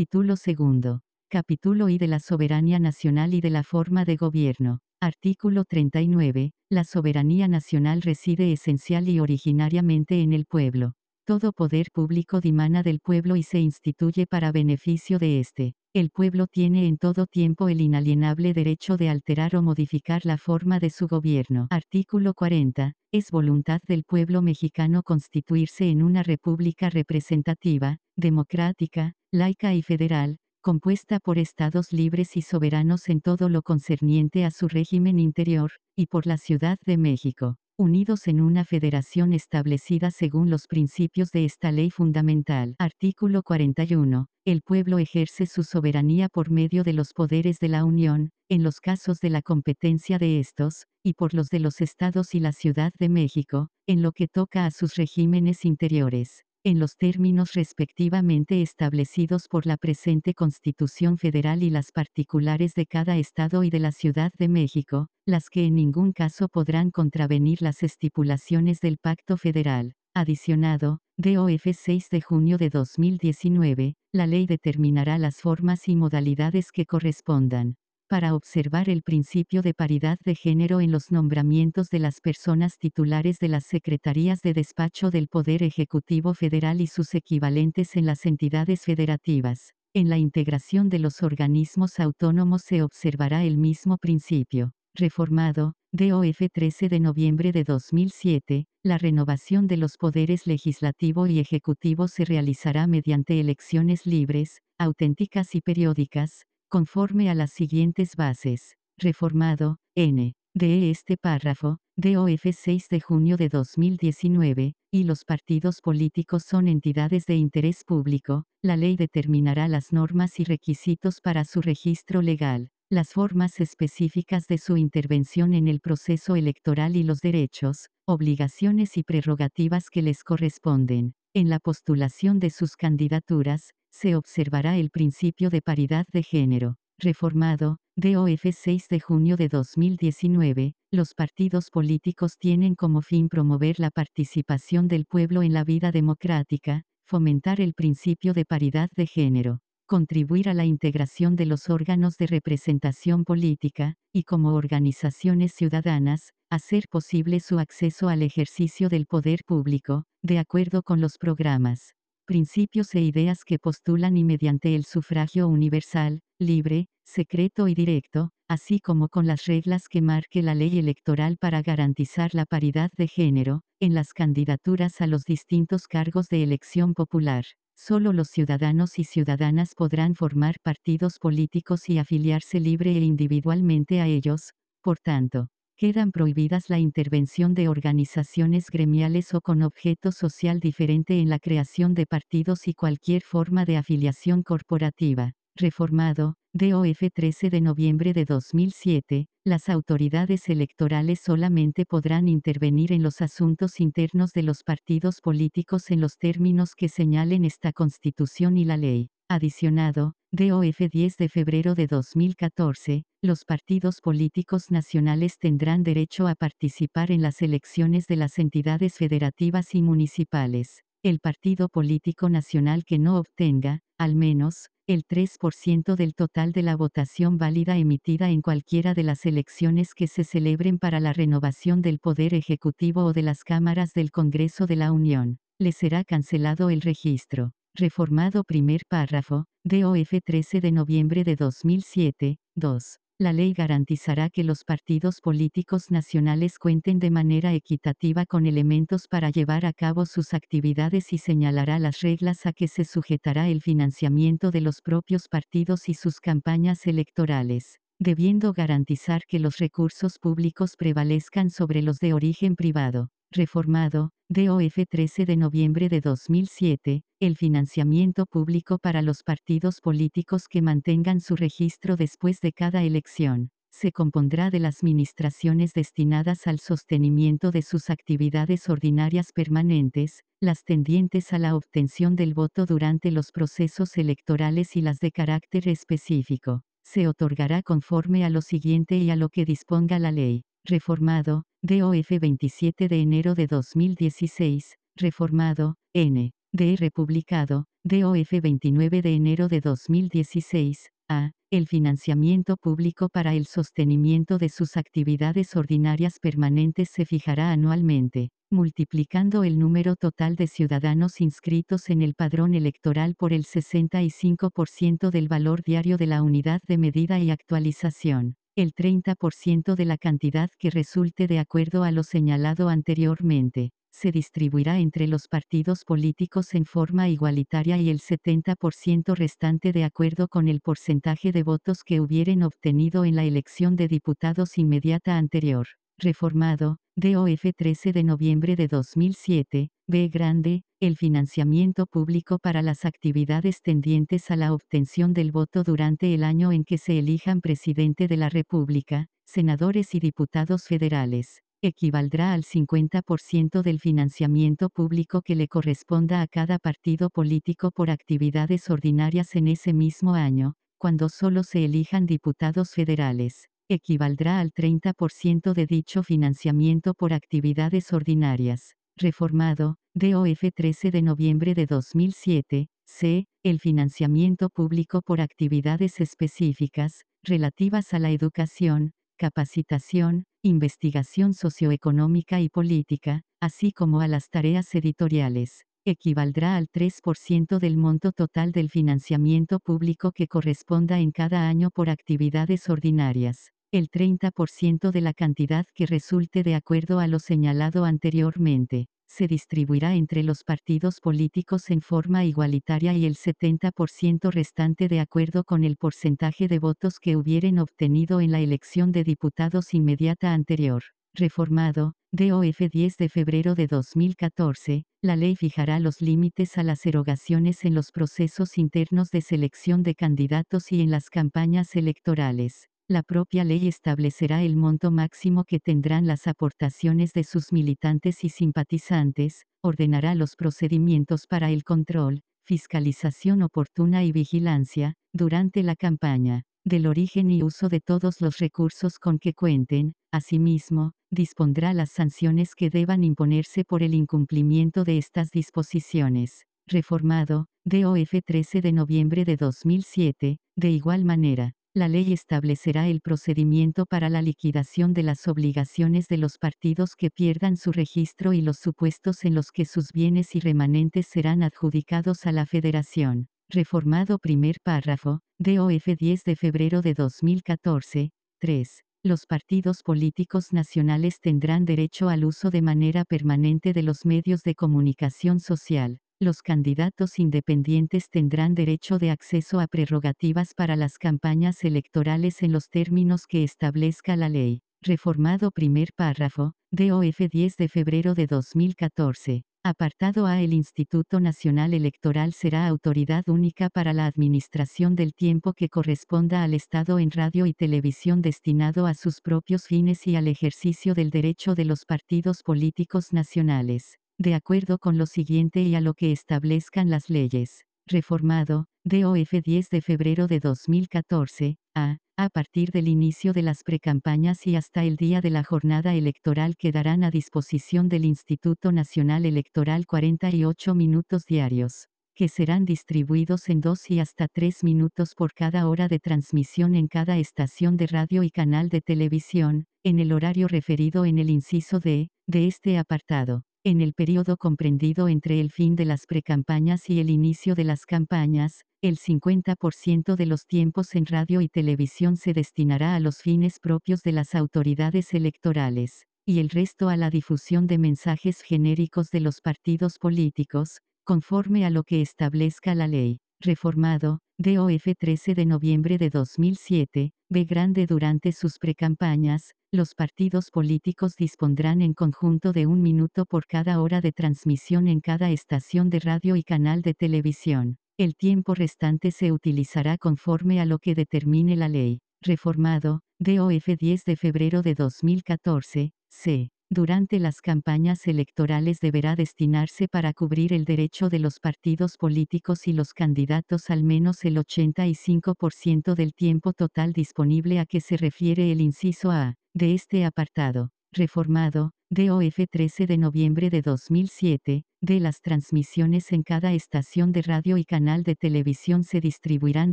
Título segundo. Capítulo I de la soberanía nacional y de la forma de gobierno. Artículo 39. La soberanía nacional reside esencial y originariamente en el pueblo. Todo poder público dimana del pueblo y se instituye para beneficio de éste. El pueblo tiene en todo tiempo el inalienable derecho de alterar o modificar la forma de su gobierno. Artículo 40. Es voluntad del pueblo mexicano constituirse en una república representativa, democrática, laica y federal, compuesta por estados libres y soberanos en todo lo concerniente a su régimen interior, y por la Ciudad de México unidos en una federación establecida según los principios de esta ley fundamental. Artículo 41. El pueblo ejerce su soberanía por medio de los poderes de la Unión, en los casos de la competencia de estos, y por los de los estados y la Ciudad de México, en lo que toca a sus regímenes interiores en los términos respectivamente establecidos por la presente Constitución Federal y las particulares de cada Estado y de la Ciudad de México, las que en ningún caso podrán contravenir las estipulaciones del Pacto Federal. Adicionado, DOF 6 de junio de 2019, la ley determinará las formas y modalidades que correspondan para observar el principio de paridad de género en los nombramientos de las personas titulares de las secretarías de despacho del Poder Ejecutivo Federal y sus equivalentes en las entidades federativas. En la integración de los organismos autónomos se observará el mismo principio. Reformado, DOF 13 de noviembre de 2007, la renovación de los poderes legislativo y ejecutivo se realizará mediante elecciones libres, auténticas y periódicas, conforme a las siguientes bases. Reformado, N. De este párrafo, DOF 6 de junio de 2019, y los partidos políticos son entidades de interés público, la ley determinará las normas y requisitos para su registro legal, las formas específicas de su intervención en el proceso electoral y los derechos, obligaciones y prerrogativas que les corresponden. En la postulación de sus candidaturas, se observará el principio de paridad de género. Reformado, DOF 6 de junio de 2019, los partidos políticos tienen como fin promover la participación del pueblo en la vida democrática, fomentar el principio de paridad de género, contribuir a la integración de los órganos de representación política, y como organizaciones ciudadanas, hacer posible su acceso al ejercicio del poder público, de acuerdo con los programas principios e ideas que postulan y mediante el sufragio universal, libre, secreto y directo, así como con las reglas que marque la ley electoral para garantizar la paridad de género, en las candidaturas a los distintos cargos de elección popular. Solo los ciudadanos y ciudadanas podrán formar partidos políticos y afiliarse libre e individualmente a ellos, por tanto, quedan prohibidas la intervención de organizaciones gremiales o con objeto social diferente en la creación de partidos y cualquier forma de afiliación corporativa. Reformado, DOF 13 de noviembre de 2007, las autoridades electorales solamente podrán intervenir en los asuntos internos de los partidos políticos en los términos que señalen esta Constitución y la ley. Adicionado, DOF 10 de febrero de 2014, los partidos políticos nacionales tendrán derecho a participar en las elecciones de las entidades federativas y municipales. El partido político nacional que no obtenga, al menos, el 3% del total de la votación válida emitida en cualquiera de las elecciones que se celebren para la renovación del Poder Ejecutivo o de las cámaras del Congreso de la Unión, le será cancelado el registro. Reformado primer párrafo, DOF 13 de noviembre de 2007, 2. La ley garantizará que los partidos políticos nacionales cuenten de manera equitativa con elementos para llevar a cabo sus actividades y señalará las reglas a que se sujetará el financiamiento de los propios partidos y sus campañas electorales, debiendo garantizar que los recursos públicos prevalezcan sobre los de origen privado reformado, DOF 13 de noviembre de 2007, el financiamiento público para los partidos políticos que mantengan su registro después de cada elección, se compondrá de las administraciones destinadas al sostenimiento de sus actividades ordinarias permanentes, las tendientes a la obtención del voto durante los procesos electorales y las de carácter específico. Se otorgará conforme a lo siguiente y a lo que disponga la ley. Reformado, DOF 27 de enero de 2016, reformado, N. D. Republicado, DOF 29 de enero de 2016. A. El financiamiento público para el sostenimiento de sus actividades ordinarias permanentes se fijará anualmente, multiplicando el número total de ciudadanos inscritos en el padrón electoral por el 65% del valor diario de la unidad de medida y actualización, el 30% de la cantidad que resulte de acuerdo a lo señalado anteriormente se distribuirá entre los partidos políticos en forma igualitaria y el 70% restante de acuerdo con el porcentaje de votos que hubieren obtenido en la elección de diputados inmediata anterior. Reformado, DOF 13 de noviembre de 2007, B. Grande, el financiamiento público para las actividades tendientes a la obtención del voto durante el año en que se elijan presidente de la República, senadores y diputados federales equivaldrá al 50% del financiamiento público que le corresponda a cada partido político por actividades ordinarias en ese mismo año, cuando solo se elijan diputados federales. Equivaldrá al 30% de dicho financiamiento por actividades ordinarias. Reformado, DOF 13 de noviembre de 2007, C. El financiamiento público por actividades específicas, relativas a la educación, capacitación, investigación socioeconómica y política, así como a las tareas editoriales, equivaldrá al 3% del monto total del financiamiento público que corresponda en cada año por actividades ordinarias, el 30% de la cantidad que resulte de acuerdo a lo señalado anteriormente se distribuirá entre los partidos políticos en forma igualitaria y el 70% restante de acuerdo con el porcentaje de votos que hubieren obtenido en la elección de diputados inmediata anterior. Reformado, DOF 10 de febrero de 2014, la ley fijará los límites a las erogaciones en los procesos internos de selección de candidatos y en las campañas electorales. La propia ley establecerá el monto máximo que tendrán las aportaciones de sus militantes y simpatizantes, ordenará los procedimientos para el control, fiscalización oportuna y vigilancia, durante la campaña, del origen y uso de todos los recursos con que cuenten, asimismo, dispondrá las sanciones que deban imponerse por el incumplimiento de estas disposiciones. Reformado, DOF 13 de noviembre de 2007, de igual manera, la ley establecerá el procedimiento para la liquidación de las obligaciones de los partidos que pierdan su registro y los supuestos en los que sus bienes y remanentes serán adjudicados a la Federación. Reformado primer párrafo, DOF 10 de febrero de 2014. 3. Los partidos políticos nacionales tendrán derecho al uso de manera permanente de los medios de comunicación social los candidatos independientes tendrán derecho de acceso a prerrogativas para las campañas electorales en los términos que establezca la ley. Reformado primer párrafo, DOF 10 de febrero de 2014. Apartado A. El Instituto Nacional Electoral será autoridad única para la administración del tiempo que corresponda al Estado en radio y televisión destinado a sus propios fines y al ejercicio del derecho de los partidos políticos nacionales de acuerdo con lo siguiente y a lo que establezcan las leyes. Reformado, DOF 10 de febrero de 2014, a, a partir del inicio de las precampañas y hasta el día de la jornada electoral quedarán a disposición del Instituto Nacional Electoral 48 minutos diarios, que serán distribuidos en dos y hasta tres minutos por cada hora de transmisión en cada estación de radio y canal de televisión, en el horario referido en el inciso D, de este apartado. En el periodo comprendido entre el fin de las precampañas y el inicio de las campañas, el 50% de los tiempos en radio y televisión se destinará a los fines propios de las autoridades electorales, y el resto a la difusión de mensajes genéricos de los partidos políticos, conforme a lo que establezca la ley. Reformado, DOF 13 de noviembre de 2007, B grande durante sus precampañas, los partidos políticos dispondrán en conjunto de un minuto por cada hora de transmisión en cada estación de radio y canal de televisión. El tiempo restante se utilizará conforme a lo que determine la ley. Reformado, DOF 10 de febrero de 2014, c. Durante las campañas electorales deberá destinarse para cubrir el derecho de los partidos políticos y los candidatos al menos el 85% del tiempo total disponible a que se refiere el inciso A de este apartado. Reformado, DOF 13 de noviembre de 2007, de las transmisiones en cada estación de radio y canal de televisión se distribuirán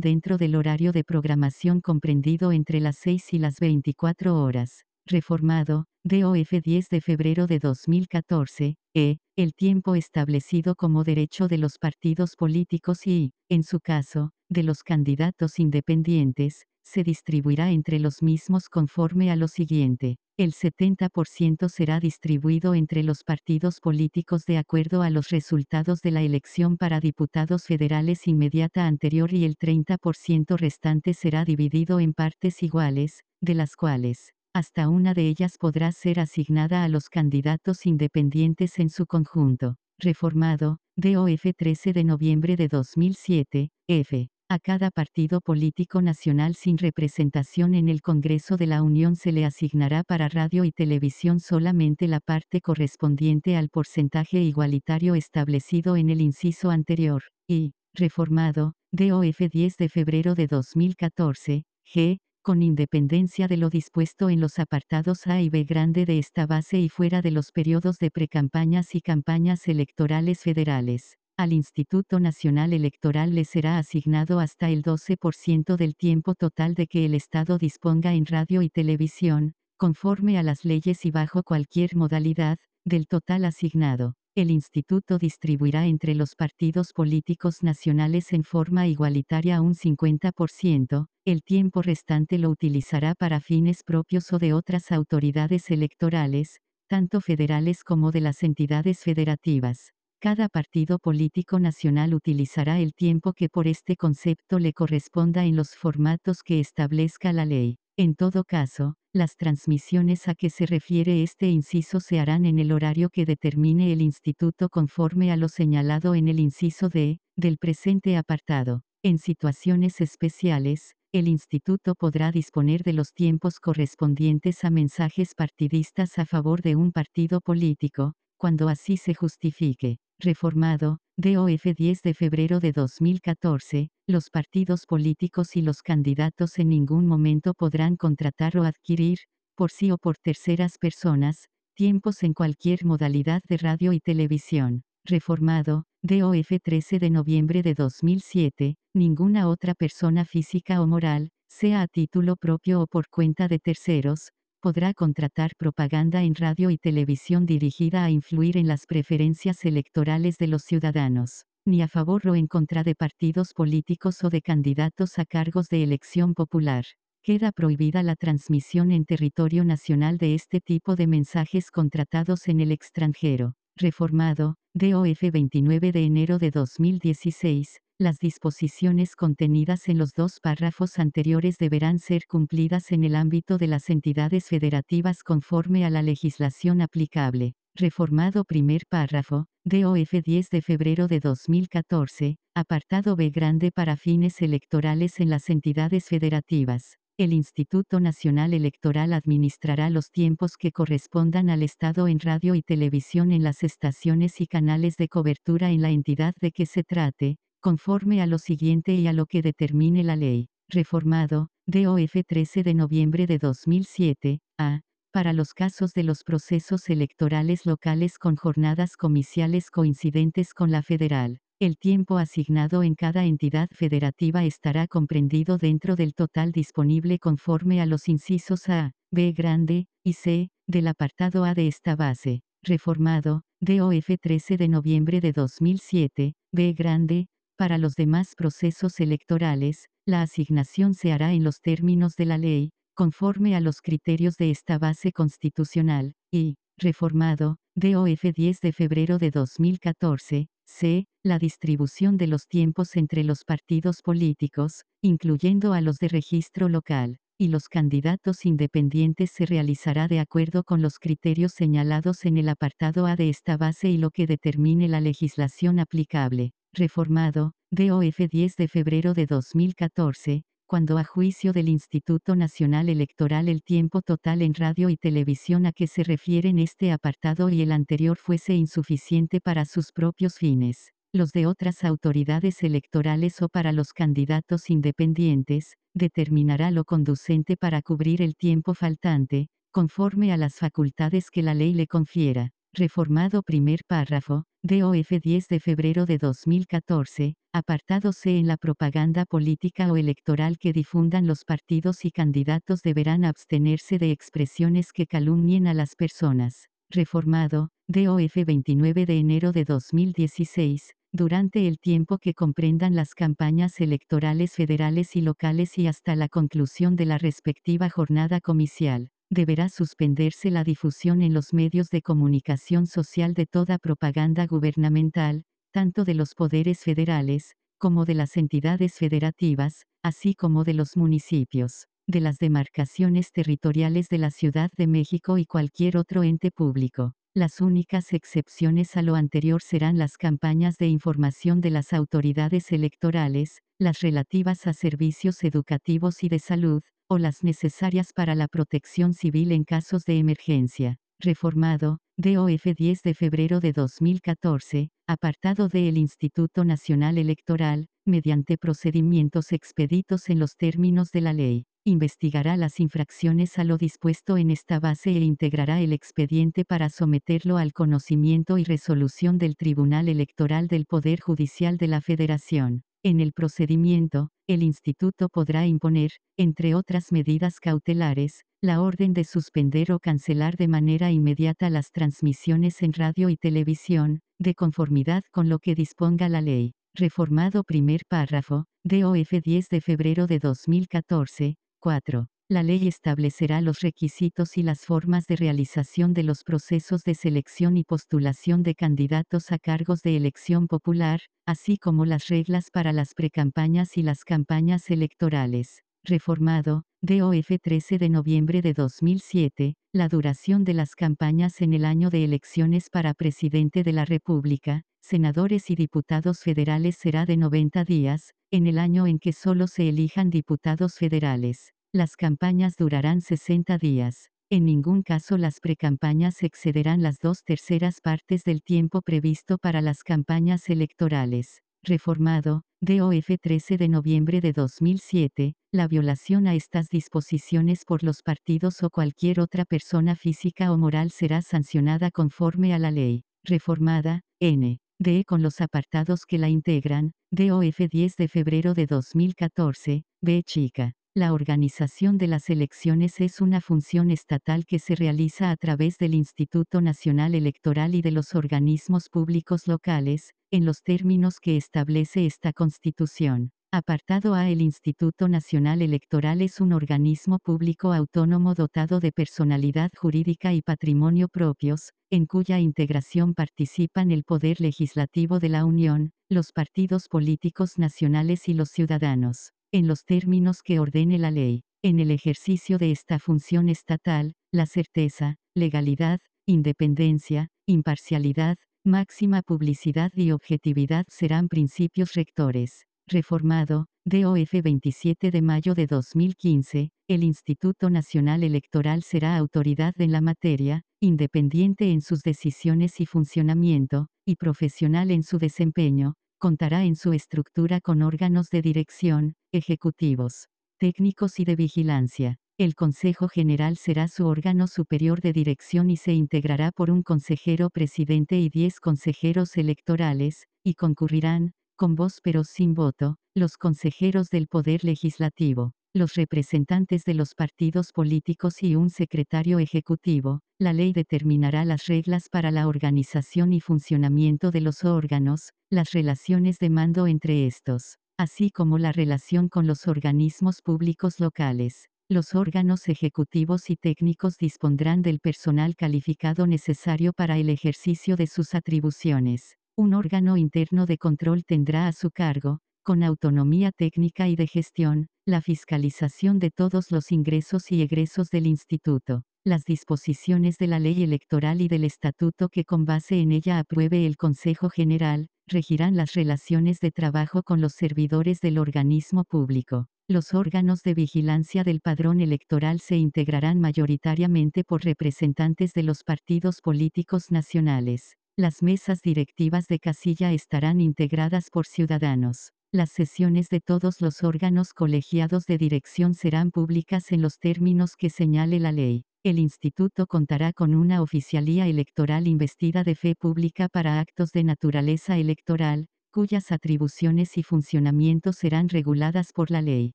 dentro del horario de programación comprendido entre las 6 y las 24 horas. Reformado, DOF 10 de febrero de 2014, e, el tiempo establecido como derecho de los partidos políticos y, en su caso, de los candidatos independientes, se distribuirá entre los mismos conforme a lo siguiente. El 70% será distribuido entre los partidos políticos de acuerdo a los resultados de la elección para diputados federales inmediata anterior y el 30% restante será dividido en partes iguales, de las cuales, hasta una de ellas podrá ser asignada a los candidatos independientes en su conjunto. Reformado, DOF 13 de noviembre de 2007, F. A cada partido político nacional sin representación en el Congreso de la Unión se le asignará para radio y televisión solamente la parte correspondiente al porcentaje igualitario establecido en el inciso anterior, y, reformado, DOF 10 de febrero de 2014, G, con independencia de lo dispuesto en los apartados A y B grande de esta base y fuera de los periodos de precampañas y campañas electorales federales. Al Instituto Nacional Electoral le será asignado hasta el 12% del tiempo total de que el Estado disponga en radio y televisión, conforme a las leyes y bajo cualquier modalidad, del total asignado. El instituto distribuirá entre los partidos políticos nacionales en forma igualitaria un 50%, el tiempo restante lo utilizará para fines propios o de otras autoridades electorales, tanto federales como de las entidades federativas. Cada partido político nacional utilizará el tiempo que por este concepto le corresponda en los formatos que establezca la ley. En todo caso, las transmisiones a que se refiere este inciso se harán en el horario que determine el instituto conforme a lo señalado en el inciso D, del presente apartado. En situaciones especiales, el instituto podrá disponer de los tiempos correspondientes a mensajes partidistas a favor de un partido político, cuando así se justifique reformado, DOF 10 de febrero de 2014, los partidos políticos y los candidatos en ningún momento podrán contratar o adquirir, por sí o por terceras personas, tiempos en cualquier modalidad de radio y televisión. Reformado, DOF 13 de noviembre de 2007, ninguna otra persona física o moral, sea a título propio o por cuenta de terceros, podrá contratar propaganda en radio y televisión dirigida a influir en las preferencias electorales de los ciudadanos, ni a favor o en contra de partidos políticos o de candidatos a cargos de elección popular. Queda prohibida la transmisión en territorio nacional de este tipo de mensajes contratados en el extranjero. Reformado, DOF 29 de enero de 2016, las disposiciones contenidas en los dos párrafos anteriores deberán ser cumplidas en el ámbito de las entidades federativas conforme a la legislación aplicable. Reformado primer párrafo, DOF 10 de febrero de 2014, apartado B grande para fines electorales en las entidades federativas. El Instituto Nacional Electoral administrará los tiempos que correspondan al Estado en radio y televisión en las estaciones y canales de cobertura en la entidad de que se trate, conforme a lo siguiente y a lo que determine la ley. Reformado, DOF 13 de noviembre de 2007, a. Para los casos de los procesos electorales locales con jornadas comiciales coincidentes con la federal, el tiempo asignado en cada entidad federativa estará comprendido dentro del total disponible conforme a los incisos A, B grande, y C, del apartado A de esta base. Reformado, DOF 13 de noviembre de 2007, B grande, para los demás procesos electorales, la asignación se hará en los términos de la ley, conforme a los criterios de esta base constitucional, y, reformado, DOF 10 de febrero de 2014, c. La distribución de los tiempos entre los partidos políticos, incluyendo a los de registro local, y los candidatos independientes se realizará de acuerdo con los criterios señalados en el apartado A de esta base y lo que determine la legislación aplicable reformado, DOF 10 de febrero de 2014, cuando a juicio del Instituto Nacional Electoral el tiempo total en radio y televisión a que se refieren este apartado y el anterior fuese insuficiente para sus propios fines, los de otras autoridades electorales o para los candidatos independientes, determinará lo conducente para cubrir el tiempo faltante, conforme a las facultades que la ley le confiera. Reformado primer párrafo, DOF 10 de febrero de 2014, apartado C en la propaganda política o electoral que difundan los partidos y candidatos deberán abstenerse de expresiones que calumnien a las personas. Reformado, DOF 29 de enero de 2016, durante el tiempo que comprendan las campañas electorales federales y locales y hasta la conclusión de la respectiva jornada comicial deberá suspenderse la difusión en los medios de comunicación social de toda propaganda gubernamental, tanto de los poderes federales, como de las entidades federativas, así como de los municipios, de las demarcaciones territoriales de la Ciudad de México y cualquier otro ente público. Las únicas excepciones a lo anterior serán las campañas de información de las autoridades electorales, las relativas a servicios educativos y de salud, o las necesarias para la protección civil en casos de emergencia. Reformado, DOF 10 de febrero de 2014, apartado del Instituto Nacional Electoral, mediante procedimientos expeditos en los términos de la ley, investigará las infracciones a lo dispuesto en esta base e integrará el expediente para someterlo al conocimiento y resolución del Tribunal Electoral del Poder Judicial de la Federación. En el procedimiento, el instituto podrá imponer, entre otras medidas cautelares, la orden de suspender o cancelar de manera inmediata las transmisiones en radio y televisión, de conformidad con lo que disponga la ley. Reformado primer párrafo, DOF 10 de febrero de 2014, 4. La ley establecerá los requisitos y las formas de realización de los procesos de selección y postulación de candidatos a cargos de elección popular, así como las reglas para las precampañas y las campañas electorales. Reformado, DOF 13 de noviembre de 2007, la duración de las campañas en el año de elecciones para presidente de la República, senadores y diputados federales será de 90 días, en el año en que solo se elijan diputados federales. Las campañas durarán 60 días. En ningún caso las precampañas excederán las dos terceras partes del tiempo previsto para las campañas electorales. Reformado, DOF 13 de noviembre de 2007, la violación a estas disposiciones por los partidos o cualquier otra persona física o moral será sancionada conforme a la ley. Reformada, N. D. con los apartados que la integran, DOF 10 de febrero de 2014, B. chica. La organización de las elecciones es una función estatal que se realiza a través del Instituto Nacional Electoral y de los organismos públicos locales, en los términos que establece esta Constitución. Apartado A. El Instituto Nacional Electoral es un organismo público autónomo dotado de personalidad jurídica y patrimonio propios, en cuya integración participan el Poder Legislativo de la Unión, los partidos políticos nacionales y los ciudadanos en los términos que ordene la ley. En el ejercicio de esta función estatal, la certeza, legalidad, independencia, imparcialidad, máxima publicidad y objetividad serán principios rectores. Reformado, DOF 27 de mayo de 2015, el Instituto Nacional Electoral será autoridad en la materia, independiente en sus decisiones y funcionamiento, y profesional en su desempeño, contará en su estructura con órganos de dirección, ejecutivos, técnicos y de vigilancia. El Consejo General será su órgano superior de dirección y se integrará por un consejero presidente y diez consejeros electorales, y concurrirán, con voz pero sin voto, los consejeros del Poder Legislativo los representantes de los partidos políticos y un secretario ejecutivo, la ley determinará las reglas para la organización y funcionamiento de los órganos, las relaciones de mando entre estos, así como la relación con los organismos públicos locales. Los órganos ejecutivos y técnicos dispondrán del personal calificado necesario para el ejercicio de sus atribuciones. Un órgano interno de control tendrá a su cargo, con autonomía técnica y de gestión, la fiscalización de todos los ingresos y egresos del instituto, las disposiciones de la ley electoral y del estatuto que con base en ella apruebe el Consejo General, regirán las relaciones de trabajo con los servidores del organismo público. Los órganos de vigilancia del padrón electoral se integrarán mayoritariamente por representantes de los partidos políticos nacionales. Las mesas directivas de casilla estarán integradas por ciudadanos. Las sesiones de todos los órganos colegiados de dirección serán públicas en los términos que señale la ley. El instituto contará con una oficialía electoral investida de fe pública para actos de naturaleza electoral, cuyas atribuciones y funcionamiento serán reguladas por la ley.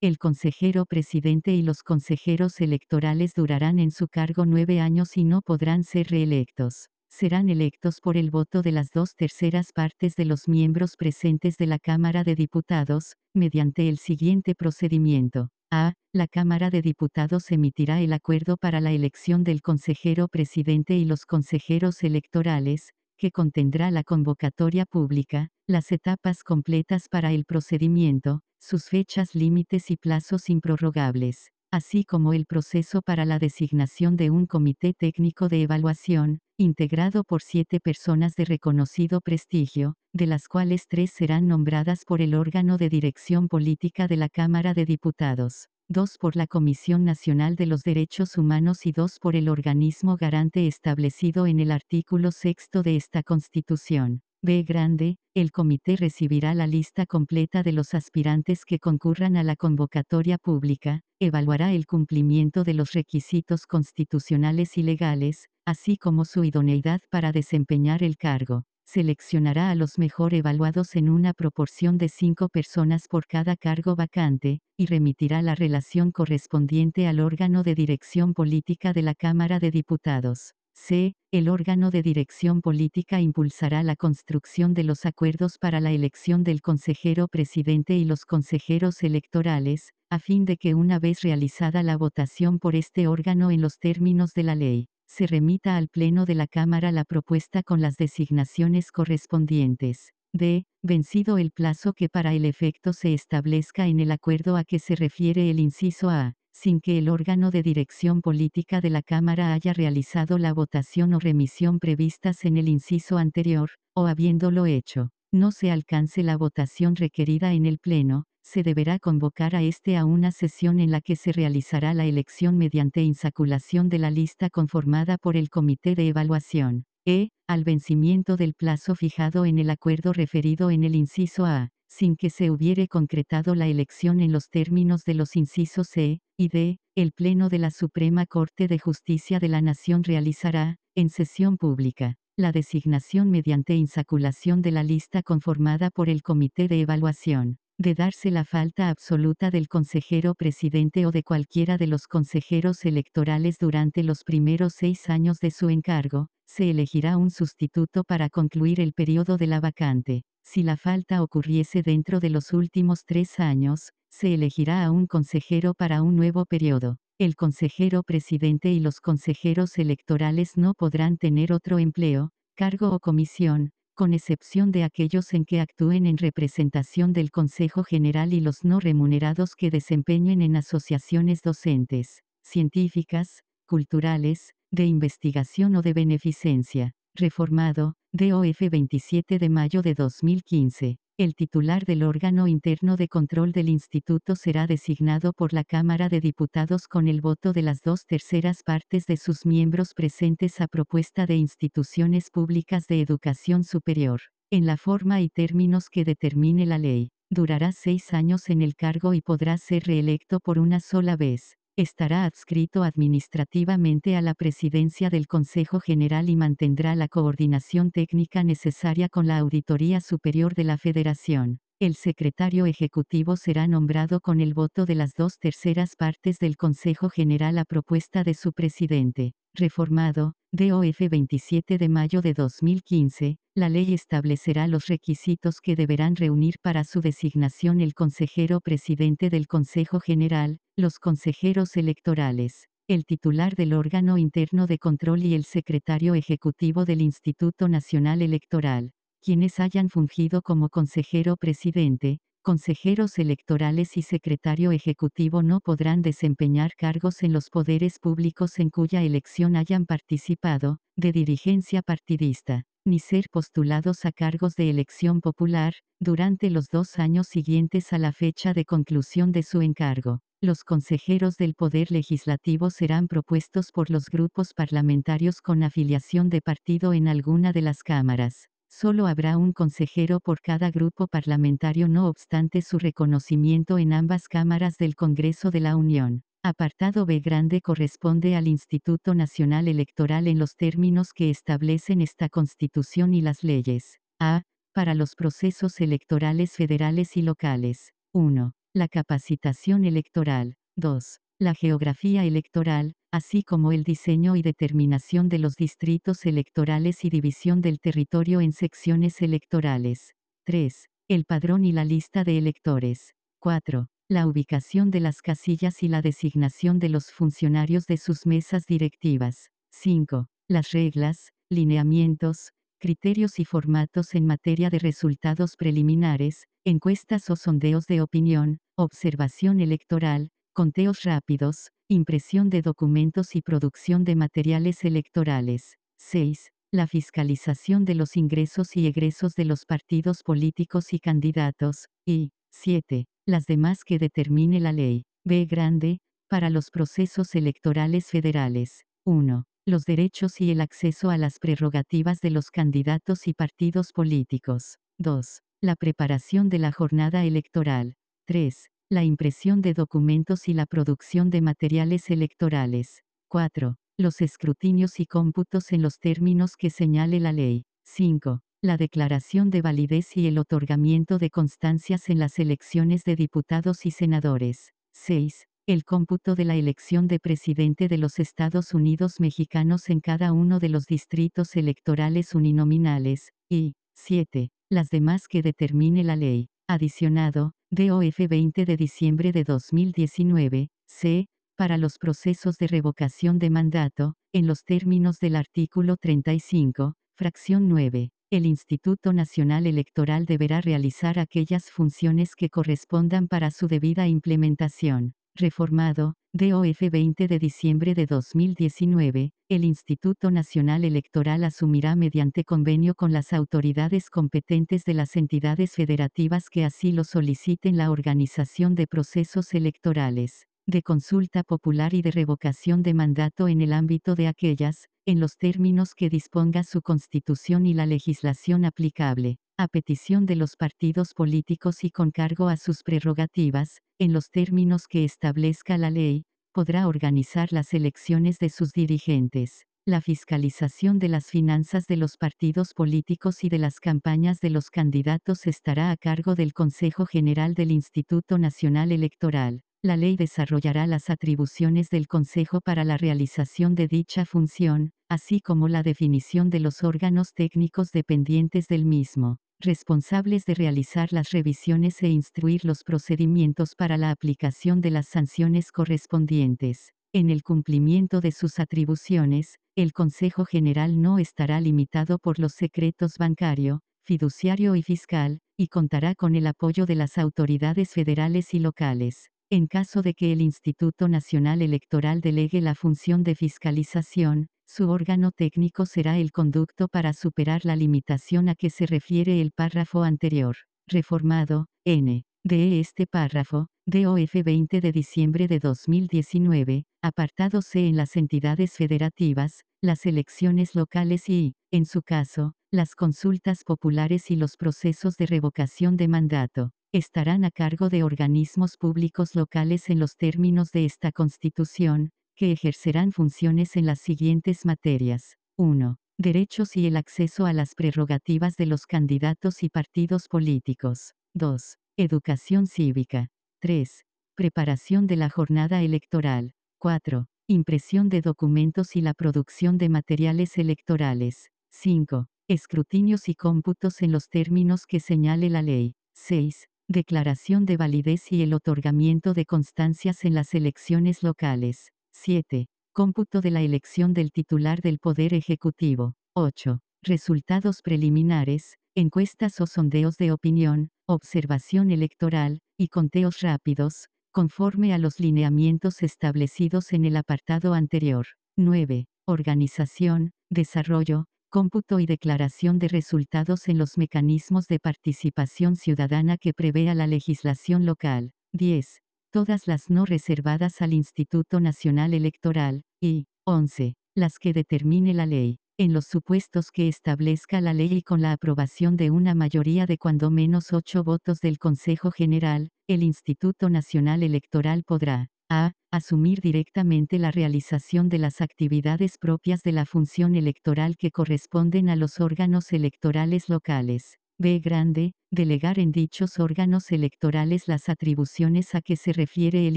El consejero presidente y los consejeros electorales durarán en su cargo nueve años y no podrán ser reelectos. Serán electos por el voto de las dos terceras partes de los miembros presentes de la Cámara de Diputados, mediante el siguiente procedimiento. A. La Cámara de Diputados emitirá el acuerdo para la elección del consejero presidente y los consejeros electorales, que contendrá la convocatoria pública, las etapas completas para el procedimiento, sus fechas límites y plazos improrrogables, así como el proceso para la designación de un comité técnico de evaluación, integrado por siete personas de reconocido prestigio, de las cuales tres serán nombradas por el órgano de dirección política de la Cámara de Diputados dos por la Comisión Nacional de los Derechos Humanos y dos por el organismo garante establecido en el artículo sexto de esta Constitución. B. Grande, el comité recibirá la lista completa de los aspirantes que concurran a la convocatoria pública, evaluará el cumplimiento de los requisitos constitucionales y legales, así como su idoneidad para desempeñar el cargo seleccionará a los mejor evaluados en una proporción de cinco personas por cada cargo vacante, y remitirá la relación correspondiente al órgano de dirección política de la Cámara de Diputados. C. El órgano de dirección política impulsará la construcción de los acuerdos para la elección del consejero presidente y los consejeros electorales, a fin de que una vez realizada la votación por este órgano en los términos de la ley, se remita al Pleno de la Cámara la propuesta con las designaciones correspondientes. D. Vencido el plazo que para el efecto se establezca en el acuerdo a que se refiere el inciso A, sin que el órgano de dirección política de la Cámara haya realizado la votación o remisión previstas en el inciso anterior, o habiéndolo hecho, no se alcance la votación requerida en el Pleno, se deberá convocar a este a una sesión en la que se realizará la elección mediante insaculación de la lista conformada por el Comité de Evaluación. E. Al vencimiento del plazo fijado en el acuerdo referido en el inciso A, sin que se hubiere concretado la elección en los términos de los incisos C y D, el Pleno de la Suprema Corte de Justicia de la Nación realizará, en sesión pública, la designación mediante insaculación de la lista conformada por el Comité de Evaluación de darse la falta absoluta del consejero presidente o de cualquiera de los consejeros electorales durante los primeros seis años de su encargo, se elegirá un sustituto para concluir el periodo de la vacante. Si la falta ocurriese dentro de los últimos tres años, se elegirá a un consejero para un nuevo periodo. El consejero presidente y los consejeros electorales no podrán tener otro empleo, cargo o comisión, con excepción de aquellos en que actúen en representación del Consejo General y los no remunerados que desempeñen en asociaciones docentes, científicas, culturales, de investigación o de beneficencia. Reformado, DOF 27 de mayo de 2015. El titular del órgano interno de control del instituto será designado por la Cámara de Diputados con el voto de las dos terceras partes de sus miembros presentes a propuesta de instituciones públicas de educación superior, en la forma y términos que determine la ley. Durará seis años en el cargo y podrá ser reelecto por una sola vez estará adscrito administrativamente a la presidencia del Consejo General y mantendrá la coordinación técnica necesaria con la Auditoría Superior de la Federación. El secretario ejecutivo será nombrado con el voto de las dos terceras partes del Consejo General a propuesta de su presidente. Reformado, DOF 27 de mayo de 2015, la ley establecerá los requisitos que deberán reunir para su designación el consejero presidente del Consejo General, los consejeros electorales, el titular del órgano interno de control y el secretario ejecutivo del Instituto Nacional Electoral, quienes hayan fungido como consejero presidente, consejeros electorales y secretario ejecutivo no podrán desempeñar cargos en los poderes públicos en cuya elección hayan participado, de dirigencia partidista, ni ser postulados a cargos de elección popular, durante los dos años siguientes a la fecha de conclusión de su encargo. Los consejeros del Poder Legislativo serán propuestos por los grupos parlamentarios con afiliación de partido en alguna de las cámaras. Solo habrá un consejero por cada grupo parlamentario no obstante su reconocimiento en ambas cámaras del Congreso de la Unión. Apartado B grande corresponde al Instituto Nacional Electoral en los términos que establecen esta Constitución y las leyes. A. Para los procesos electorales federales y locales. 1. La capacitación electoral. 2. La geografía electoral, así como el diseño y determinación de los distritos electorales y división del territorio en secciones electorales. 3. El padrón y la lista de electores. 4 la ubicación de las casillas y la designación de los funcionarios de sus mesas directivas. 5. Las reglas, lineamientos, criterios y formatos en materia de resultados preliminares, encuestas o sondeos de opinión, observación electoral, conteos rápidos, impresión de documentos y producción de materiales electorales. 6. La fiscalización de los ingresos y egresos de los partidos políticos y candidatos. Y 7 las demás que determine la ley. B grande, para los procesos electorales federales. 1. Los derechos y el acceso a las prerrogativas de los candidatos y partidos políticos. 2. La preparación de la jornada electoral. 3. La impresión de documentos y la producción de materiales electorales. 4. Los escrutinios y cómputos en los términos que señale la ley. 5 la declaración de validez y el otorgamiento de constancias en las elecciones de diputados y senadores. 6. El cómputo de la elección de presidente de los Estados Unidos mexicanos en cada uno de los distritos electorales uninominales. Y 7. Las demás que determine la ley. Adicionado, DOF 20 de diciembre de 2019. C. Para los procesos de revocación de mandato, en los términos del artículo 35, fracción 9. El Instituto Nacional Electoral deberá realizar aquellas funciones que correspondan para su debida implementación. Reformado, DOF 20 de diciembre de 2019, el Instituto Nacional Electoral asumirá mediante convenio con las autoridades competentes de las entidades federativas que así lo soliciten la organización de procesos electorales, de consulta popular y de revocación de mandato en el ámbito de aquellas, en los términos que disponga su constitución y la legislación aplicable, a petición de los partidos políticos y con cargo a sus prerrogativas, en los términos que establezca la ley, podrá organizar las elecciones de sus dirigentes. La fiscalización de las finanzas de los partidos políticos y de las campañas de los candidatos estará a cargo del Consejo General del Instituto Nacional Electoral. La ley desarrollará las atribuciones del Consejo para la realización de dicha función, así como la definición de los órganos técnicos dependientes del mismo, responsables de realizar las revisiones e instruir los procedimientos para la aplicación de las sanciones correspondientes. En el cumplimiento de sus atribuciones, el Consejo General no estará limitado por los secretos bancario, fiduciario y fiscal, y contará con el apoyo de las autoridades federales y locales. En caso de que el Instituto Nacional Electoral delegue la función de fiscalización, su órgano técnico será el conducto para superar la limitación a que se refiere el párrafo anterior. Reformado, N. De este párrafo, DOF 20 de diciembre de 2019, apartado C en las entidades federativas, las elecciones locales y, en su caso, las consultas populares y los procesos de revocación de mandato estarán a cargo de organismos públicos locales en los términos de esta Constitución, que ejercerán funciones en las siguientes materias. 1. Derechos y el acceso a las prerrogativas de los candidatos y partidos políticos. 2. Educación cívica. 3. Preparación de la jornada electoral. 4. Impresión de documentos y la producción de materiales electorales. 5. Escrutinios y cómputos en los términos que señale la ley. 6 declaración de validez y el otorgamiento de constancias en las elecciones locales. 7. Cómputo de la elección del titular del Poder Ejecutivo. 8. Resultados preliminares, encuestas o sondeos de opinión, observación electoral, y conteos rápidos, conforme a los lineamientos establecidos en el apartado anterior. 9. Organización, desarrollo, cómputo y declaración de resultados en los mecanismos de participación ciudadana que prevea la legislación local. 10. Todas las no reservadas al Instituto Nacional Electoral. Y 11. Las que determine la ley. En los supuestos que establezca la ley y con la aprobación de una mayoría de cuando menos ocho votos del Consejo General, el Instituto Nacional Electoral podrá A. Asumir directamente la realización de las actividades propias de la función electoral que corresponden a los órganos electorales locales. B. Grande. Delegar en dichos órganos electorales las atribuciones a que se refiere el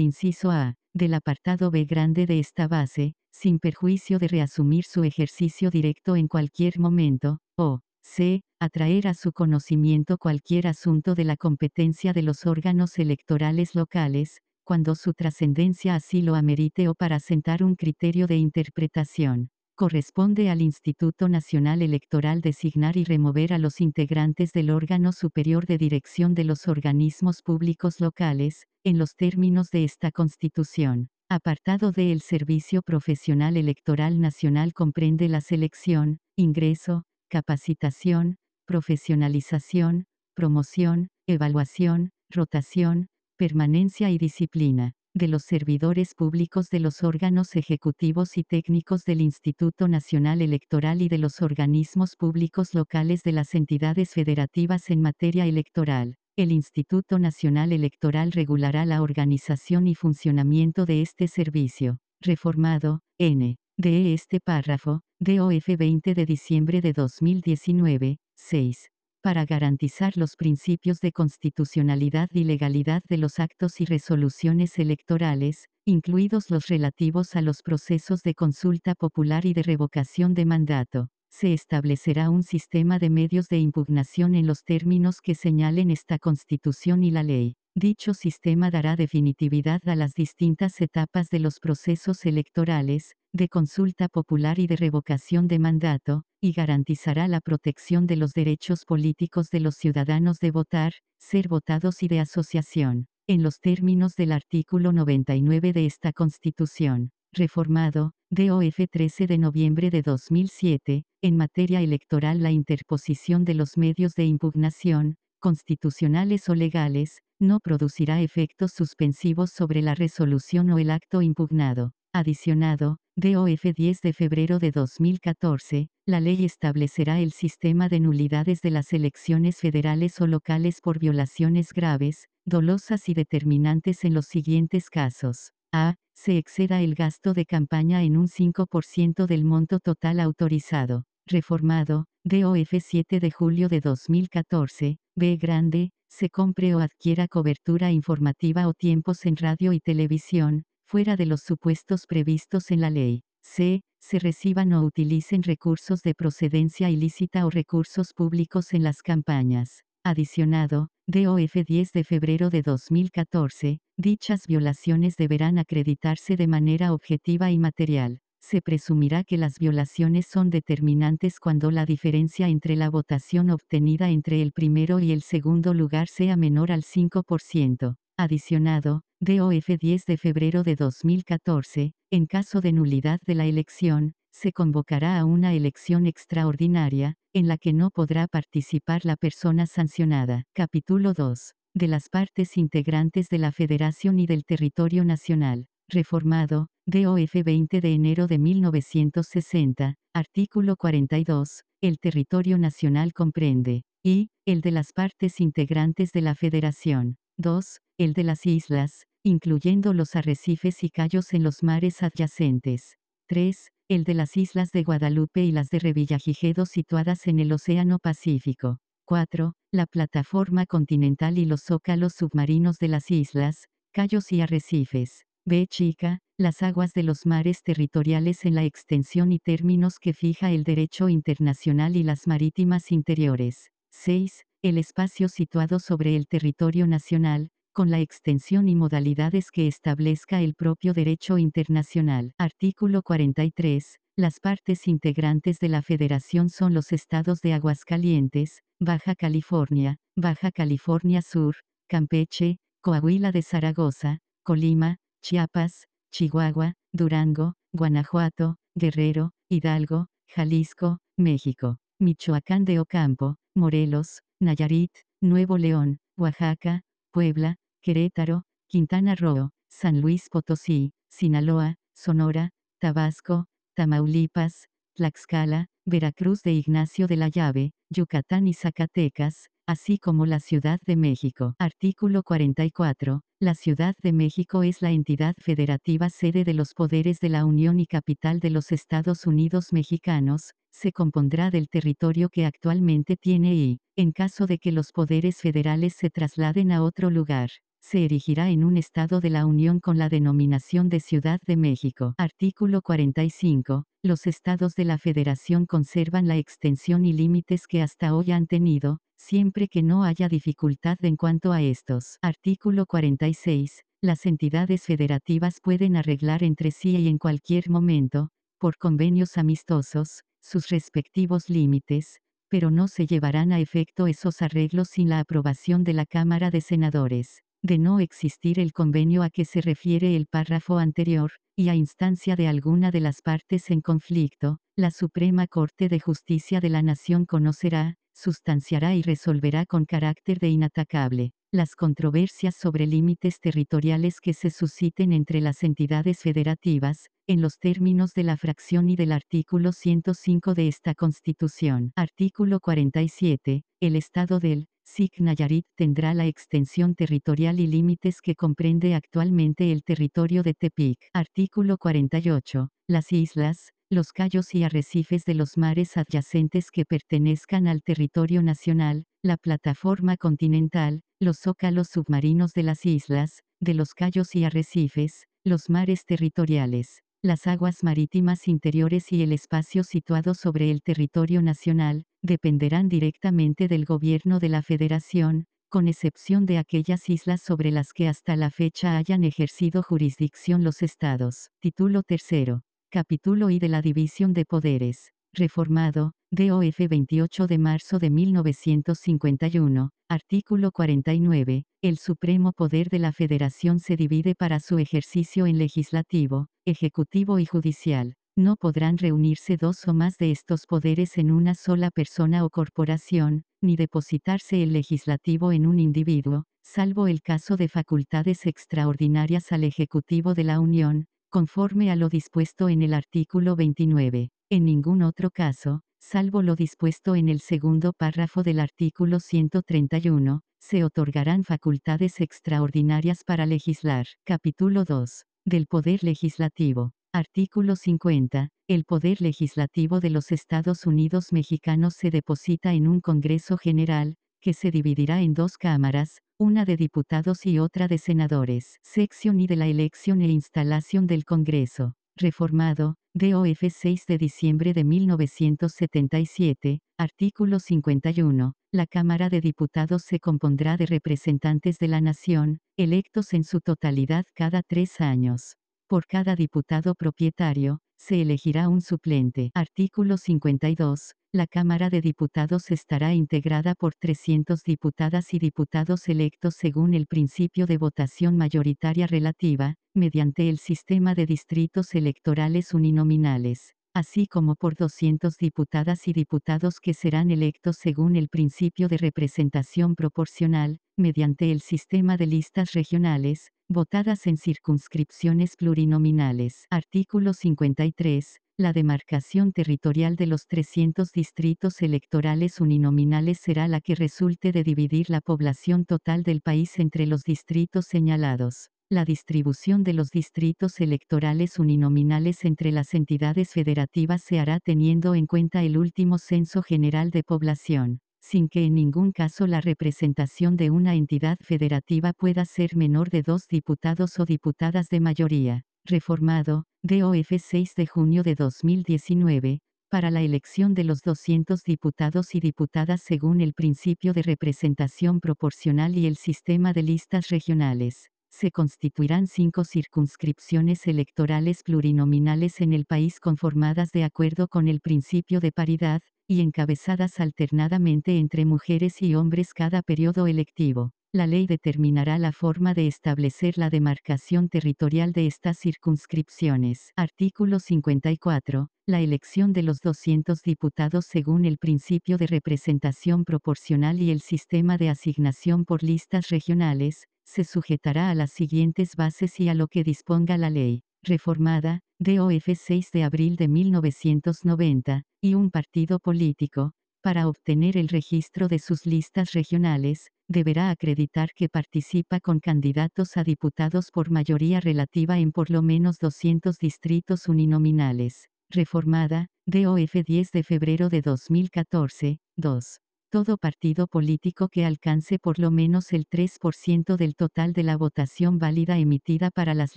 inciso A del apartado B grande de esta base, sin perjuicio de reasumir su ejercicio directo en cualquier momento, o c. atraer a su conocimiento cualquier asunto de la competencia de los órganos electorales locales, cuando su trascendencia así lo amerite o para sentar un criterio de interpretación. Corresponde al Instituto Nacional Electoral designar y remover a los integrantes del órgano superior de dirección de los organismos públicos locales, en los términos de esta Constitución. Apartado de El Servicio Profesional Electoral Nacional comprende la selección, ingreso, capacitación, profesionalización, promoción, evaluación, rotación, permanencia y disciplina, de los servidores públicos de los órganos ejecutivos y técnicos del Instituto Nacional Electoral y de los organismos públicos locales de las entidades federativas en materia electoral. El Instituto Nacional Electoral regulará la organización y funcionamiento de este servicio. Reformado, N. De este párrafo, DOF 20 de diciembre de 2019, 6 para garantizar los principios de constitucionalidad y legalidad de los actos y resoluciones electorales, incluidos los relativos a los procesos de consulta popular y de revocación de mandato. Se establecerá un sistema de medios de impugnación en los términos que señalen esta Constitución y la ley. Dicho sistema dará definitividad a las distintas etapas de los procesos electorales, de consulta popular y de revocación de mandato, y garantizará la protección de los derechos políticos de los ciudadanos de votar, ser votados y de asociación, en los términos del artículo 99 de esta Constitución, reformado, DOF 13 de noviembre de 2007, en materia electoral la interposición de los medios de impugnación, constitucionales o legales, no producirá efectos suspensivos sobre la resolución o el acto impugnado. Adicionado, DOF 10 de febrero de 2014, la ley establecerá el sistema de nulidades de las elecciones federales o locales por violaciones graves, dolosas y determinantes en los siguientes casos. A. Se exceda el gasto de campaña en un 5% del monto total autorizado. Reformado, DOF 7 de julio de 2014, B. Grande, se compre o adquiera cobertura informativa o tiempos en radio y televisión, fuera de los supuestos previstos en la ley. C. Se reciban o utilicen recursos de procedencia ilícita o recursos públicos en las campañas. Adicionado, DOF 10 de febrero de 2014, dichas violaciones deberán acreditarse de manera objetiva y material. Se presumirá que las violaciones son determinantes cuando la diferencia entre la votación obtenida entre el primero y el segundo lugar sea menor al 5%. Adicionado, DOF 10 de febrero de 2014, en caso de nulidad de la elección, se convocará a una elección extraordinaria, en la que no podrá participar la persona sancionada. Capítulo 2. De las partes integrantes de la Federación y del Territorio Nacional. Reformado, DOF 20 de enero de 1960, artículo 42, el territorio nacional comprende, y, el de las partes integrantes de la Federación. 2 el de las islas, incluyendo los arrecifes y callos en los mares adyacentes. 3. El de las islas de Guadalupe y las de Revillagigedo situadas en el Océano Pacífico. 4. La plataforma continental y los zócalos submarinos de las islas, callos y arrecifes. B. Chica, las aguas de los mares territoriales en la extensión y términos que fija el derecho internacional y las marítimas interiores. 6. El espacio situado sobre el territorio nacional, con la extensión y modalidades que establezca el propio derecho internacional. Artículo 43. Las partes integrantes de la Federación son los estados de Aguascalientes, Baja California, Baja California Sur, Campeche, Coahuila de Zaragoza, Colima, Chiapas, Chihuahua, Durango, Guanajuato, Guerrero, Hidalgo, Jalisco, México, Michoacán de Ocampo, Morelos, Nayarit, Nuevo León, Oaxaca, Puebla, Querétaro, Quintana Roo, San Luis Potosí, Sinaloa, Sonora, Tabasco, Tamaulipas, Tlaxcala, Veracruz de Ignacio de la Llave, Yucatán y Zacatecas, así como la Ciudad de México. Artículo 44. La Ciudad de México es la entidad federativa sede de los poderes de la Unión y capital de los Estados Unidos mexicanos, se compondrá del territorio que actualmente tiene y, en caso de que los poderes federales se trasladen a otro lugar, se erigirá en un Estado de la Unión con la denominación de Ciudad de México. Artículo 45. Los estados de la Federación conservan la extensión y límites que hasta hoy han tenido, siempre que no haya dificultad en cuanto a estos. Artículo 46. Las entidades federativas pueden arreglar entre sí y en cualquier momento, por convenios amistosos, sus respectivos límites, pero no se llevarán a efecto esos arreglos sin la aprobación de la Cámara de Senadores. De no existir el convenio a que se refiere el párrafo anterior, y a instancia de alguna de las partes en conflicto, la Suprema Corte de Justicia de la Nación conocerá, sustanciará y resolverá con carácter de inatacable las controversias sobre límites territoriales que se susciten entre las entidades federativas, en los términos de la fracción y del artículo 105 de esta Constitución. Artículo 47. El Estado del SIC Nayarit tendrá la extensión territorial y límites que comprende actualmente el territorio de Tepic. Artículo 48. Las islas, los callos y arrecifes de los mares adyacentes que pertenezcan al territorio nacional, la plataforma continental, los zócalos submarinos de las islas, de los callos y arrecifes, los mares territoriales, las aguas marítimas interiores y el espacio situado sobre el territorio nacional, dependerán directamente del gobierno de la Federación, con excepción de aquellas islas sobre las que hasta la fecha hayan ejercido jurisdicción los estados. Título tercero. Capítulo I de la División de Poderes. Reformado, DOF 28 de marzo de 1951, artículo 49, el supremo poder de la Federación se divide para su ejercicio en legislativo, ejecutivo y judicial. No podrán reunirse dos o más de estos poderes en una sola persona o corporación, ni depositarse el legislativo en un individuo, salvo el caso de facultades extraordinarias al Ejecutivo de la Unión, conforme a lo dispuesto en el artículo 29. En ningún otro caso, salvo lo dispuesto en el segundo párrafo del artículo 131, se otorgarán facultades extraordinarias para legislar. Capítulo 2. Del Poder Legislativo. Artículo 50. El poder legislativo de los Estados Unidos mexicanos se deposita en un Congreso General, que se dividirá en dos cámaras, una de diputados y otra de senadores. Sección y de la elección e instalación del Congreso. Reformado, DOF 6 de diciembre de 1977, artículo 51. La Cámara de Diputados se compondrá de representantes de la Nación, electos en su totalidad cada tres años. Por cada diputado propietario, se elegirá un suplente. Artículo 52. La Cámara de Diputados estará integrada por 300 diputadas y diputados electos según el principio de votación mayoritaria relativa, mediante el sistema de distritos electorales uninominales, así como por 200 diputadas y diputados que serán electos según el principio de representación proporcional, mediante el sistema de listas regionales, votadas en circunscripciones plurinominales. Artículo 53. La demarcación territorial de los 300 distritos electorales uninominales será la que resulte de dividir la población total del país entre los distritos señalados. La distribución de los distritos electorales uninominales entre las entidades federativas se hará teniendo en cuenta el último censo general de población, sin que en ningún caso la representación de una entidad federativa pueda ser menor de dos diputados o diputadas de mayoría. Reformado, DOF 6 de junio de 2019, para la elección de los 200 diputados y diputadas según el principio de representación proporcional y el sistema de listas regionales. Se constituirán cinco circunscripciones electorales plurinominales en el país conformadas de acuerdo con el principio de paridad, y encabezadas alternadamente entre mujeres y hombres cada periodo electivo. La ley determinará la forma de establecer la demarcación territorial de estas circunscripciones. Artículo 54. La elección de los 200 diputados según el principio de representación proporcional y el sistema de asignación por listas regionales, se sujetará a las siguientes bases y a lo que disponga la ley. Reformada, DOF 6 de abril de 1990, y un partido político, Para obtener el registro de sus listas regionales, deberá acreditar que participa con candidatos a diputados por mayoría relativa en por lo menos 200 distritos uninominales. Reformada, DOF 10 de febrero de 2014, 2. Todo partido político que alcance por lo menos el 3% del total de la votación válida emitida para las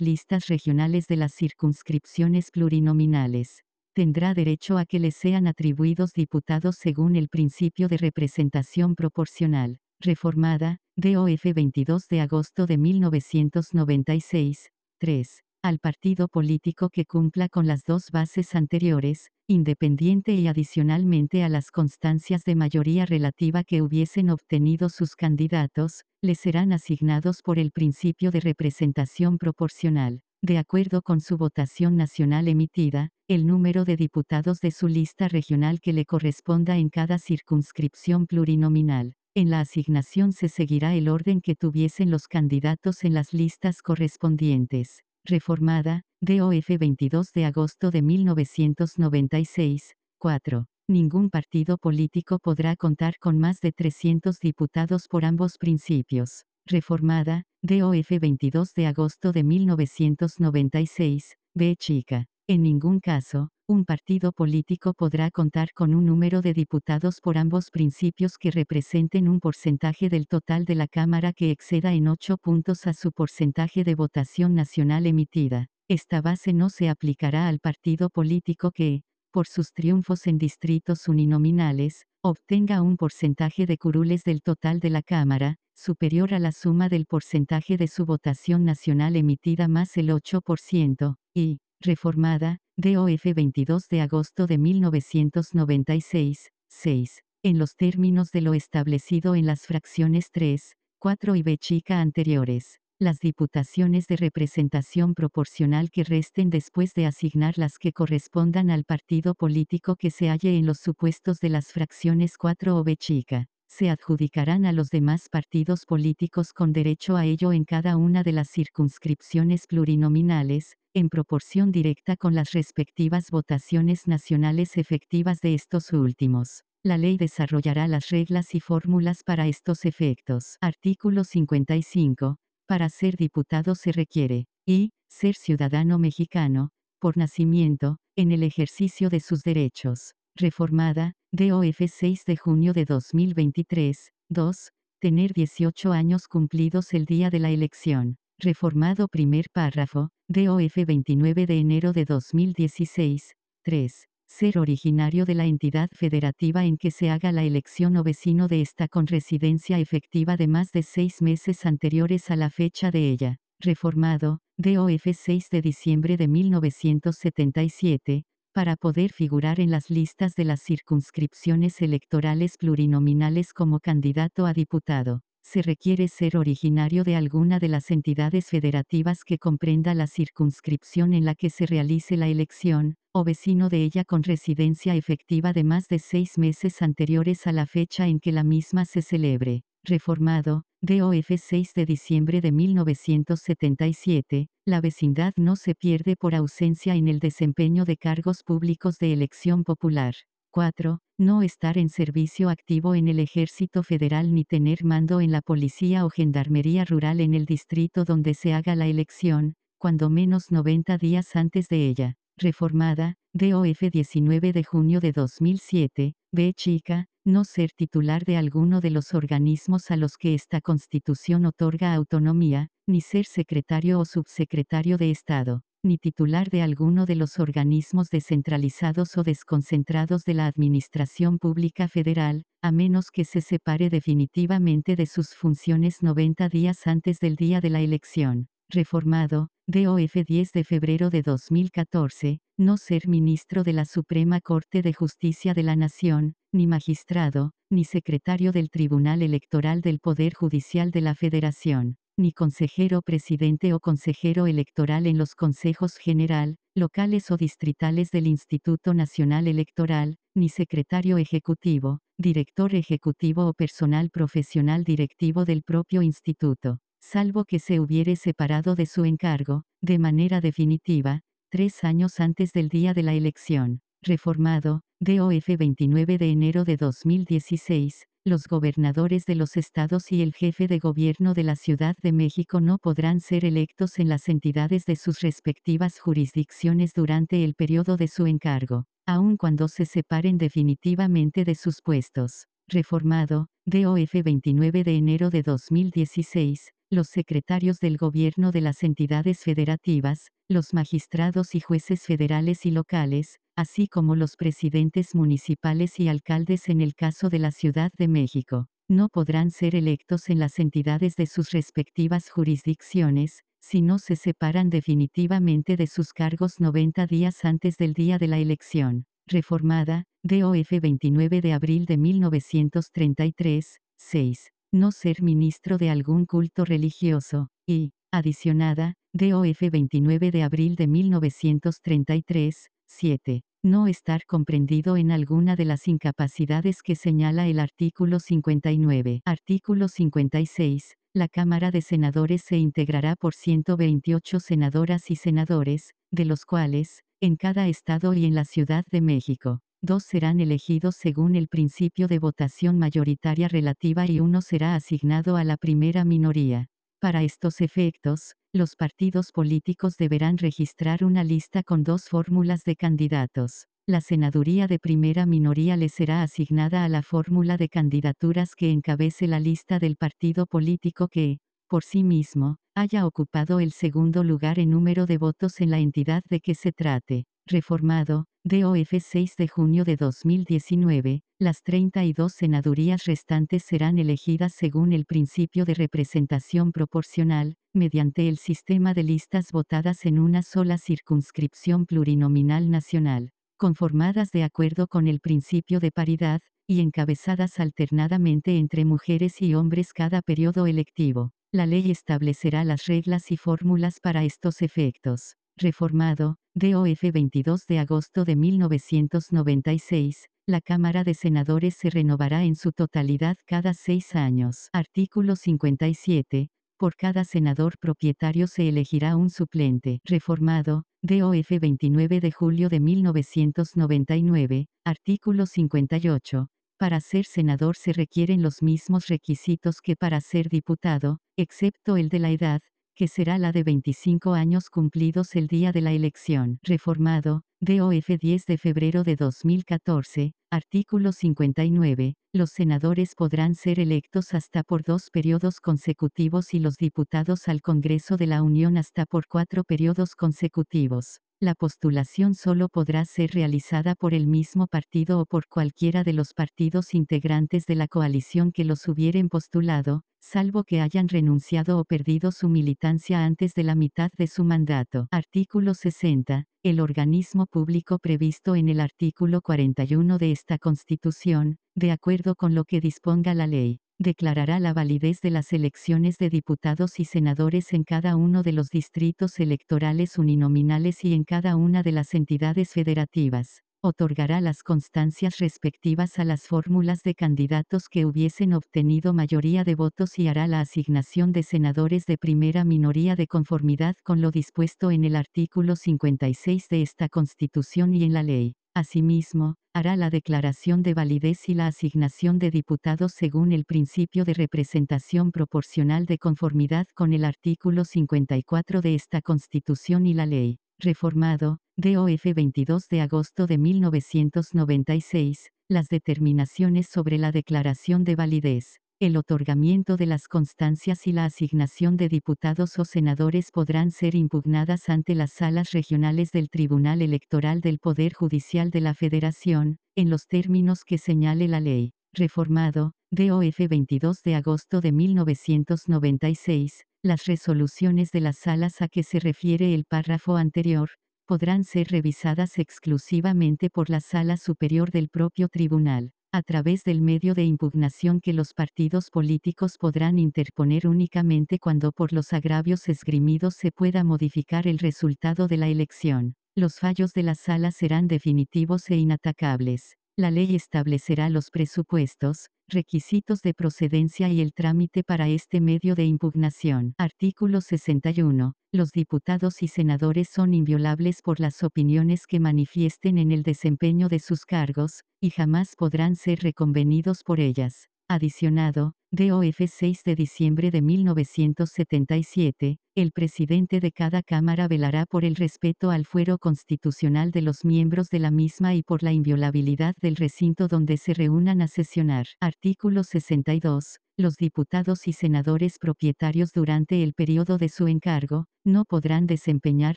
listas regionales de las circunscripciones plurinominales tendrá derecho a que le sean atribuidos diputados según el principio de representación proporcional reformada, DOF 22 de agosto de 1996, 3. Al partido político que cumpla con las dos bases anteriores, independiente y adicionalmente a las constancias de mayoría relativa que hubiesen obtenido sus candidatos, le serán asignados por el principio de representación proporcional, de acuerdo con su votación nacional emitida, el número de diputados de su lista regional que le corresponda en cada circunscripción plurinominal. En la asignación se seguirá el orden que tuviesen los candidatos en las listas correspondientes. Reformada, DOF 22 de agosto de 1996, 4. Ningún partido político podrá contar con más de 300 diputados por ambos principios. Reformada, DOF 22 de agosto de 1996, B chica. En ningún caso, un partido político podrá contar con un número de diputados por ambos principios que representen un porcentaje del total de la Cámara que exceda en 8 puntos a su porcentaje de votación nacional emitida. Esta base no se aplicará al partido político que, por sus triunfos en distritos uninominales, obtenga un porcentaje de curules del total de la Cámara, superior a la suma del porcentaje de su votación nacional emitida más el 8%, y, reformada, DOF 22 de agosto de 1996, 6, en los términos de lo establecido en las fracciones 3, 4 y B chica anteriores. Las diputaciones de representación proporcional que resten después de asignar las que correspondan al partido político que se halle en los supuestos de las fracciones 4 o B chica se adjudicarán a los demás partidos políticos con derecho a ello en cada una de las circunscripciones plurinominales, en proporción directa con las respectivas votaciones nacionales efectivas de estos últimos. La ley desarrollará las reglas y fórmulas para estos efectos. Artículo 55. Para ser diputado se requiere, y, ser ciudadano mexicano, por nacimiento, en el ejercicio de sus derechos. Reformada, DOF 6 de junio de 2023. 2. Tener 18 años cumplidos el día de la elección. Reformado primer párrafo, DOF 29 de enero de 2016. 3. Ser originario de la entidad federativa en que se haga la elección o vecino de esta con residencia efectiva de más de seis meses anteriores a la fecha de ella. Reformado, DOF 6 de diciembre de 1977, para poder figurar en las listas de las circunscripciones electorales plurinominales como candidato a diputado, se requiere ser originario de alguna de las entidades federativas que comprenda la circunscripción en la que se realice la elección, o vecino de ella con residencia efectiva de más de seis meses anteriores a la fecha en que la misma se celebre. Reformado, DOF 6 de diciembre de 1977, la vecindad no se pierde por ausencia en el desempeño de cargos públicos de elección popular. 4. No estar en servicio activo en el ejército federal ni tener mando en la policía o gendarmería rural en el distrito donde se haga la elección, cuando menos 90 días antes de ella. Reformada, DOF 19 de junio de 2007, B chica, no ser titular de alguno de los organismos a los que esta Constitución otorga autonomía, ni ser secretario o subsecretario de Estado, ni titular de alguno de los organismos descentralizados o desconcentrados de la Administración Pública Federal, a menos que se separe definitivamente de sus funciones 90 días antes del día de la elección. Reformado, DOF 10 de febrero de 2014, no ser ministro de la Suprema Corte de Justicia de la Nación, ni magistrado, ni secretario del Tribunal Electoral del Poder Judicial de la Federación, ni consejero presidente o consejero electoral en los consejos general, locales o distritales del Instituto Nacional Electoral, ni secretario ejecutivo, director ejecutivo o personal profesional directivo del propio instituto salvo que se hubiere separado de su encargo, de manera definitiva, tres años antes del día de la elección. Reformado, DOF 29 de enero de 2016, los gobernadores de los estados y el jefe de gobierno de la Ciudad de México no podrán ser electos en las entidades de sus respectivas jurisdicciones durante el periodo de su encargo, aun cuando se separen definitivamente de sus puestos. Reformado, DOF 29 de enero de 2016, los secretarios del gobierno de las entidades federativas, los magistrados y jueces federales y locales, así como los presidentes municipales y alcaldes en el caso de la Ciudad de México, no podrán ser electos en las entidades de sus respectivas jurisdicciones, si no se separan definitivamente de sus cargos 90 días antes del día de la elección. Reformada, DOF 29 de abril de 1933, 6 no ser ministro de algún culto religioso, y, adicionada, DOF 29 de abril de 1933, 7. No estar comprendido en alguna de las incapacidades que señala el artículo 59. Artículo 56. La Cámara de Senadores se integrará por 128 senadoras y senadores, de los cuales, en cada estado y en la Ciudad de México, dos serán elegidos según el principio de votación mayoritaria relativa y uno será asignado a la primera minoría. Para estos efectos, los partidos políticos deberán registrar una lista con dos fórmulas de candidatos. La senaduría de primera minoría le será asignada a la fórmula de candidaturas que encabece la lista del partido político que, por sí mismo, haya ocupado el segundo lugar en número de votos en la entidad de que se trate. Reformado, DOF 6 de junio de 2019, las 32 senadurías restantes serán elegidas según el principio de representación proporcional, mediante el sistema de listas votadas en una sola circunscripción plurinominal nacional, conformadas de acuerdo con el principio de paridad, y encabezadas alternadamente entre mujeres y hombres cada periodo electivo. La ley establecerá las reglas y fórmulas para estos efectos. Reformado, DOF 22 de agosto de 1996, la Cámara de Senadores se renovará en su totalidad cada seis años. Artículo 57. Por cada senador propietario se elegirá un suplente. Reformado, DOF 29 de julio de 1999, artículo 58. Para ser senador se requieren los mismos requisitos que para ser diputado, excepto el de la edad, que será la de 25 años cumplidos el día de la elección. Reformado, DOF 10 de febrero de 2014, artículo 59, los senadores podrán ser electos hasta por dos periodos consecutivos y los diputados al Congreso de la Unión hasta por cuatro periodos consecutivos. La postulación solo podrá ser realizada por el mismo partido o por cualquiera de los partidos integrantes de la coalición que los hubieren postulado, salvo que hayan renunciado o perdido su militancia antes de la mitad de su mandato. Artículo 60. El organismo público previsto en el artículo 41 de esta Constitución, de acuerdo con lo que disponga la ley, declarará la validez de las elecciones de diputados y senadores en cada uno de los distritos electorales uninominales y en cada una de las entidades federativas otorgará las constancias respectivas a las fórmulas de candidatos que hubiesen obtenido mayoría de votos y hará la asignación de senadores de primera minoría de conformidad con lo dispuesto en el artículo 56 de esta Constitución y en la ley. Asimismo, hará la declaración de validez y la asignación de diputados según el principio de representación proporcional de conformidad con el artículo 54 de esta Constitución y la ley. Reformado, DOF 22 de agosto de 1996, las determinaciones sobre la declaración de validez, el otorgamiento de las constancias y la asignación de diputados o senadores podrán ser impugnadas ante las salas regionales del Tribunal Electoral del Poder Judicial de la Federación, en los términos que señale la ley. Reformado, DOF 22 de agosto de 1996, las resoluciones de las salas a que se refiere el párrafo anterior, podrán ser revisadas exclusivamente por la Sala Superior del propio tribunal, a través del medio de impugnación que los partidos políticos podrán interponer únicamente cuando por los agravios esgrimidos se pueda modificar el resultado de la elección. Los fallos de la sala serán definitivos e inatacables. La ley establecerá los presupuestos, requisitos de procedencia y el trámite para este medio de impugnación. Artículo 61. Los diputados y senadores son inviolables por las opiniones que manifiesten en el desempeño de sus cargos, y jamás podrán ser reconvenidos por ellas. Adicionado, DOF 6 de diciembre de 1977, el presidente de cada Cámara velará por el respeto al fuero constitucional de los miembros de la misma y por la inviolabilidad del recinto donde se reúnan a sesionar. Artículo 62. Los diputados y senadores propietarios durante el periodo de su encargo, no podrán desempeñar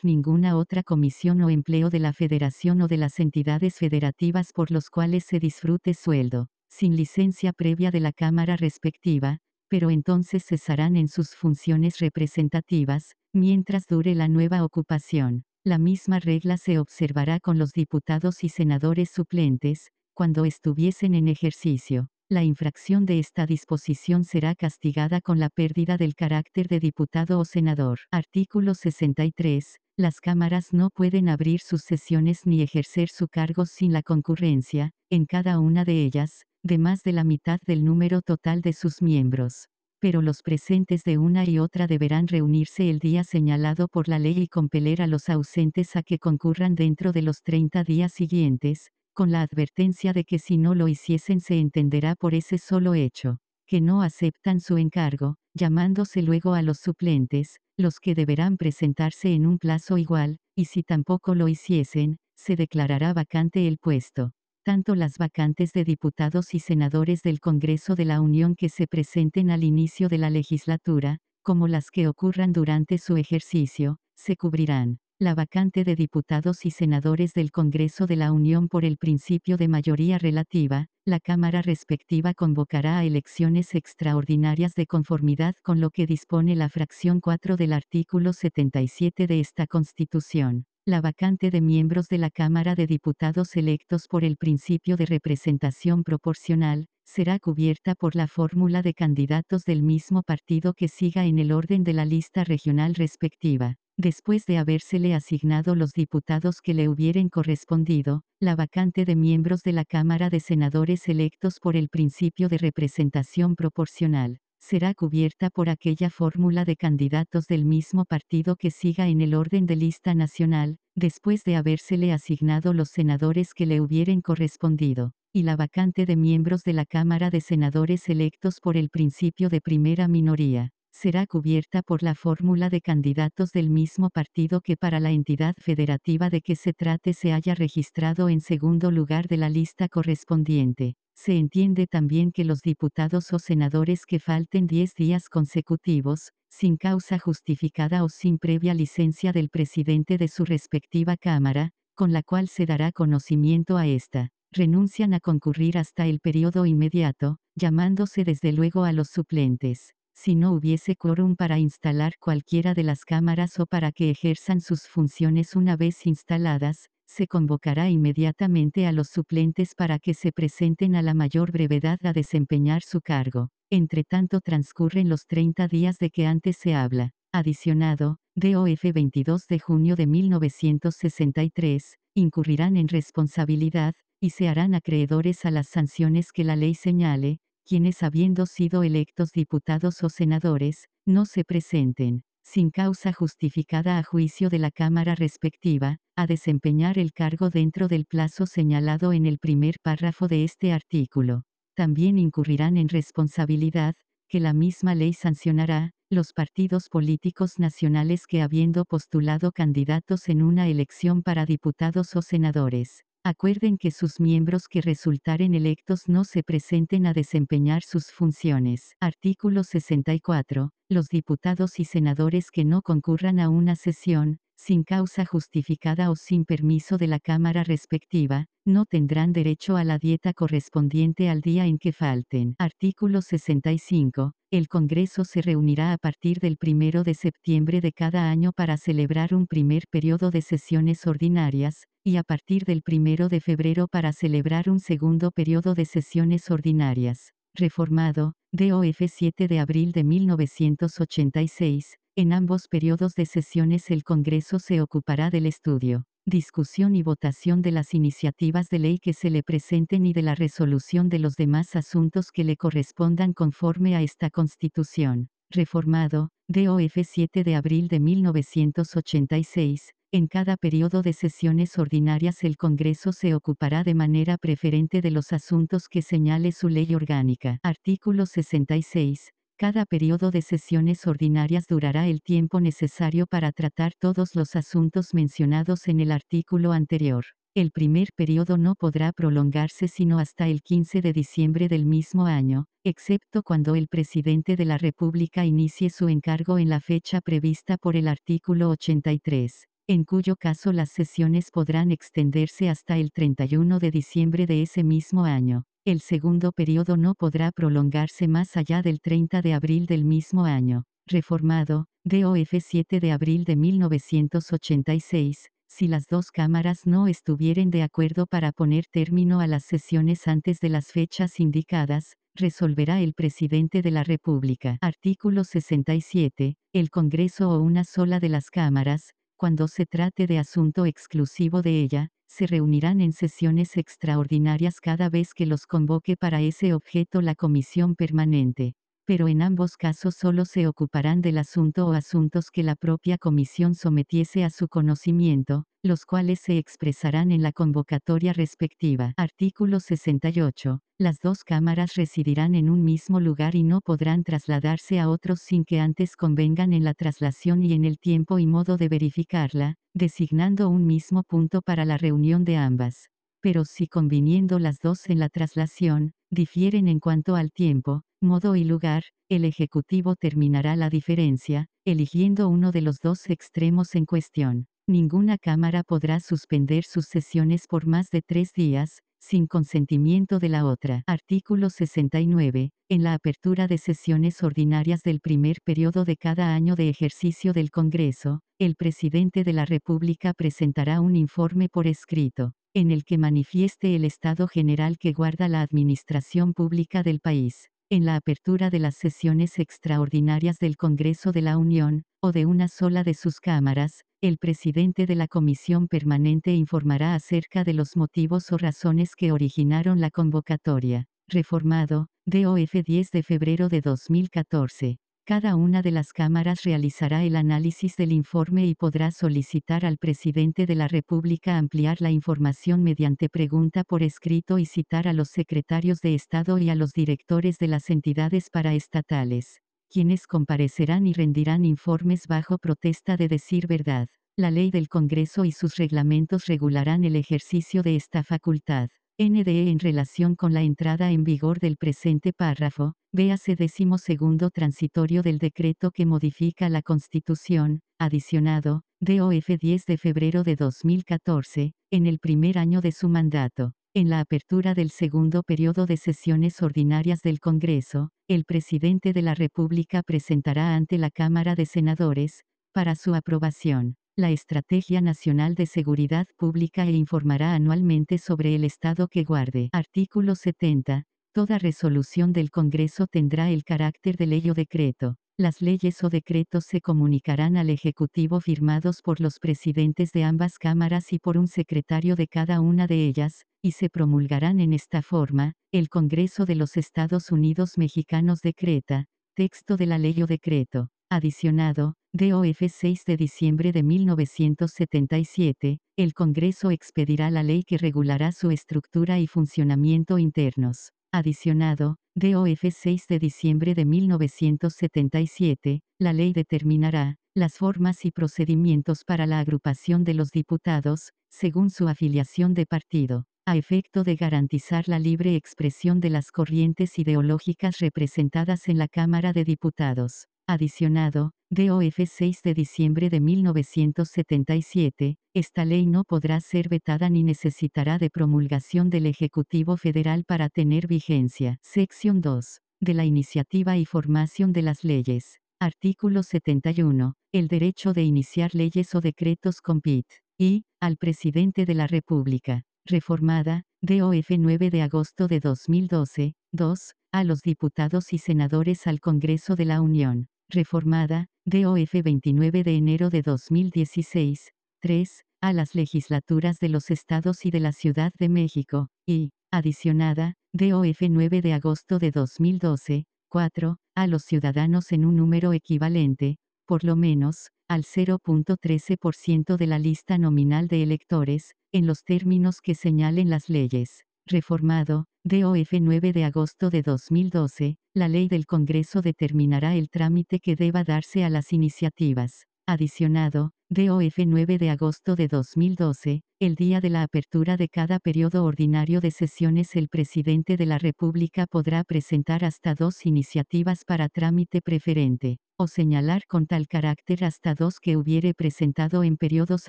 ninguna otra comisión o empleo de la federación o de las entidades federativas por los cuales se disfrute sueldo sin licencia previa de la Cámara respectiva, pero entonces cesarán en sus funciones representativas, mientras dure la nueva ocupación. La misma regla se observará con los diputados y senadores suplentes, cuando estuviesen en ejercicio. La infracción de esta disposición será castigada con la pérdida del carácter de diputado o senador. Artículo 63. Las cámaras no pueden abrir sus sesiones ni ejercer su cargo sin la concurrencia, en cada una de ellas, de más de la mitad del número total de sus miembros. Pero los presentes de una y otra deberán reunirse el día señalado por la ley y compeler a los ausentes a que concurran dentro de los 30 días siguientes, con la advertencia de que si no lo hiciesen se entenderá por ese solo hecho, que no aceptan su encargo, llamándose luego a los suplentes, los que deberán presentarse en un plazo igual, y si tampoco lo hiciesen, se declarará vacante el puesto tanto las vacantes de diputados y senadores del Congreso de la Unión que se presenten al inicio de la legislatura, como las que ocurran durante su ejercicio, se cubrirán. La vacante de diputados y senadores del Congreso de la Unión por el principio de mayoría relativa, la Cámara respectiva convocará a elecciones extraordinarias de conformidad con lo que dispone la fracción 4 del artículo 77 de esta Constitución la vacante de miembros de la Cámara de Diputados electos por el principio de representación proporcional, será cubierta por la fórmula de candidatos del mismo partido que siga en el orden de la lista regional respectiva. Después de habérsele asignado los diputados que le hubieren correspondido, la vacante de miembros de la Cámara de Senadores electos por el principio de representación proporcional será cubierta por aquella fórmula de candidatos del mismo partido que siga en el orden de lista nacional, después de habérsele asignado los senadores que le hubieren correspondido, y la vacante de miembros de la Cámara de Senadores electos por el principio de primera minoría será cubierta por la fórmula de candidatos del mismo partido que para la entidad federativa de que se trate se haya registrado en segundo lugar de la lista correspondiente. Se entiende también que los diputados o senadores que falten 10 días consecutivos, sin causa justificada o sin previa licencia del presidente de su respectiva Cámara, con la cual se dará conocimiento a esta, renuncian a concurrir hasta el periodo inmediato, llamándose desde luego a los suplentes. Si no hubiese quórum para instalar cualquiera de las cámaras o para que ejerzan sus funciones una vez instaladas, se convocará inmediatamente a los suplentes para que se presenten a la mayor brevedad a desempeñar su cargo. Entre tanto transcurren los 30 días de que antes se habla. Adicionado, DOF 22 de junio de 1963, incurrirán en responsabilidad, y se harán acreedores a las sanciones que la ley señale, quienes habiendo sido electos diputados o senadores, no se presenten sin causa justificada a juicio de la Cámara respectiva, a desempeñar el cargo dentro del plazo señalado en el primer párrafo de este artículo. También incurrirán en responsabilidad, que la misma ley sancionará, los partidos políticos nacionales que habiendo postulado candidatos en una elección para diputados o senadores, acuerden que sus miembros que resultaren electos no se presenten a desempeñar sus funciones. Artículo 64. Los diputados y senadores que no concurran a una sesión, sin causa justificada o sin permiso de la Cámara respectiva, no tendrán derecho a la dieta correspondiente al día en que falten. Artículo 65. El Congreso se reunirá a partir del 1 de septiembre de cada año para celebrar un primer periodo de sesiones ordinarias, y a partir del 1 de febrero para celebrar un segundo periodo de sesiones ordinarias. Reformado, DOF 7 de abril de 1986, en ambos periodos de sesiones el Congreso se ocupará del estudio discusión y votación de las iniciativas de ley que se le presenten y de la resolución de los demás asuntos que le correspondan conforme a esta Constitución. Reformado, DOF 7 de abril de 1986, en cada periodo de sesiones ordinarias el Congreso se ocupará de manera preferente de los asuntos que señale su ley orgánica. Artículo 66. Cada periodo de sesiones ordinarias durará el tiempo necesario para tratar todos los asuntos mencionados en el artículo anterior. El primer periodo no podrá prolongarse sino hasta el 15 de diciembre del mismo año, excepto cuando el presidente de la República inicie su encargo en la fecha prevista por el artículo 83 en cuyo caso las sesiones podrán extenderse hasta el 31 de diciembre de ese mismo año. El segundo periodo no podrá prolongarse más allá del 30 de abril del mismo año. Reformado, DOF 7 de abril de 1986, si las dos cámaras no estuvieren de acuerdo para poner término a las sesiones antes de las fechas indicadas, resolverá el presidente de la República. Artículo 67. El Congreso o una sola de las cámaras, cuando se trate de asunto exclusivo de ella, se reunirán en sesiones extraordinarias cada vez que los convoque para ese objeto la comisión permanente. Pero en ambos casos solo se ocuparán del asunto o asuntos que la propia comisión sometiese a su conocimiento, los cuales se expresarán en la convocatoria respectiva. Artículo 68. Las dos cámaras residirán en un mismo lugar y no podrán trasladarse a otros sin que antes convengan en la traslación y en el tiempo y modo de verificarla, designando un mismo punto para la reunión de ambas. Pero si conviniendo las dos en la traslación, difieren en cuanto al tiempo, modo y lugar, el Ejecutivo terminará la diferencia, eligiendo uno de los dos extremos en cuestión. Ninguna Cámara podrá suspender sus sesiones por más de tres días, sin consentimiento de la otra. Artículo 69. En la apertura de sesiones ordinarias del primer periodo de cada año de ejercicio del Congreso, el presidente de la República presentará un informe por escrito, en el que manifieste el estado general que guarda la administración pública del país. En la apertura de las sesiones extraordinarias del Congreso de la Unión, o de una sola de sus cámaras, el presidente de la comisión permanente informará acerca de los motivos o razones que originaron la convocatoria. Reformado, DOF 10 de febrero de 2014. Cada una de las cámaras realizará el análisis del informe y podrá solicitar al presidente de la República ampliar la información mediante pregunta por escrito y citar a los secretarios de Estado y a los directores de las entidades paraestatales quienes comparecerán y rendirán informes bajo protesta de decir verdad. La ley del Congreso y sus reglamentos regularán el ejercicio de esta facultad. NDE en relación con la entrada en vigor del presente párrafo, véase décimo segundo transitorio del decreto que modifica la Constitución, adicionado, DOF 10 de febrero de 2014, en el primer año de su mandato. En la apertura del segundo periodo de sesiones ordinarias del Congreso, el presidente de la República presentará ante la Cámara de Senadores, para su aprobación, la Estrategia Nacional de Seguridad Pública e informará anualmente sobre el estado que guarde. Artículo 70. Toda resolución del Congreso tendrá el carácter de ley o decreto. Las leyes o decretos se comunicarán al Ejecutivo firmados por los presidentes de ambas cámaras y por un secretario de cada una de ellas, y se promulgarán en esta forma, el Congreso de los Estados Unidos Mexicanos decreta, texto de la ley o decreto, adicionado, DOF 6 de diciembre de 1977, el Congreso expedirá la ley que regulará su estructura y funcionamiento internos. Adicionado, DOF 6 de diciembre de 1977, la ley determinará las formas y procedimientos para la agrupación de los diputados, según su afiliación de partido, a efecto de garantizar la libre expresión de las corrientes ideológicas representadas en la Cámara de Diputados. Adicionado, DOF 6 de diciembre de 1977, esta ley no podrá ser vetada ni necesitará de promulgación del Ejecutivo Federal para tener vigencia. Sección 2. De la iniciativa y formación de las leyes. Artículo 71. El derecho de iniciar leyes o decretos compite. Y, al presidente de la República. Reformada, DOF 9 de agosto de 2012. 2. A los diputados y senadores al Congreso de la Unión reformada, DOF 29 de enero de 2016, 3, a las legislaturas de los estados y de la Ciudad de México, y, adicionada, DOF 9 de agosto de 2012, 4, a los ciudadanos en un número equivalente, por lo menos, al 0.13% de la lista nominal de electores, en los términos que señalen las leyes. Reformado, DOF 9 de agosto de 2012, la ley del Congreso determinará el trámite que deba darse a las iniciativas. Adicionado, DOF 9 de agosto de 2012, el día de la apertura de cada periodo ordinario de sesiones el presidente de la República podrá presentar hasta dos iniciativas para trámite preferente, o señalar con tal carácter hasta dos que hubiere presentado en periodos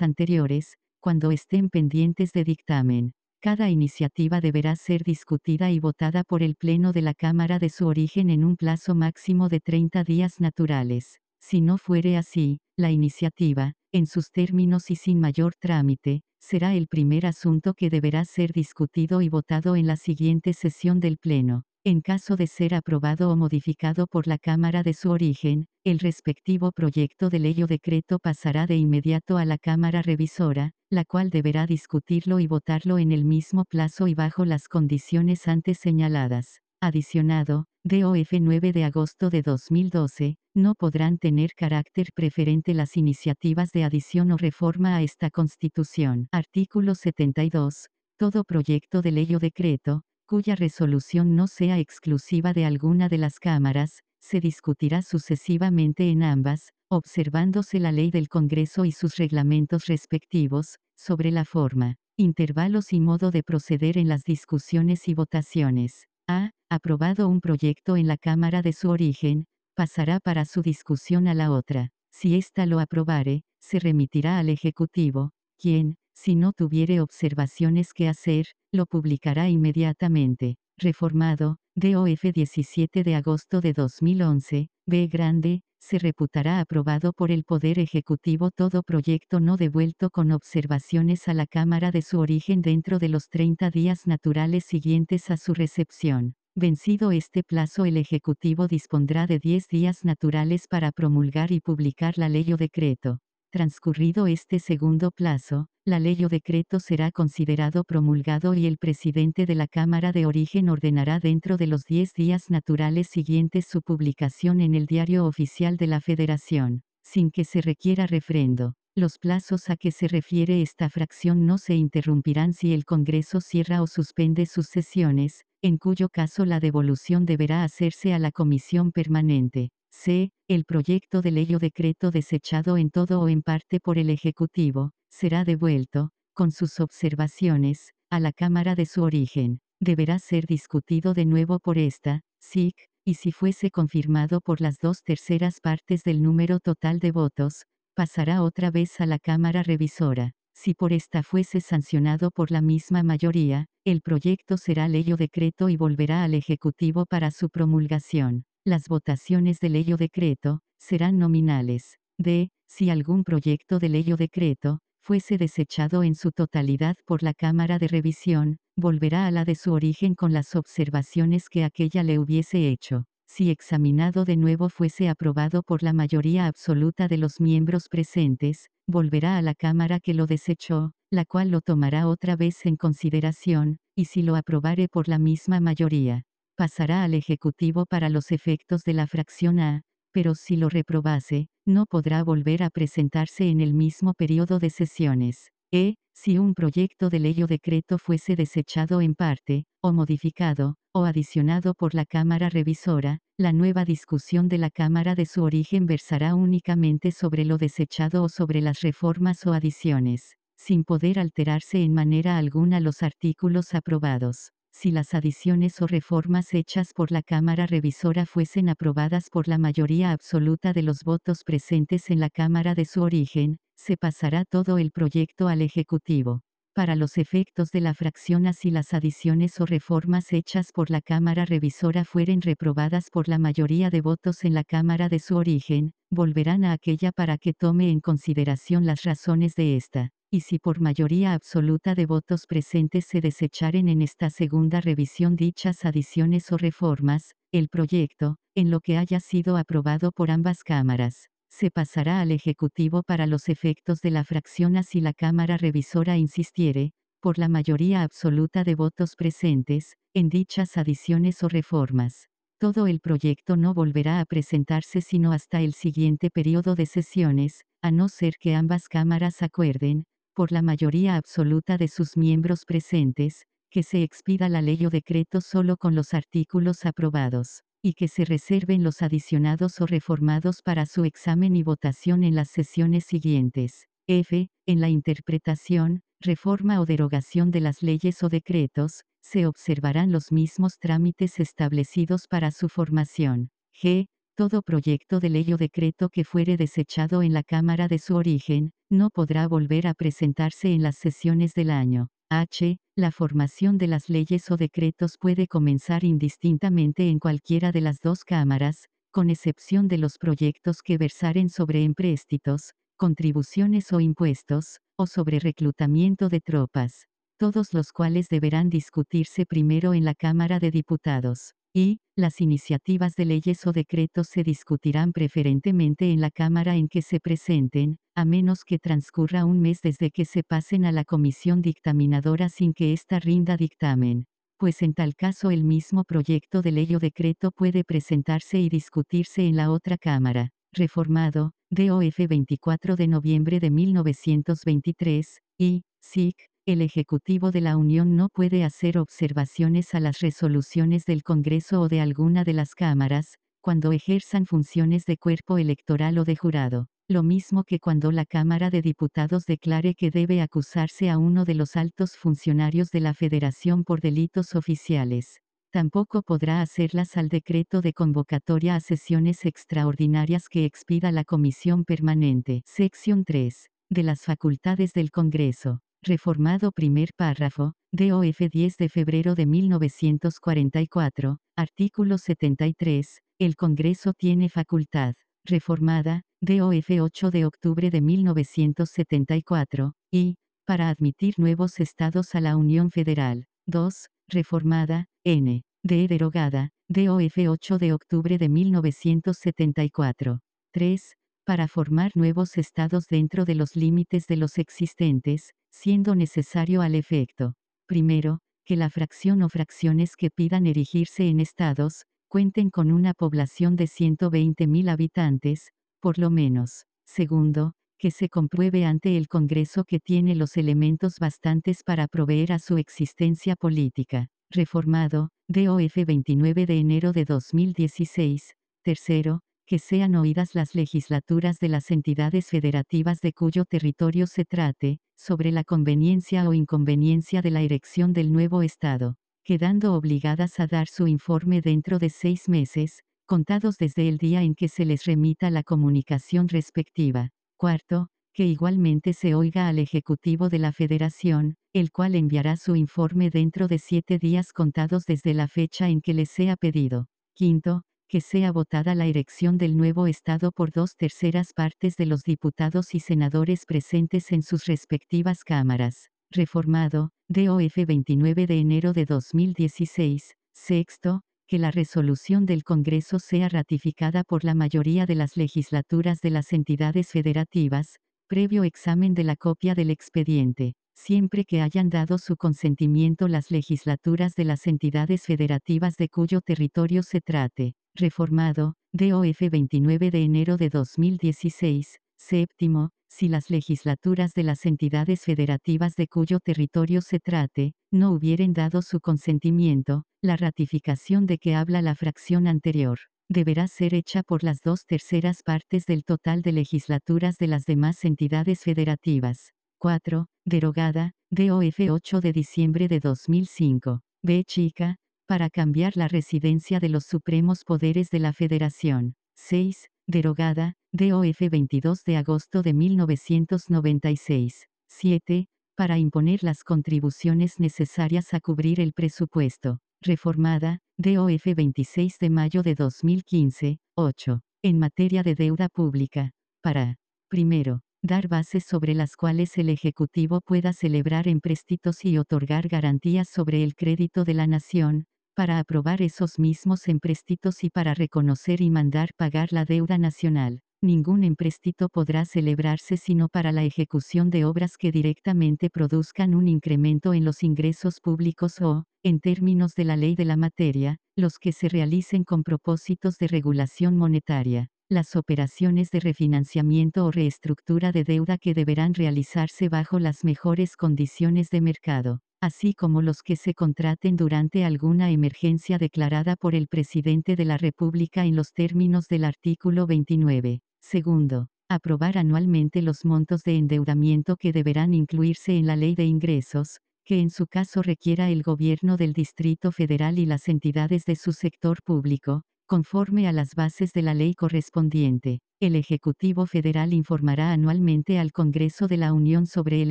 anteriores, cuando estén pendientes de dictamen. Cada iniciativa deberá ser discutida y votada por el Pleno de la Cámara de su origen en un plazo máximo de 30 días naturales. Si no fuere así, la iniciativa, en sus términos y sin mayor trámite, será el primer asunto que deberá ser discutido y votado en la siguiente sesión del Pleno. En caso de ser aprobado o modificado por la Cámara de su origen, el respectivo proyecto de ley o decreto pasará de inmediato a la Cámara Revisora, la cual deberá discutirlo y votarlo en el mismo plazo y bajo las condiciones antes señaladas. Adicionado, DOF 9 de agosto de 2012, no podrán tener carácter preferente las iniciativas de adición o reforma a esta Constitución. Artículo 72. Todo proyecto de ley o decreto, cuya resolución no sea exclusiva de alguna de las cámaras, se discutirá sucesivamente en ambas, observándose la ley del Congreso y sus reglamentos respectivos, sobre la forma, intervalos y modo de proceder en las discusiones y votaciones. A. Aprobado un proyecto en la Cámara de su origen, pasará para su discusión a la otra. Si ésta lo aprobare, se remitirá al Ejecutivo, quien, si no tuviere observaciones que hacer, lo publicará inmediatamente. Reformado, DOF 17 de agosto de 2011, B grande, se reputará aprobado por el Poder Ejecutivo todo proyecto no devuelto con observaciones a la Cámara de su origen dentro de los 30 días naturales siguientes a su recepción. Vencido este plazo el Ejecutivo dispondrá de 10 días naturales para promulgar y publicar la ley o decreto. Transcurrido este segundo plazo, la ley o decreto será considerado promulgado y el presidente de la Cámara de Origen ordenará dentro de los 10 días naturales siguientes su publicación en el Diario Oficial de la Federación, sin que se requiera refrendo. Los plazos a que se refiere esta fracción no se interrumpirán si el Congreso cierra o suspende sus sesiones, en cuyo caso la devolución deberá hacerse a la Comisión Permanente. C. El proyecto de ley o decreto desechado en todo o en parte por el Ejecutivo, será devuelto, con sus observaciones, a la Cámara de su origen. Deberá ser discutido de nuevo por esta, SIC, y si fuese confirmado por las dos terceras partes del número total de votos, pasará otra vez a la Cámara Revisora. Si por esta fuese sancionado por la misma mayoría, el proyecto será ley o decreto y volverá al Ejecutivo para su promulgación. Las votaciones de ley o decreto serán nominales. D. Si algún proyecto de ley o decreto fuese desechado en su totalidad por la Cámara de Revisión, volverá a la de su origen con las observaciones que aquella le hubiese hecho si examinado de nuevo fuese aprobado por la mayoría absoluta de los miembros presentes, volverá a la Cámara que lo desechó, la cual lo tomará otra vez en consideración, y si lo aprobare por la misma mayoría, pasará al Ejecutivo para los efectos de la fracción A, pero si lo reprobase, no podrá volver a presentarse en el mismo periodo de sesiones. E. Si un proyecto de ley o decreto fuese desechado en parte, o modificado, o adicionado por la Cámara Revisora, la nueva discusión de la Cámara de su origen versará únicamente sobre lo desechado o sobre las reformas o adiciones, sin poder alterarse en manera alguna los artículos aprobados. Si las adiciones o reformas hechas por la Cámara Revisora fuesen aprobadas por la mayoría absoluta de los votos presentes en la Cámara de su origen, se pasará todo el proyecto al Ejecutivo. Para los efectos de la fracción así las adiciones o reformas hechas por la Cámara Revisora fueren reprobadas por la mayoría de votos en la Cámara de su origen, volverán a aquella para que tome en consideración las razones de esta. Y si por mayoría absoluta de votos presentes se desecharen en esta segunda revisión dichas adiciones o reformas, el proyecto, en lo que haya sido aprobado por ambas cámaras, se pasará al Ejecutivo para los efectos de la fracción así la Cámara Revisora insistiere, por la mayoría absoluta de votos presentes, en dichas adiciones o reformas. Todo el proyecto no volverá a presentarse sino hasta el siguiente periodo de sesiones, a no ser que ambas cámaras acuerden, por la mayoría absoluta de sus miembros presentes, que se expida la ley o decreto solo con los artículos aprobados, y que se reserven los adicionados o reformados para su examen y votación en las sesiones siguientes. F. En la interpretación, reforma o derogación de las leyes o decretos, se observarán los mismos trámites establecidos para su formación. G. Todo proyecto de ley o decreto que fuere desechado en la Cámara de su origen, no podrá volver a presentarse en las sesiones del año. H. La formación de las leyes o decretos puede comenzar indistintamente en cualquiera de las dos cámaras, con excepción de los proyectos que versaren sobre empréstitos, contribuciones o impuestos, o sobre reclutamiento de tropas, todos los cuales deberán discutirse primero en la Cámara de Diputados y, las iniciativas de leyes o decretos se discutirán preferentemente en la Cámara en que se presenten, a menos que transcurra un mes desde que se pasen a la comisión dictaminadora sin que ésta rinda dictamen, pues en tal caso el mismo proyecto de ley o decreto puede presentarse y discutirse en la otra Cámara. Reformado, DOF 24 de noviembre de 1923, y, SIC, el Ejecutivo de la Unión no puede hacer observaciones a las resoluciones del Congreso o de alguna de las cámaras, cuando ejerzan funciones de cuerpo electoral o de jurado, lo mismo que cuando la Cámara de Diputados declare que debe acusarse a uno de los altos funcionarios de la Federación por delitos oficiales. Tampoco podrá hacerlas al decreto de convocatoria a sesiones extraordinarias que expida la Comisión Permanente. Sección 3. De las facultades del Congreso. Reformado primer párrafo, DOF 10 de febrero de 1944, artículo 73, el Congreso tiene facultad. Reformada, DOF 8 de octubre de 1974, y, para admitir nuevos estados a la Unión Federal. 2. Reformada, N. D. Derogada, DOF 8 de octubre de 1974. 3. Para formar nuevos estados dentro de los límites de los existentes, siendo necesario al efecto. Primero, que la fracción o fracciones que pidan erigirse en estados, cuenten con una población de 120.000 habitantes, por lo menos. Segundo, que se compruebe ante el Congreso que tiene los elementos bastantes para proveer a su existencia política. Reformado, DOF 29 de enero de 2016. Tercero, que sean oídas las legislaturas de las entidades federativas de cuyo territorio se trate, sobre la conveniencia o inconveniencia de la erección del nuevo Estado, quedando obligadas a dar su informe dentro de seis meses, contados desde el día en que se les remita la comunicación respectiva. Cuarto, que igualmente se oiga al Ejecutivo de la Federación, el cual enviará su informe dentro de siete días contados desde la fecha en que les sea pedido. Quinto, que sea votada la erección del nuevo Estado por dos terceras partes de los diputados y senadores presentes en sus respectivas cámaras. Reformado, DOF 29 de enero de 2016. Sexto, que la resolución del Congreso sea ratificada por la mayoría de las legislaturas de las entidades federativas, previo examen de la copia del expediente, siempre que hayan dado su consentimiento las legislaturas de las entidades federativas de cuyo territorio se trate. Reformado, DOF 29 de enero de 2016. Séptimo, si las legislaturas de las entidades federativas de cuyo territorio se trate, no hubieren dado su consentimiento, la ratificación de que habla la fracción anterior, deberá ser hecha por las dos terceras partes del total de legislaturas de las demás entidades federativas. 4. Derogada, DOF 8 de diciembre de 2005. B. Chica, para cambiar la residencia de los supremos poderes de la Federación. 6. Derogada, DOF 22 de agosto de 1996. 7. Para imponer las contribuciones necesarias a cubrir el presupuesto. Reformada, DOF 26 de mayo de 2015. 8. En materia de deuda pública. Para. Primero, dar bases sobre las cuales el Ejecutivo pueda celebrar empréstitos y otorgar garantías sobre el crédito de la nación, para aprobar esos mismos empréstitos y para reconocer y mandar pagar la deuda nacional. Ningún empréstito podrá celebrarse sino para la ejecución de obras que directamente produzcan un incremento en los ingresos públicos o, en términos de la ley de la materia, los que se realicen con propósitos de regulación monetaria. Las operaciones de refinanciamiento o reestructura de deuda que deberán realizarse bajo las mejores condiciones de mercado, así como los que se contraten durante alguna emergencia declarada por el presidente de la República en los términos del artículo 29. Segundo, aprobar anualmente los montos de endeudamiento que deberán incluirse en la ley de ingresos, que en su caso requiera el gobierno del Distrito Federal y las entidades de su sector público, conforme a las bases de la ley correspondiente. El Ejecutivo Federal informará anualmente al Congreso de la Unión sobre el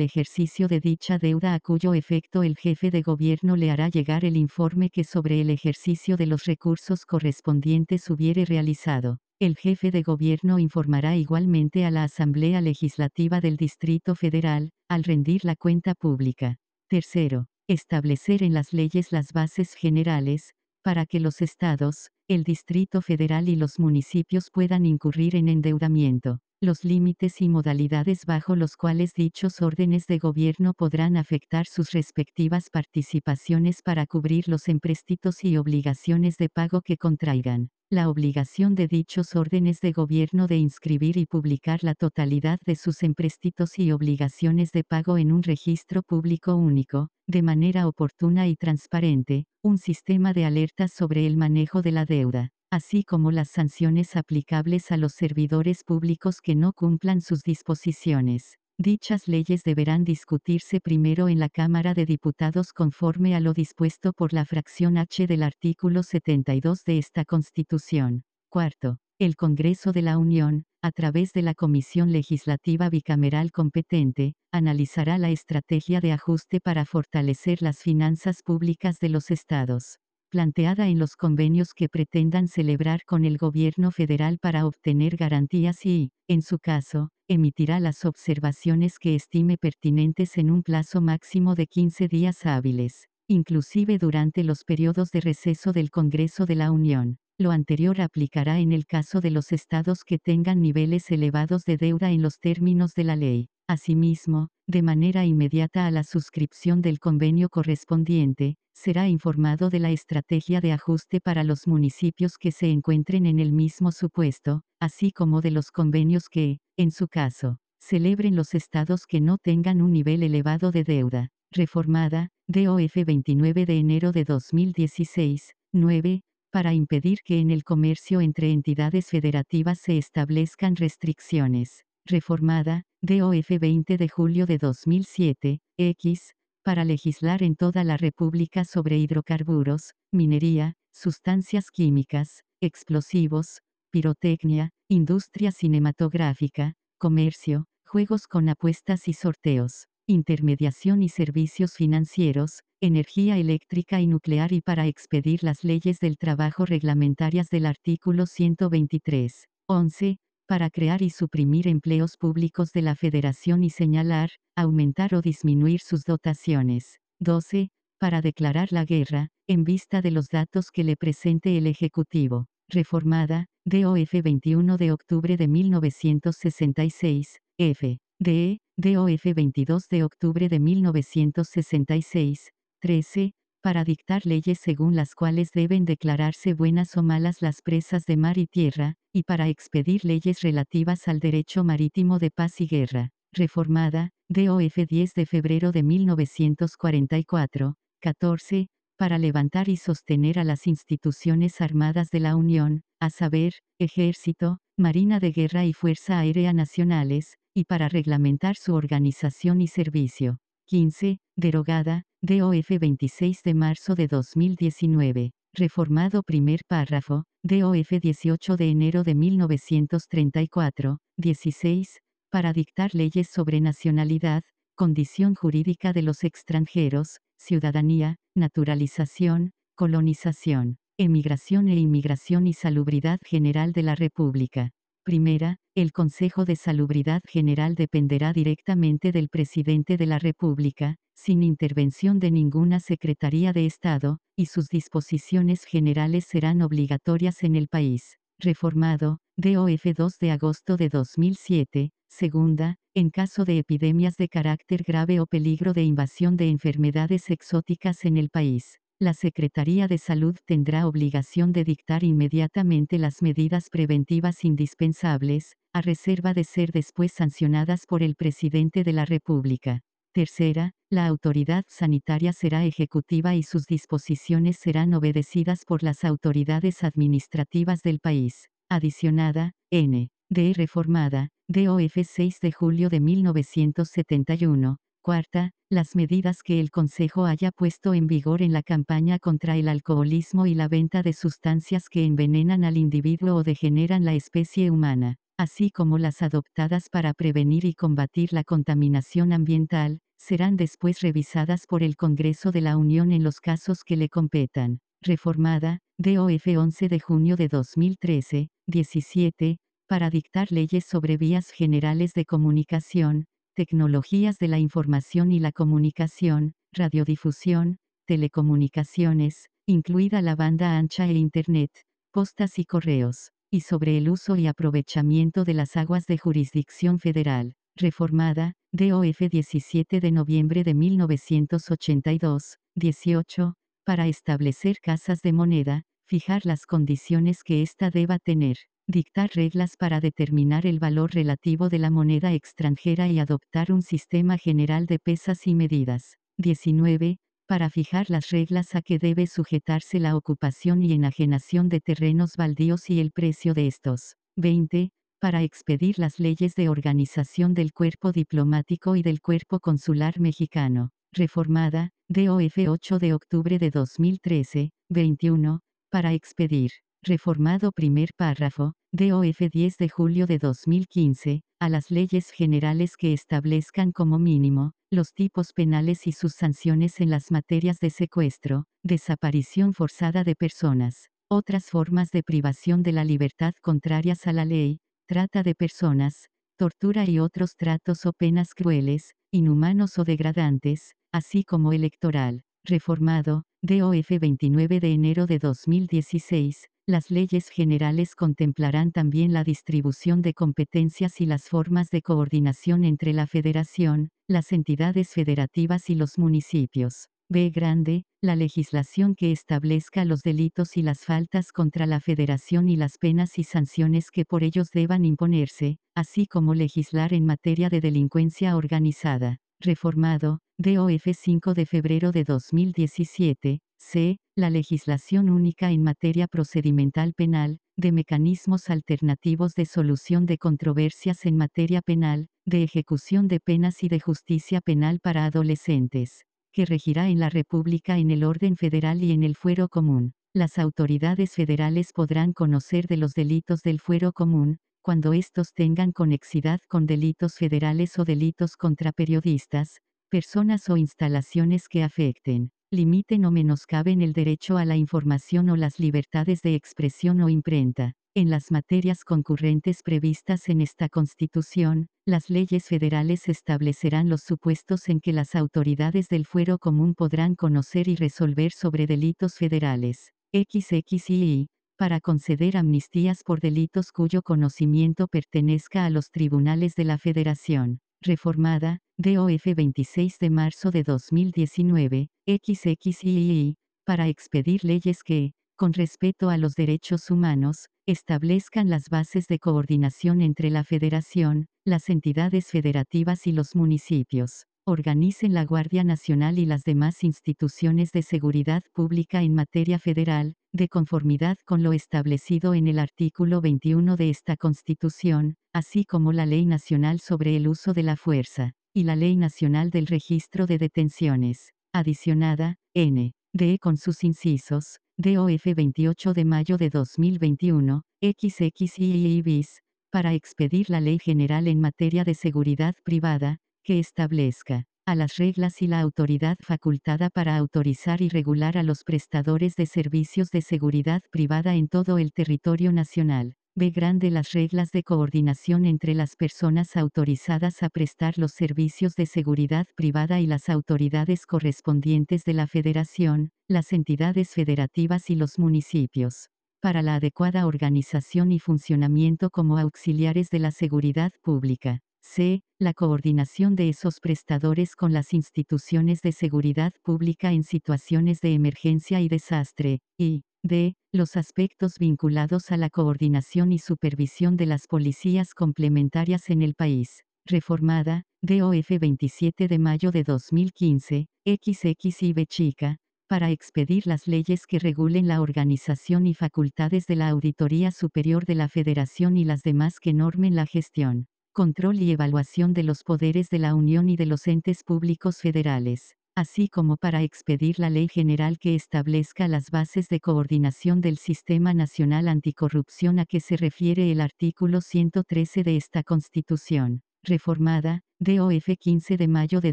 ejercicio de dicha deuda a cuyo efecto el jefe de gobierno le hará llegar el informe que sobre el ejercicio de los recursos correspondientes hubiere realizado. El jefe de gobierno informará igualmente a la Asamblea Legislativa del Distrito Federal, al rendir la cuenta pública. Tercero, establecer en las leyes las bases generales, para que los estados, el Distrito Federal y los municipios puedan incurrir en endeudamiento los límites y modalidades bajo los cuales dichos órdenes de gobierno podrán afectar sus respectivas participaciones para cubrir los empréstitos y obligaciones de pago que contraigan. La obligación de dichos órdenes de gobierno de inscribir y publicar la totalidad de sus empréstitos y obligaciones de pago en un registro público único, de manera oportuna y transparente, un sistema de alertas sobre el manejo de la deuda así como las sanciones aplicables a los servidores públicos que no cumplan sus disposiciones. Dichas leyes deberán discutirse primero en la Cámara de Diputados conforme a lo dispuesto por la fracción H del artículo 72 de esta Constitución. Cuarto, el Congreso de la Unión, a través de la Comisión Legislativa Bicameral competente, analizará la estrategia de ajuste para fortalecer las finanzas públicas de los estados planteada en los convenios que pretendan celebrar con el gobierno federal para obtener garantías y, en su caso, emitirá las observaciones que estime pertinentes en un plazo máximo de 15 días hábiles, inclusive durante los periodos de receso del Congreso de la Unión. Lo anterior aplicará en el caso de los estados que tengan niveles elevados de deuda en los términos de la ley. Asimismo, de manera inmediata a la suscripción del convenio correspondiente, será informado de la estrategia de ajuste para los municipios que se encuentren en el mismo supuesto, así como de los convenios que, en su caso, celebren los estados que no tengan un nivel elevado de deuda. Reformada, DOF 29 de enero de 2016, 9, para impedir que en el comercio entre entidades federativas se establezcan restricciones. Reformada, DOF 20 de julio de 2007, X, para legislar en toda la República sobre hidrocarburos, minería, sustancias químicas, explosivos, pirotecnia, industria cinematográfica, comercio, juegos con apuestas y sorteos, intermediación y servicios financieros, energía eléctrica y nuclear y para expedir las leyes del trabajo reglamentarias del artículo 123. 11 para crear y suprimir empleos públicos de la Federación y señalar, aumentar o disminuir sus dotaciones. 12. Para declarar la guerra, en vista de los datos que le presente el Ejecutivo. Reformada, DOF 21 de octubre de 1966, F. DE, DOF 22 de octubre de 1966, 13, para dictar leyes según las cuales deben declararse buenas o malas las presas de mar y tierra, y para expedir leyes relativas al derecho marítimo de paz y guerra. Reformada, DOF 10 de febrero de 1944, 14, para levantar y sostener a las instituciones armadas de la Unión, a saber, Ejército, Marina de Guerra y Fuerza Aérea Nacionales, y para reglamentar su organización y servicio. 15, derogada, DOF 26 de marzo de 2019. Reformado primer párrafo, DOF 18 de enero de 1934, 16, para dictar leyes sobre nacionalidad, condición jurídica de los extranjeros, ciudadanía, naturalización, colonización, emigración e inmigración y salubridad general de la República. Primera, el Consejo de Salubridad General dependerá directamente del Presidente de la República, sin intervención de ninguna Secretaría de Estado, y sus disposiciones generales serán obligatorias en el país. Reformado, DOF 2 de agosto de 2007, segunda, en caso de epidemias de carácter grave o peligro de invasión de enfermedades exóticas en el país. La Secretaría de Salud tendrá obligación de dictar inmediatamente las medidas preventivas indispensables, a reserva de ser después sancionadas por el presidente de la República. Tercera, la autoridad sanitaria será ejecutiva y sus disposiciones serán obedecidas por las autoridades administrativas del país. Adicionada, N. D. Reformada, DOF 6 de julio de 1971. Cuarta, las medidas que el Consejo haya puesto en vigor en la campaña contra el alcoholismo y la venta de sustancias que envenenan al individuo o degeneran la especie humana así como las adoptadas para prevenir y combatir la contaminación ambiental, serán después revisadas por el Congreso de la Unión en los casos que le competan. Reformada, DOF 11 de junio de 2013, 17, para dictar leyes sobre vías generales de comunicación, tecnologías de la información y la comunicación, radiodifusión, telecomunicaciones, incluida la banda ancha e Internet, postas y correos y sobre el uso y aprovechamiento de las aguas de jurisdicción federal, reformada, DOF 17 de noviembre de 1982, 18, para establecer casas de moneda, fijar las condiciones que ésta deba tener, dictar reglas para determinar el valor relativo de la moneda extranjera y adoptar un sistema general de pesas y medidas. 19 para fijar las reglas a que debe sujetarse la ocupación y enajenación de terrenos baldíos y el precio de estos. 20. Para expedir las leyes de organización del cuerpo diplomático y del cuerpo consular mexicano. Reformada, DOF 8 de octubre de 2013. 21. Para expedir. Reformado primer párrafo, DOF 10 de julio de 2015, a las leyes generales que establezcan como mínimo, los tipos penales y sus sanciones en las materias de secuestro, desaparición forzada de personas, otras formas de privación de la libertad contrarias a la ley, trata de personas, tortura y otros tratos o penas crueles, inhumanos o degradantes, así como electoral. Reformado, DOF 29 de enero de 2016, las leyes generales contemplarán también la distribución de competencias y las formas de coordinación entre la federación, las entidades federativas y los municipios. B. Grande, la legislación que establezca los delitos y las faltas contra la federación y las penas y sanciones que por ellos deban imponerse, así como legislar en materia de delincuencia organizada. Reformado, DOF 5 de febrero de 2017, C. La legislación única en materia procedimental penal, de mecanismos alternativos de solución de controversias en materia penal, de ejecución de penas y de justicia penal para adolescentes, que regirá en la República en el orden federal y en el fuero común. Las autoridades federales podrán conocer de los delitos del fuero común, cuando estos tengan conexidad con delitos federales o delitos contra periodistas, personas o instalaciones que afecten limiten o menoscaben el derecho a la información o las libertades de expresión o imprenta. En las materias concurrentes previstas en esta Constitución, las leyes federales establecerán los supuestos en que las autoridades del fuero común podrán conocer y resolver sobre delitos federales. XXII, para conceder amnistías por delitos cuyo conocimiento pertenezca a los tribunales de la Federación reformada, DOF 26 de marzo de 2019, XXII, para expedir leyes que, con respeto a los derechos humanos, establezcan las bases de coordinación entre la Federación, las entidades federativas y los municipios organicen la Guardia Nacional y las demás instituciones de seguridad pública en materia federal, de conformidad con lo establecido en el artículo 21 de esta Constitución, así como la Ley Nacional sobre el Uso de la Fuerza, y la Ley Nacional del Registro de Detenciones, adicionada, N. D. con sus incisos, DOF 28 de mayo de 2021, XXII bis, para expedir la Ley General en materia de seguridad privada, que establezca a las reglas y la autoridad facultada para autorizar y regular a los prestadores de servicios de seguridad privada en todo el territorio nacional. B grande las reglas de coordinación entre las personas autorizadas a prestar los servicios de seguridad privada y las autoridades correspondientes de la Federación, las entidades federativas y los municipios para la adecuada organización y funcionamiento como auxiliares de la seguridad pública. C. La coordinación de esos prestadores con las instituciones de seguridad pública en situaciones de emergencia y desastre. Y D. Los aspectos vinculados a la coordinación y supervisión de las policías complementarias en el país. Reformada, DOF 27 de mayo de 2015, XXIB chica, para expedir las leyes que regulen la organización y facultades de la Auditoría Superior de la Federación y las demás que normen la gestión, control y evaluación de los poderes de la Unión y de los entes públicos federales, así como para expedir la ley general que establezca las bases de coordinación del Sistema Nacional Anticorrupción a que se refiere el artículo 113 de esta Constitución reformada, DOF 15 de mayo de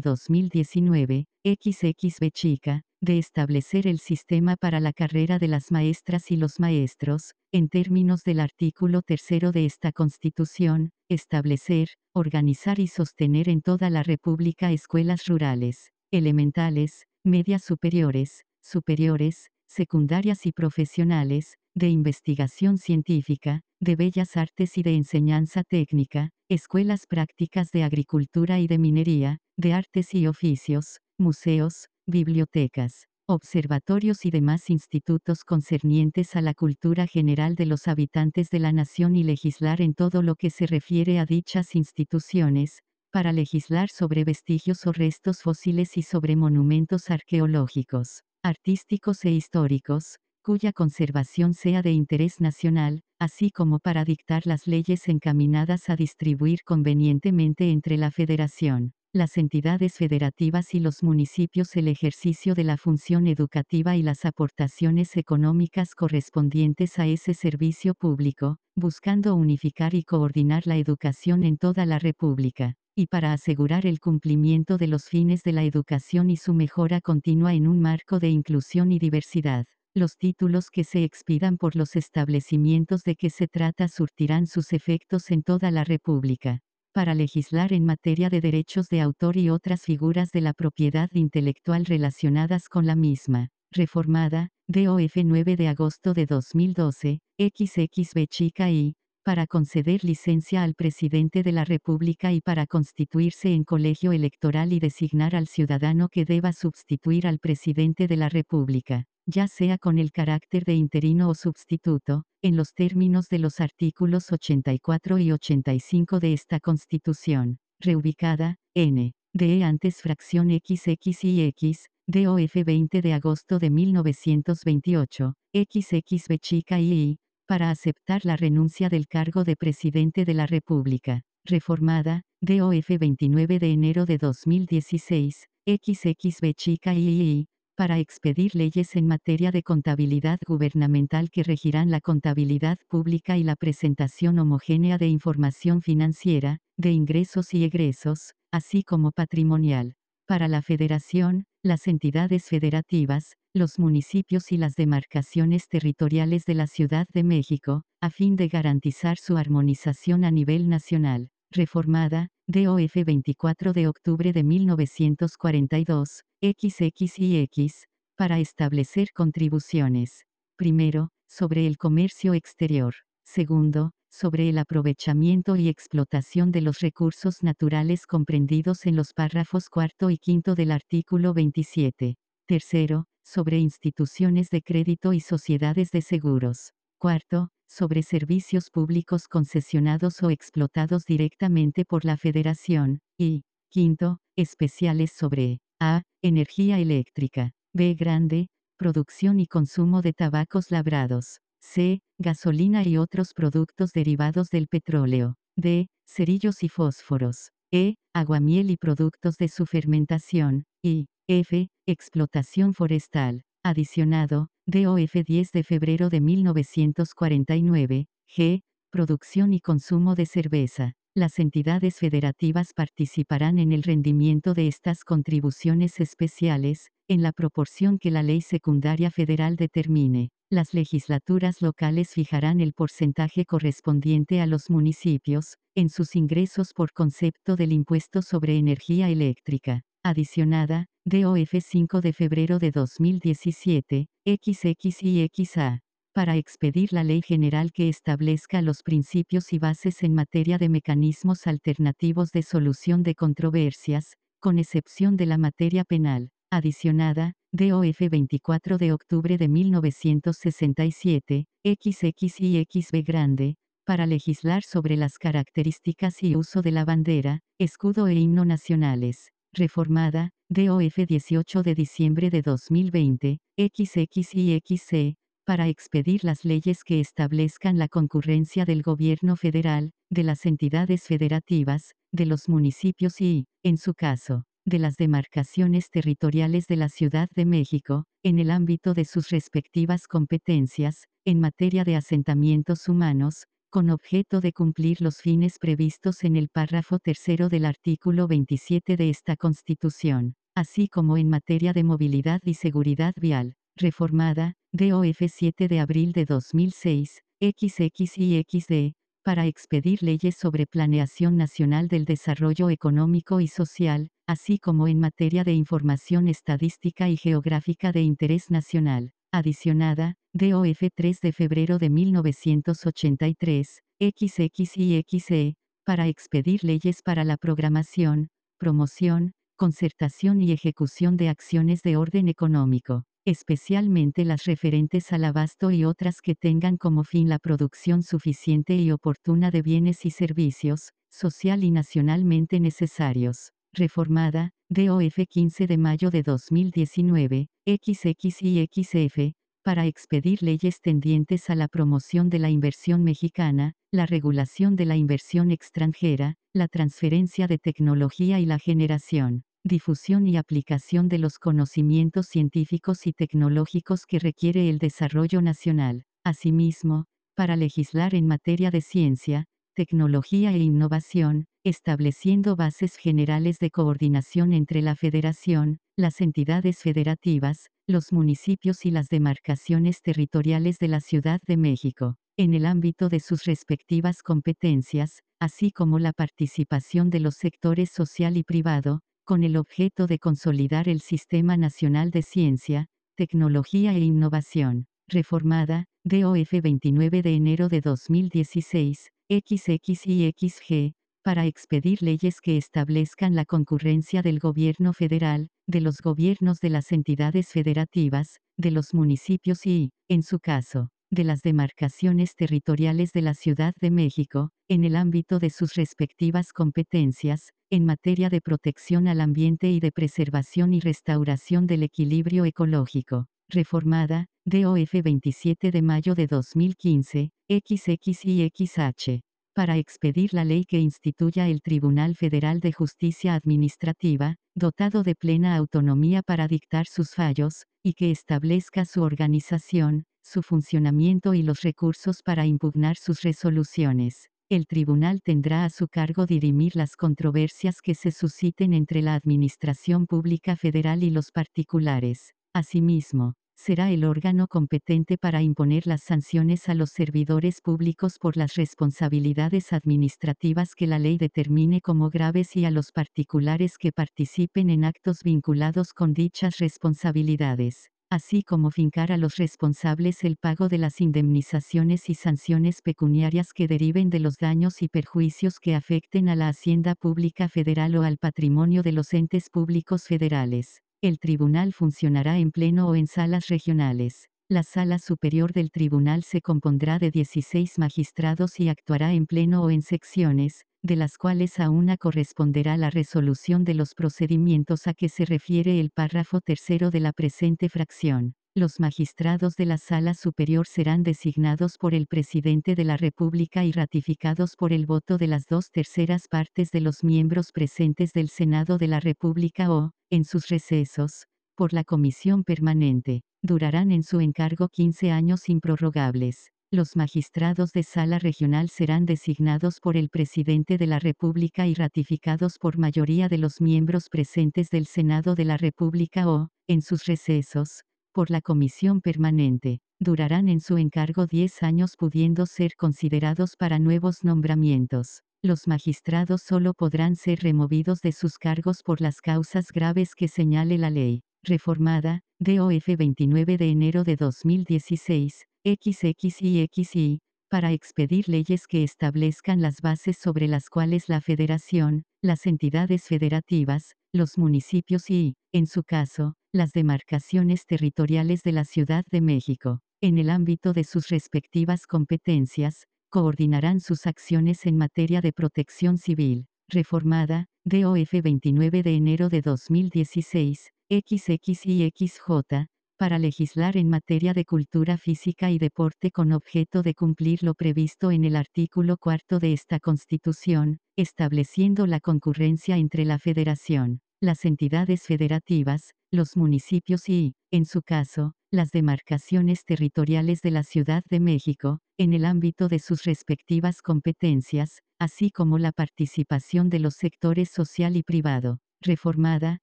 2019, XXB chica, de establecer el sistema para la carrera de las maestras y los maestros, en términos del artículo tercero de esta Constitución, establecer, organizar y sostener en toda la República escuelas rurales, elementales, medias superiores, superiores, secundarias y profesionales, de investigación científica, de bellas artes y de enseñanza técnica, escuelas prácticas de agricultura y de minería, de artes y oficios, museos, bibliotecas, observatorios y demás institutos concernientes a la cultura general de los habitantes de la nación y legislar en todo lo que se refiere a dichas instituciones, para legislar sobre vestigios o restos fósiles y sobre monumentos arqueológicos, artísticos e históricos, cuya conservación sea de interés nacional, así como para dictar las leyes encaminadas a distribuir convenientemente entre la Federación las entidades federativas y los municipios el ejercicio de la función educativa y las aportaciones económicas correspondientes a ese servicio público, buscando unificar y coordinar la educación en toda la República, y para asegurar el cumplimiento de los fines de la educación y su mejora continua en un marco de inclusión y diversidad. Los títulos que se expidan por los establecimientos de que se trata surtirán sus efectos en toda la República para legislar en materia de derechos de autor y otras figuras de la propiedad intelectual relacionadas con la misma. Reformada, DOF 9 de agosto de 2012, XXB chica y, para conceder licencia al presidente de la República y para constituirse en colegio electoral y designar al ciudadano que deba sustituir al presidente de la República ya sea con el carácter de interino o sustituto, en los términos de los artículos 84 y 85 de esta Constitución, reubicada, N. de antes fracción XX y X, DOF 20 de agosto de 1928, XXB chica y para aceptar la renuncia del cargo de presidente de la República, reformada, DOF 29 de enero de 2016, XXB chica y para expedir leyes en materia de contabilidad gubernamental que regirán la contabilidad pública y la presentación homogénea de información financiera, de ingresos y egresos, así como patrimonial. Para la Federación, las entidades federativas, los municipios y las demarcaciones territoriales de la Ciudad de México, a fin de garantizar su armonización a nivel nacional. Reformada, DOF 24 de octubre de 1942, XX y X, para establecer contribuciones. Primero, sobre el comercio exterior. Segundo, sobre el aprovechamiento y explotación de los recursos naturales comprendidos en los párrafos cuarto y quinto del artículo 27. Tercero, sobre instituciones de crédito y sociedades de seguros. Cuarto, sobre servicios públicos concesionados o explotados directamente por la Federación, y, quinto, especiales sobre A. Energía eléctrica. B. Grande, producción y consumo de tabacos labrados. C. Gasolina y otros productos derivados del petróleo. D. Cerillos y fósforos. E. Aguamiel y productos de su fermentación. Y. F. Explotación forestal. Adicionado, DOF 10 de febrero de 1949, G. Producción y consumo de cerveza. Las entidades federativas participarán en el rendimiento de estas contribuciones especiales, en la proporción que la ley secundaria federal determine. las legislaturas locales fijarán el porcentaje correspondiente a los municipios, en sus ingresos por concepto del impuesto sobre energía eléctrica. Adicionada, DOF 5 de febrero de 2017, XX para expedir la ley general que establezca los principios y bases en materia de mecanismos alternativos de solución de controversias, con excepción de la materia penal, adicionada, DOF 24 de octubre de 1967, XX y grande, para legislar sobre las características y uso de la bandera, escudo e himno nacionales. Reformada, DOF 18 de diciembre de 2020, XX y XC, para expedir las leyes que establezcan la concurrencia del gobierno federal, de las entidades federativas, de los municipios y, en su caso, de las demarcaciones territoriales de la Ciudad de México, en el ámbito de sus respectivas competencias, en materia de asentamientos humanos, con objeto de cumplir los fines previstos en el párrafo tercero del artículo 27 de esta Constitución, así como en materia de movilidad y seguridad vial, reformada, DOF 7 de abril de 2006, XX y XD, para expedir leyes sobre planeación nacional del desarrollo económico y social, así como en materia de información estadística y geográfica de interés nacional. Adicionada, DOF 3 de febrero de 1983, XX y XE, para expedir leyes para la programación, promoción, concertación y ejecución de acciones de orden económico especialmente las referentes al abasto y otras que tengan como fin la producción suficiente y oportuna de bienes y servicios, social y nacionalmente necesarios. Reformada, DOF 15 de mayo de 2019, XX y XF, para expedir leyes tendientes a la promoción de la inversión mexicana, la regulación de la inversión extranjera, la transferencia de tecnología y la generación difusión y aplicación de los conocimientos científicos y tecnológicos que requiere el desarrollo nacional. Asimismo, para legislar en materia de ciencia, tecnología e innovación, estableciendo bases generales de coordinación entre la Federación, las entidades federativas, los municipios y las demarcaciones territoriales de la Ciudad de México, en el ámbito de sus respectivas competencias, así como la participación de los sectores social y privado, con el objeto de consolidar el Sistema Nacional de Ciencia, Tecnología e Innovación, reformada, DOF 29 de enero de 2016, XX y XG, para expedir leyes que establezcan la concurrencia del gobierno federal, de los gobiernos de las entidades federativas, de los municipios y, en su caso, de las demarcaciones territoriales de la Ciudad de México, en el ámbito de sus respectivas competencias, en materia de protección al ambiente y de preservación y restauración del equilibrio ecológico. Reformada, DOF 27 de mayo de 2015, XX y XH. Para expedir la ley que instituya el Tribunal Federal de Justicia Administrativa, dotado de plena autonomía para dictar sus fallos, y que establezca su organización, su funcionamiento y los recursos para impugnar sus resoluciones. El tribunal tendrá a su cargo dirimir las controversias que se susciten entre la Administración Pública Federal y los particulares. Asimismo, será el órgano competente para imponer las sanciones a los servidores públicos por las responsabilidades administrativas que la ley determine como graves y a los particulares que participen en actos vinculados con dichas responsabilidades así como fincar a los responsables el pago de las indemnizaciones y sanciones pecuniarias que deriven de los daños y perjuicios que afecten a la hacienda pública federal o al patrimonio de los entes públicos federales. El tribunal funcionará en pleno o en salas regionales. La sala superior del tribunal se compondrá de 16 magistrados y actuará en pleno o en secciones, de las cuales a una corresponderá la resolución de los procedimientos a que se refiere el párrafo tercero de la presente fracción. Los magistrados de la Sala Superior serán designados por el Presidente de la República y ratificados por el voto de las dos terceras partes de los miembros presentes del Senado de la República o, en sus recesos, por la Comisión Permanente. Durarán en su encargo 15 años improrrogables. Los magistrados de sala regional serán designados por el presidente de la República y ratificados por mayoría de los miembros presentes del Senado de la República o, en sus recesos, por la Comisión Permanente. durarán en su encargo 10 años pudiendo ser considerados para nuevos nombramientos. Los magistrados solo podrán ser removidos de sus cargos por las causas graves que señale la ley. Reformada, DOF 29 de enero de 2016, XXIXI, para expedir leyes que establezcan las bases sobre las cuales la federación, las entidades federativas, los municipios y, en su caso, las demarcaciones territoriales de la Ciudad de México, en el ámbito de sus respectivas competencias, coordinarán sus acciones en materia de protección civil, reformada, DOF 29 de enero de 2016, XXIXJ, para legislar en materia de cultura física y deporte con objeto de cumplir lo previsto en el artículo cuarto de esta Constitución, estableciendo la concurrencia entre la Federación, las entidades federativas, los municipios y, en su caso, las demarcaciones territoriales de la Ciudad de México, en el ámbito de sus respectivas competencias, así como la participación de los sectores social y privado. Reformada,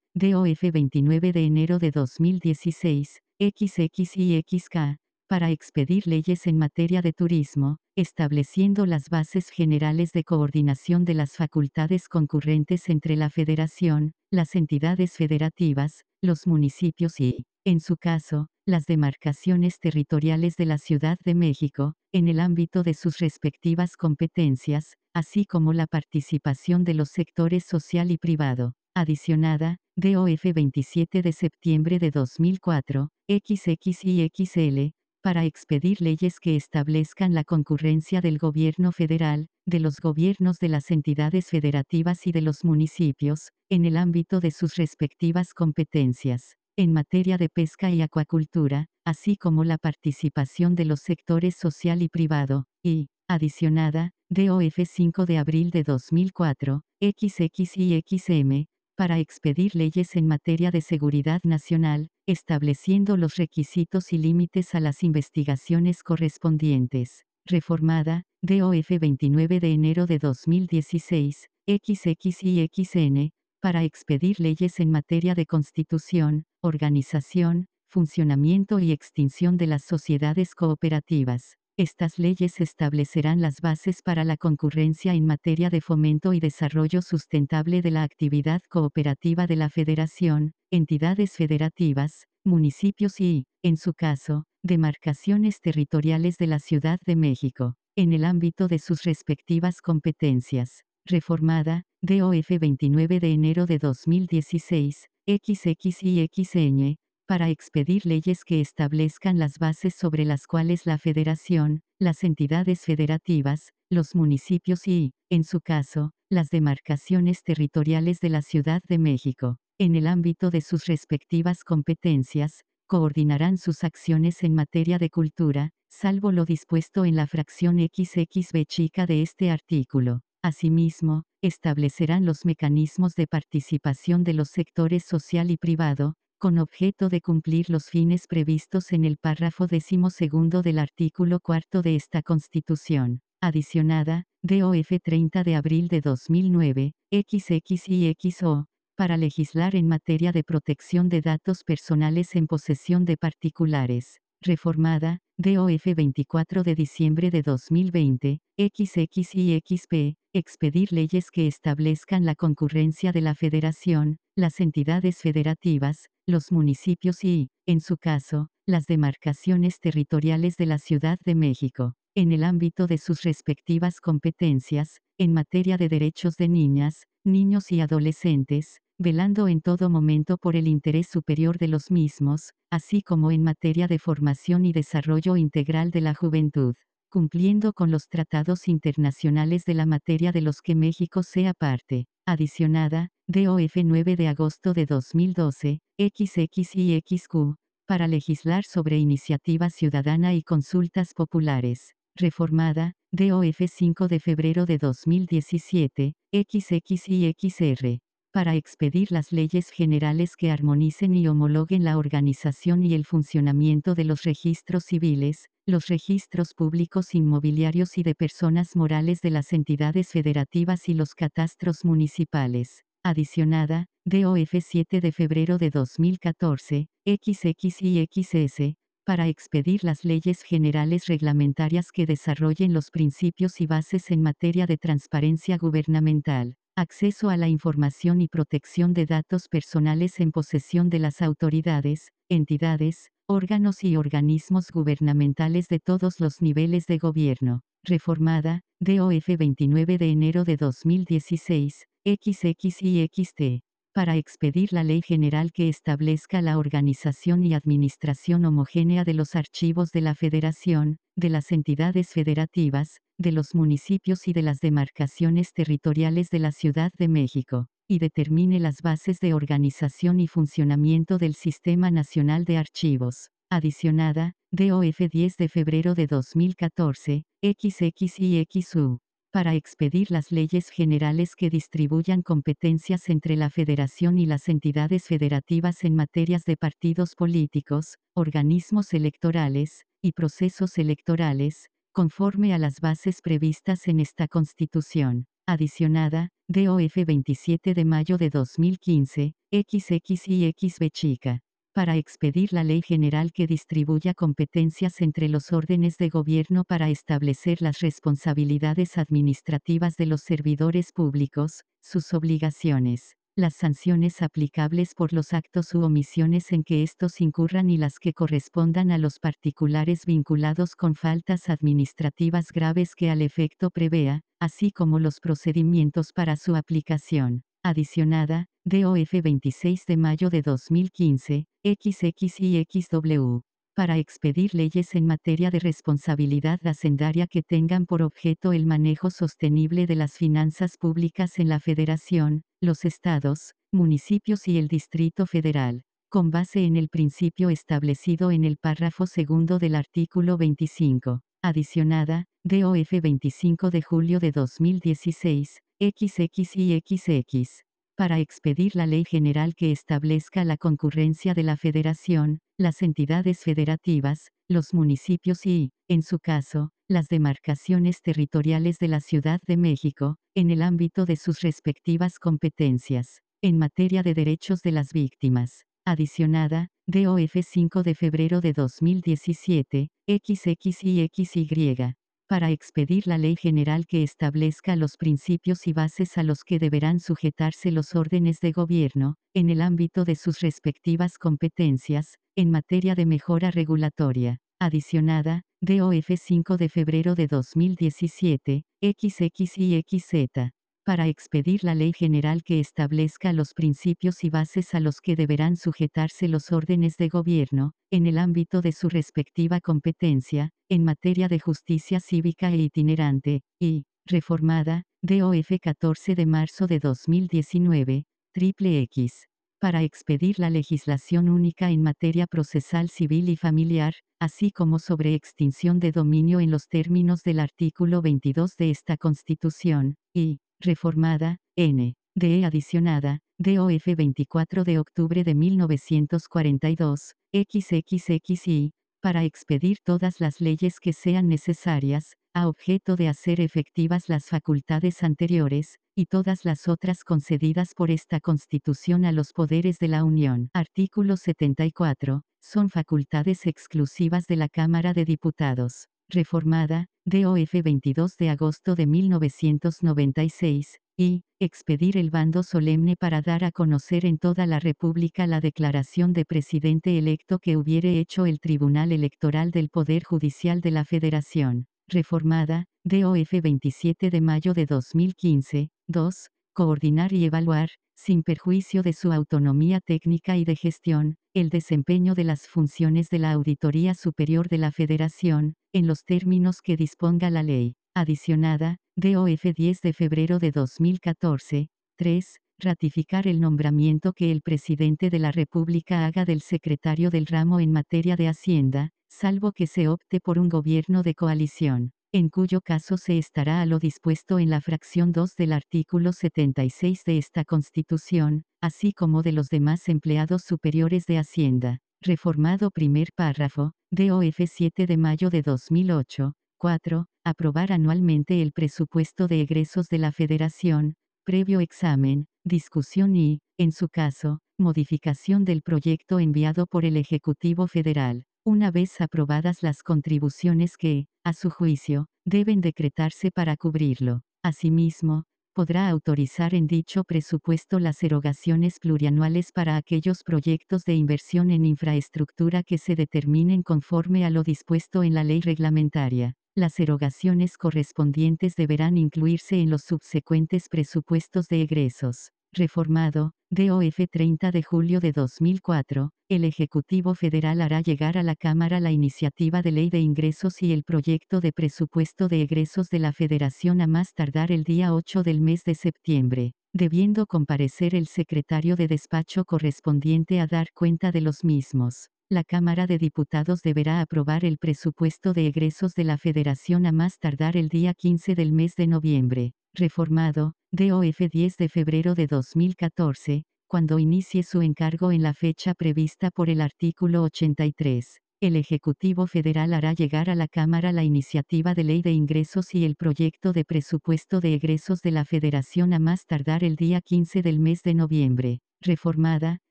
DOF 29 de enero de 2016, XXIXK, para expedir leyes en materia de turismo, estableciendo las bases generales de coordinación de las facultades concurrentes entre la Federación, las entidades federativas, los municipios y, en su caso, las demarcaciones territoriales de la Ciudad de México, en el ámbito de sus respectivas competencias, así como la participación de los sectores social y privado. Adicionada, DOF 27 de septiembre de 2004, XXIXL, para expedir leyes que establezcan la concurrencia del gobierno federal, de los gobiernos de las entidades federativas y de los municipios, en el ámbito de sus respectivas competencias en materia de pesca y acuacultura, así como la participación de los sectores social y privado, y, adicionada, DOF 5 de abril de 2004, XXIXM, para expedir leyes en materia de seguridad nacional, estableciendo los requisitos y límites a las investigaciones correspondientes. Reformada, DOF 29 de enero de 2016, XXIXN, para expedir leyes en materia de constitución, organización, funcionamiento y extinción de las sociedades cooperativas. Estas leyes establecerán las bases para la concurrencia en materia de fomento y desarrollo sustentable de la actividad cooperativa de la Federación, entidades federativas, municipios y, en su caso, demarcaciones territoriales de la Ciudad de México, en el ámbito de sus respectivas competencias reformada, DOF 29 de enero de 2016, XXIXN, para expedir leyes que establezcan las bases sobre las cuales la Federación, las entidades federativas, los municipios y, en su caso, las demarcaciones territoriales de la Ciudad de México, en el ámbito de sus respectivas competencias, coordinarán sus acciones en materia de cultura, salvo lo dispuesto en la fracción XXB chica de este artículo. Asimismo, establecerán los mecanismos de participación de los sectores social y privado, con objeto de cumplir los fines previstos en el párrafo decimosegundo del artículo cuarto de esta Constitución. Adicionada, DOF 30 de abril de 2009, XXIXO, para legislar en materia de protección de datos personales en posesión de particulares. Reformada, DOF 24 de diciembre de 2020, XXIXP, expedir leyes que establezcan la concurrencia de la Federación, las entidades federativas, los municipios y, en su caso, las demarcaciones territoriales de la Ciudad de México, en el ámbito de sus respectivas competencias, en materia de derechos de niñas, niños y adolescentes, velando en todo momento por el interés superior de los mismos, así como en materia de formación y desarrollo integral de la juventud cumpliendo con los tratados internacionales de la materia de los que México sea parte. Adicionada, DOF 9 de agosto de 2012, XXIXQ, para legislar sobre iniciativa ciudadana y consultas populares. Reformada, DOF 5 de febrero de 2017, XXIXR para expedir las leyes generales que armonicen y homologuen la organización y el funcionamiento de los registros civiles, los registros públicos inmobiliarios y de personas morales de las entidades federativas y los catastros municipales. Adicionada, DOF 7 de febrero de 2014, XXIXS, para expedir las leyes generales reglamentarias que desarrollen los principios y bases en materia de transparencia gubernamental, acceso a la información y protección de datos personales en posesión de las autoridades, entidades, órganos y organismos gubernamentales de todos los niveles de gobierno. Reformada, DOF 29 de enero de 2016, XX para expedir la ley general que establezca la organización y administración homogénea de los archivos de la Federación, de las entidades federativas, de los municipios y de las demarcaciones territoriales de la Ciudad de México, y determine las bases de organización y funcionamiento del Sistema Nacional de Archivos. Adicionada, DOF 10 de febrero de 2014, XX y XU para expedir las leyes generales que distribuyan competencias entre la Federación y las entidades federativas en materias de partidos políticos, organismos electorales, y procesos electorales, conforme a las bases previstas en esta Constitución. Adicionada, DOF 27 de mayo de 2015, XX y XB chica para expedir la ley general que distribuya competencias entre los órdenes de gobierno para establecer las responsabilidades administrativas de los servidores públicos, sus obligaciones, las sanciones aplicables por los actos u omisiones en que estos incurran y las que correspondan a los particulares vinculados con faltas administrativas graves que al efecto prevea, así como los procedimientos para su aplicación. Adicionada, DOF 26 de mayo de 2015, XX y XW, para expedir leyes en materia de responsabilidad hacendaria que tengan por objeto el manejo sostenible de las finanzas públicas en la Federación, los estados, municipios y el Distrito Federal, con base en el principio establecido en el párrafo segundo del artículo 25. Adicionada, DOF 25 de julio de 2016, XX y XX para expedir la ley general que establezca la concurrencia de la federación, las entidades federativas, los municipios y, en su caso, las demarcaciones territoriales de la Ciudad de México, en el ámbito de sus respectivas competencias, en materia de derechos de las víctimas. Adicionada, DOF 5 de febrero de 2017, XX y XY para expedir la ley general que establezca los principios y bases a los que deberán sujetarse los órdenes de gobierno, en el ámbito de sus respectivas competencias, en materia de mejora regulatoria. Adicionada, DOF 5 de febrero de 2017, XX y XZ para expedir la ley general que establezca los principios y bases a los que deberán sujetarse los órdenes de gobierno, en el ámbito de su respectiva competencia, en materia de justicia cívica e itinerante, y, reformada, DOF 14 de marzo de 2019, triple X para expedir la legislación única en materia procesal civil y familiar, así como sobre extinción de dominio en los términos del artículo 22 de esta Constitución, y, reformada, N. DE adicionada, DOF 24 de octubre de 1942, XXXI, para expedir todas las leyes que sean necesarias, a objeto de hacer efectivas las facultades anteriores, y todas las otras concedidas por esta Constitución a los poderes de la Unión. Artículo 74. Son facultades exclusivas de la Cámara de Diputados reformada, DOF 22 de agosto de 1996, y, expedir el bando solemne para dar a conocer en toda la República la declaración de presidente electo que hubiere hecho el Tribunal Electoral del Poder Judicial de la Federación, reformada, DOF 27 de mayo de 2015, 2, coordinar y evaluar, sin perjuicio de su autonomía técnica y de gestión, el desempeño de las funciones de la Auditoría Superior de la Federación, en los términos que disponga la ley. Adicionada, DOF 10 de febrero de 2014. 3. Ratificar el nombramiento que el presidente de la República haga del secretario del ramo en materia de Hacienda, salvo que se opte por un gobierno de coalición en cuyo caso se estará a lo dispuesto en la fracción 2 del artículo 76 de esta Constitución, así como de los demás empleados superiores de Hacienda. Reformado primer párrafo, DOF 7 de mayo de 2008. 4. Aprobar anualmente el presupuesto de egresos de la Federación, previo examen, discusión y, en su caso, modificación del proyecto enviado por el Ejecutivo Federal. Una vez aprobadas las contribuciones que, a su juicio, deben decretarse para cubrirlo. Asimismo, podrá autorizar en dicho presupuesto las erogaciones plurianuales para aquellos proyectos de inversión en infraestructura que se determinen conforme a lo dispuesto en la ley reglamentaria. Las erogaciones correspondientes deberán incluirse en los subsecuentes presupuestos de egresos. Reformado, DOF 30 de julio de 2004, el Ejecutivo Federal hará llegar a la Cámara la iniciativa de ley de ingresos y el proyecto de presupuesto de egresos de la Federación a más tardar el día 8 del mes de septiembre, debiendo comparecer el secretario de despacho correspondiente a dar cuenta de los mismos. La Cámara de Diputados deberá aprobar el presupuesto de egresos de la Federación a más tardar el día 15 del mes de noviembre reformado, DOF 10 de febrero de 2014, cuando inicie su encargo en la fecha prevista por el artículo 83. El Ejecutivo Federal hará llegar a la Cámara la iniciativa de ley de ingresos y el proyecto de presupuesto de egresos de la Federación a más tardar el día 15 del mes de noviembre. Reformada,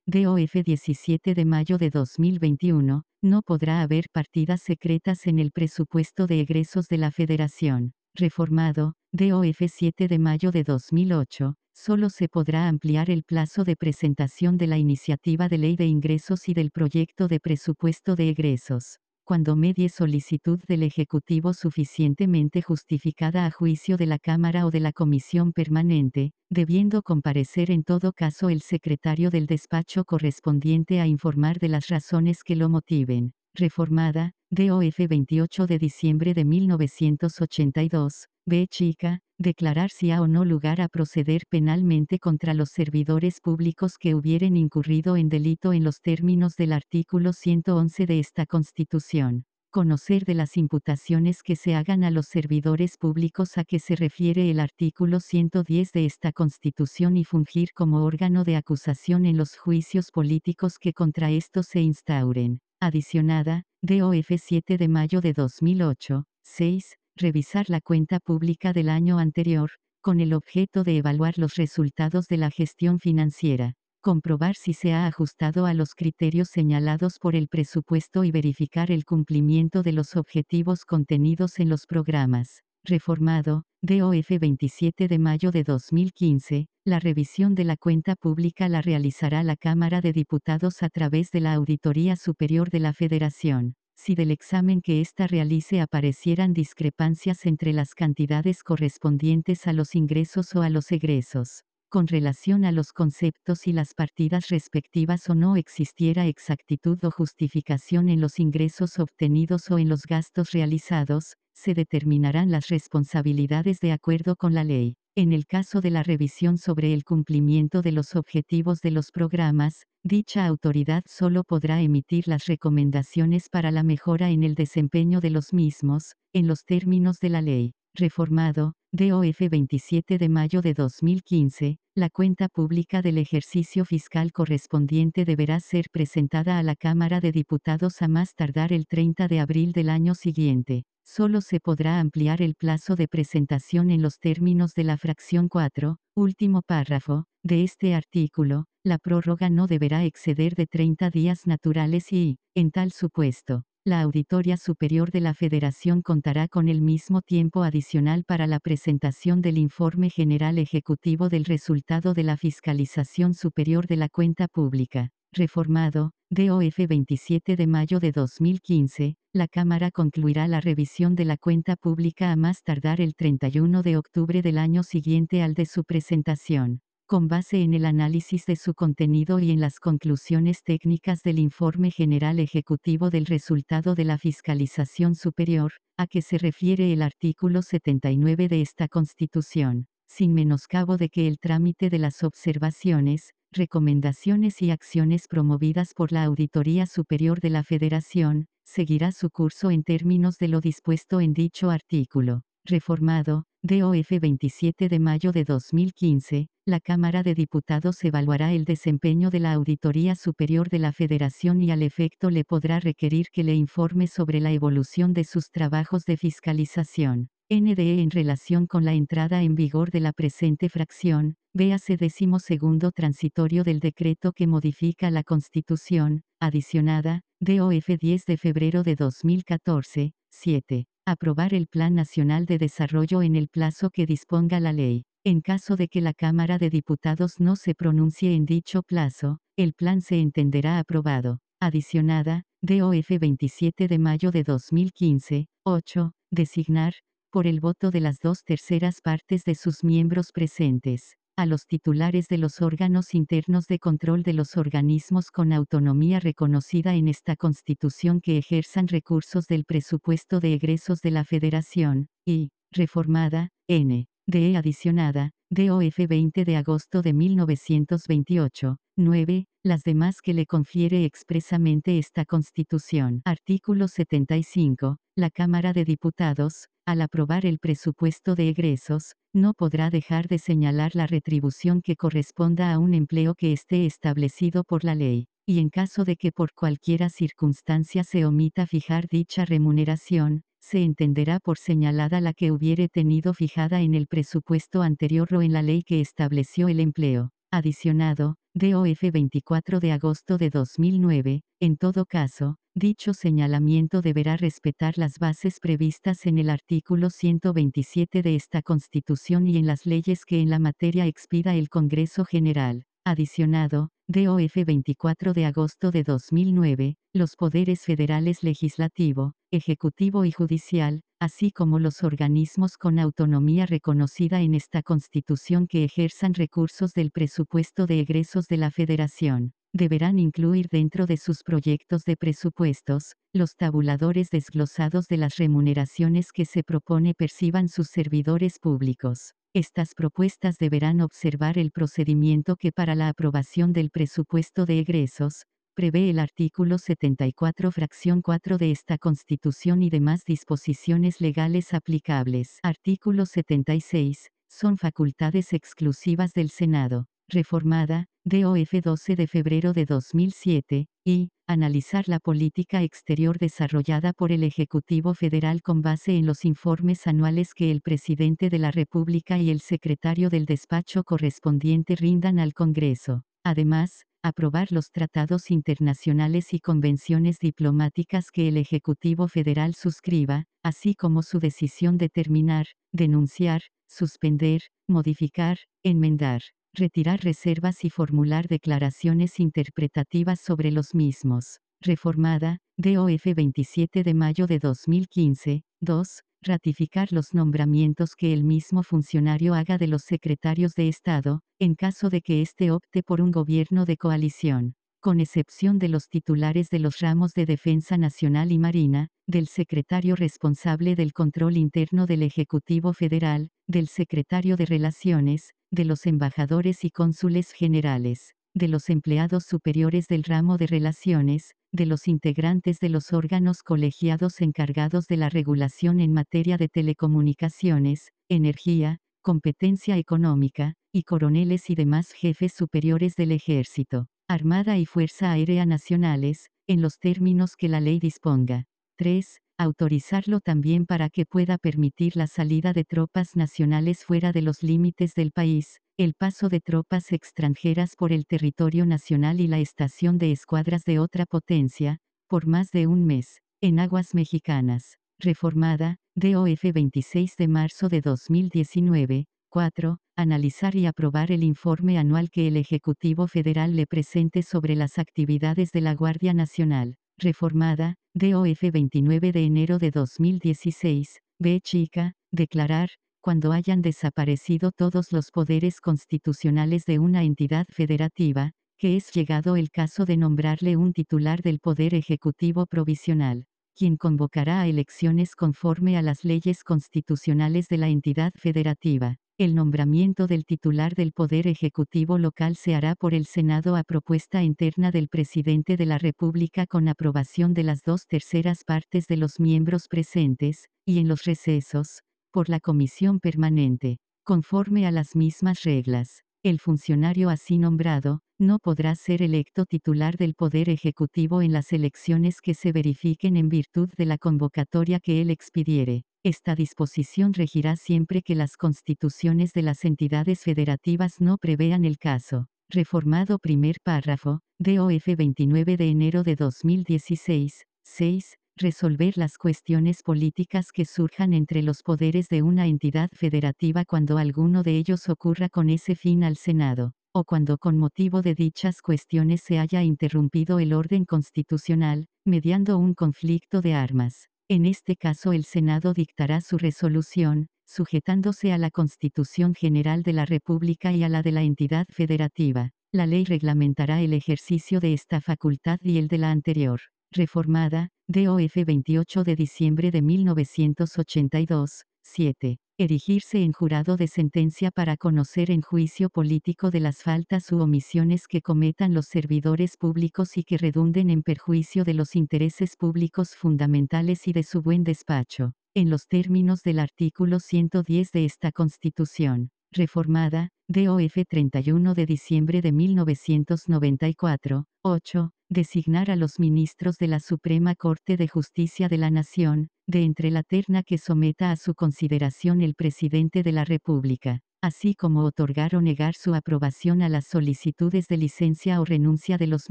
DOF 17 de mayo de 2021, no podrá haber partidas secretas en el presupuesto de egresos de la Federación. Reformado, DOF 7 de mayo de 2008, solo se podrá ampliar el plazo de presentación de la iniciativa de ley de ingresos y del proyecto de presupuesto de egresos, cuando medie solicitud del Ejecutivo suficientemente justificada a juicio de la Cámara o de la Comisión Permanente, debiendo comparecer en todo caso el secretario del despacho correspondiente a informar de las razones que lo motiven. Reformada, DOF 28 de diciembre de 1982, B chica, declarar si ha o no lugar a proceder penalmente contra los servidores públicos que hubieren incurrido en delito en los términos del artículo 111 de esta Constitución. Conocer de las imputaciones que se hagan a los servidores públicos a que se refiere el artículo 110 de esta Constitución y fungir como órgano de acusación en los juicios políticos que contra estos se instauren. Adicionada, DOF 7 de mayo de 2008. 6. Revisar la cuenta pública del año anterior, con el objeto de evaluar los resultados de la gestión financiera, comprobar si se ha ajustado a los criterios señalados por el presupuesto y verificar el cumplimiento de los objetivos contenidos en los programas reformado, DOF 27 de mayo de 2015, la revisión de la cuenta pública la realizará la Cámara de Diputados a través de la Auditoría Superior de la Federación. Si del examen que ésta realice aparecieran discrepancias entre las cantidades correspondientes a los ingresos o a los egresos, con relación a los conceptos y las partidas respectivas o no existiera exactitud o justificación en los ingresos obtenidos o en los gastos realizados, se determinarán las responsabilidades de acuerdo con la ley. En el caso de la revisión sobre el cumplimiento de los objetivos de los programas, dicha autoridad solo podrá emitir las recomendaciones para la mejora en el desempeño de los mismos, en los términos de la ley. Reformado, DOF 27 de mayo de 2015, la cuenta pública del ejercicio fiscal correspondiente deberá ser presentada a la Cámara de Diputados a más tardar el 30 de abril del año siguiente. Solo se podrá ampliar el plazo de presentación en los términos de la fracción 4, último párrafo, de este artículo, la prórroga no deberá exceder de 30 días naturales y, en tal supuesto, la Auditoría Superior de la Federación contará con el mismo tiempo adicional para la presentación del informe general ejecutivo del resultado de la Fiscalización Superior de la Cuenta Pública reformado, DOF 27 de mayo de 2015, la Cámara concluirá la revisión de la cuenta pública a más tardar el 31 de octubre del año siguiente al de su presentación. Con base en el análisis de su contenido y en las conclusiones técnicas del informe general ejecutivo del resultado de la fiscalización superior, a que se refiere el artículo 79 de esta Constitución, sin menoscabo de que el trámite de las observaciones, recomendaciones y acciones promovidas por la Auditoría Superior de la Federación, seguirá su curso en términos de lo dispuesto en dicho artículo. Reformado, DOF 27 de mayo de 2015, la Cámara de Diputados evaluará el desempeño de la Auditoría Superior de la Federación y al efecto le podrá requerir que le informe sobre la evolución de sus trabajos de fiscalización. NDE en relación con la entrada en vigor de la presente fracción, véase décimo segundo transitorio del decreto que modifica la Constitución, adicionada, DOF 10 de febrero de 2014, 7. Aprobar el Plan Nacional de Desarrollo en el plazo que disponga la ley. En caso de que la Cámara de Diputados no se pronuncie en dicho plazo, el plan se entenderá aprobado. Adicionada, DOF 27 de mayo de 2015, 8. Designar, por el voto de las dos terceras partes de sus miembros presentes, a los titulares de los órganos internos de control de los organismos con autonomía reconocida en esta Constitución que ejerzan recursos del presupuesto de egresos de la Federación, y, reformada, N. DE adicionada, DOF 20 de agosto de 1928, 9, las demás que le confiere expresamente esta Constitución. Artículo 75. La Cámara de Diputados, al aprobar el presupuesto de egresos, no podrá dejar de señalar la retribución que corresponda a un empleo que esté establecido por la ley, y en caso de que por cualquiera circunstancia se omita fijar dicha remuneración, se entenderá por señalada la que hubiere tenido fijada en el presupuesto anterior o en la ley que estableció el empleo. Adicionado, DOF 24 de agosto de 2009, en todo caso, dicho señalamiento deberá respetar las bases previstas en el artículo 127 de esta Constitución y en las leyes que en la materia expida el Congreso General. Adicionado, DOF 24 de agosto de 2009, los poderes federales legislativo, ejecutivo y judicial, así como los organismos con autonomía reconocida en esta Constitución que ejerzan recursos del presupuesto de egresos de la Federación, deberán incluir dentro de sus proyectos de presupuestos, los tabuladores desglosados de las remuneraciones que se propone perciban sus servidores públicos. Estas propuestas deberán observar el procedimiento que para la aprobación del presupuesto de egresos, prevé el artículo 74 fracción 4 de esta Constitución y demás disposiciones legales aplicables. Artículo 76. Son facultades exclusivas del Senado. Reformada, DOF 12 de febrero de 2007, y, analizar la política exterior desarrollada por el Ejecutivo Federal con base en los informes anuales que el presidente de la República y el secretario del despacho correspondiente rindan al Congreso. Además, aprobar los tratados internacionales y convenciones diplomáticas que el Ejecutivo Federal suscriba, así como su decisión de terminar, denunciar, suspender, modificar, enmendar retirar reservas y formular declaraciones interpretativas sobre los mismos. Reformada, DOF 27 de mayo de 2015. 2. Ratificar los nombramientos que el mismo funcionario haga de los secretarios de Estado, en caso de que éste opte por un gobierno de coalición con excepción de los titulares de los ramos de Defensa Nacional y Marina, del secretario responsable del control interno del Ejecutivo Federal, del secretario de Relaciones, de los embajadores y cónsules generales, de los empleados superiores del ramo de relaciones, de los integrantes de los órganos colegiados encargados de la regulación en materia de telecomunicaciones, energía, competencia económica, y coroneles y demás jefes superiores del ejército, armada y fuerza aérea nacionales, en los términos que la ley disponga. 3 autorizarlo también para que pueda permitir la salida de tropas nacionales fuera de los límites del país, el paso de tropas extranjeras por el territorio nacional y la estación de escuadras de otra potencia, por más de un mes, en aguas mexicanas. Reformada, DOF 26 de marzo de 2019. 4. Analizar y aprobar el informe anual que el Ejecutivo Federal le presente sobre las actividades de la Guardia Nacional. Reformada, DOF 29 de enero de 2016, B chica, declarar, cuando hayan desaparecido todos los poderes constitucionales de una entidad federativa, que es llegado el caso de nombrarle un titular del Poder Ejecutivo Provisional, quien convocará a elecciones conforme a las leyes constitucionales de la entidad federativa. El nombramiento del titular del Poder Ejecutivo local se hará por el Senado a propuesta interna del presidente de la República con aprobación de las dos terceras partes de los miembros presentes, y en los recesos, por la Comisión Permanente, conforme a las mismas reglas. El funcionario así nombrado, no podrá ser electo titular del Poder Ejecutivo en las elecciones que se verifiquen en virtud de la convocatoria que él expidiere. Esta disposición regirá siempre que las constituciones de las entidades federativas no prevean el caso. Reformado primer párrafo, DOF 29 de enero de 2016. 6. Resolver las cuestiones políticas que surjan entre los poderes de una entidad federativa cuando alguno de ellos ocurra con ese fin al Senado, o cuando con motivo de dichas cuestiones se haya interrumpido el orden constitucional, mediando un conflicto de armas. En este caso el Senado dictará su resolución, sujetándose a la Constitución General de la República y a la de la entidad federativa. La ley reglamentará el ejercicio de esta facultad y el de la anterior, reformada, DOF 28 de diciembre de 1982, 7. Erigirse en jurado de sentencia para conocer en juicio político de las faltas u omisiones que cometan los servidores públicos y que redunden en perjuicio de los intereses públicos fundamentales y de su buen despacho en los términos del artículo 110 de esta Constitución, reformada, DOF 31 de diciembre de 1994, 8, designar a los ministros de la Suprema Corte de Justicia de la Nación, de entre la terna que someta a su consideración el presidente de la República, así como otorgar o negar su aprobación a las solicitudes de licencia o renuncia de los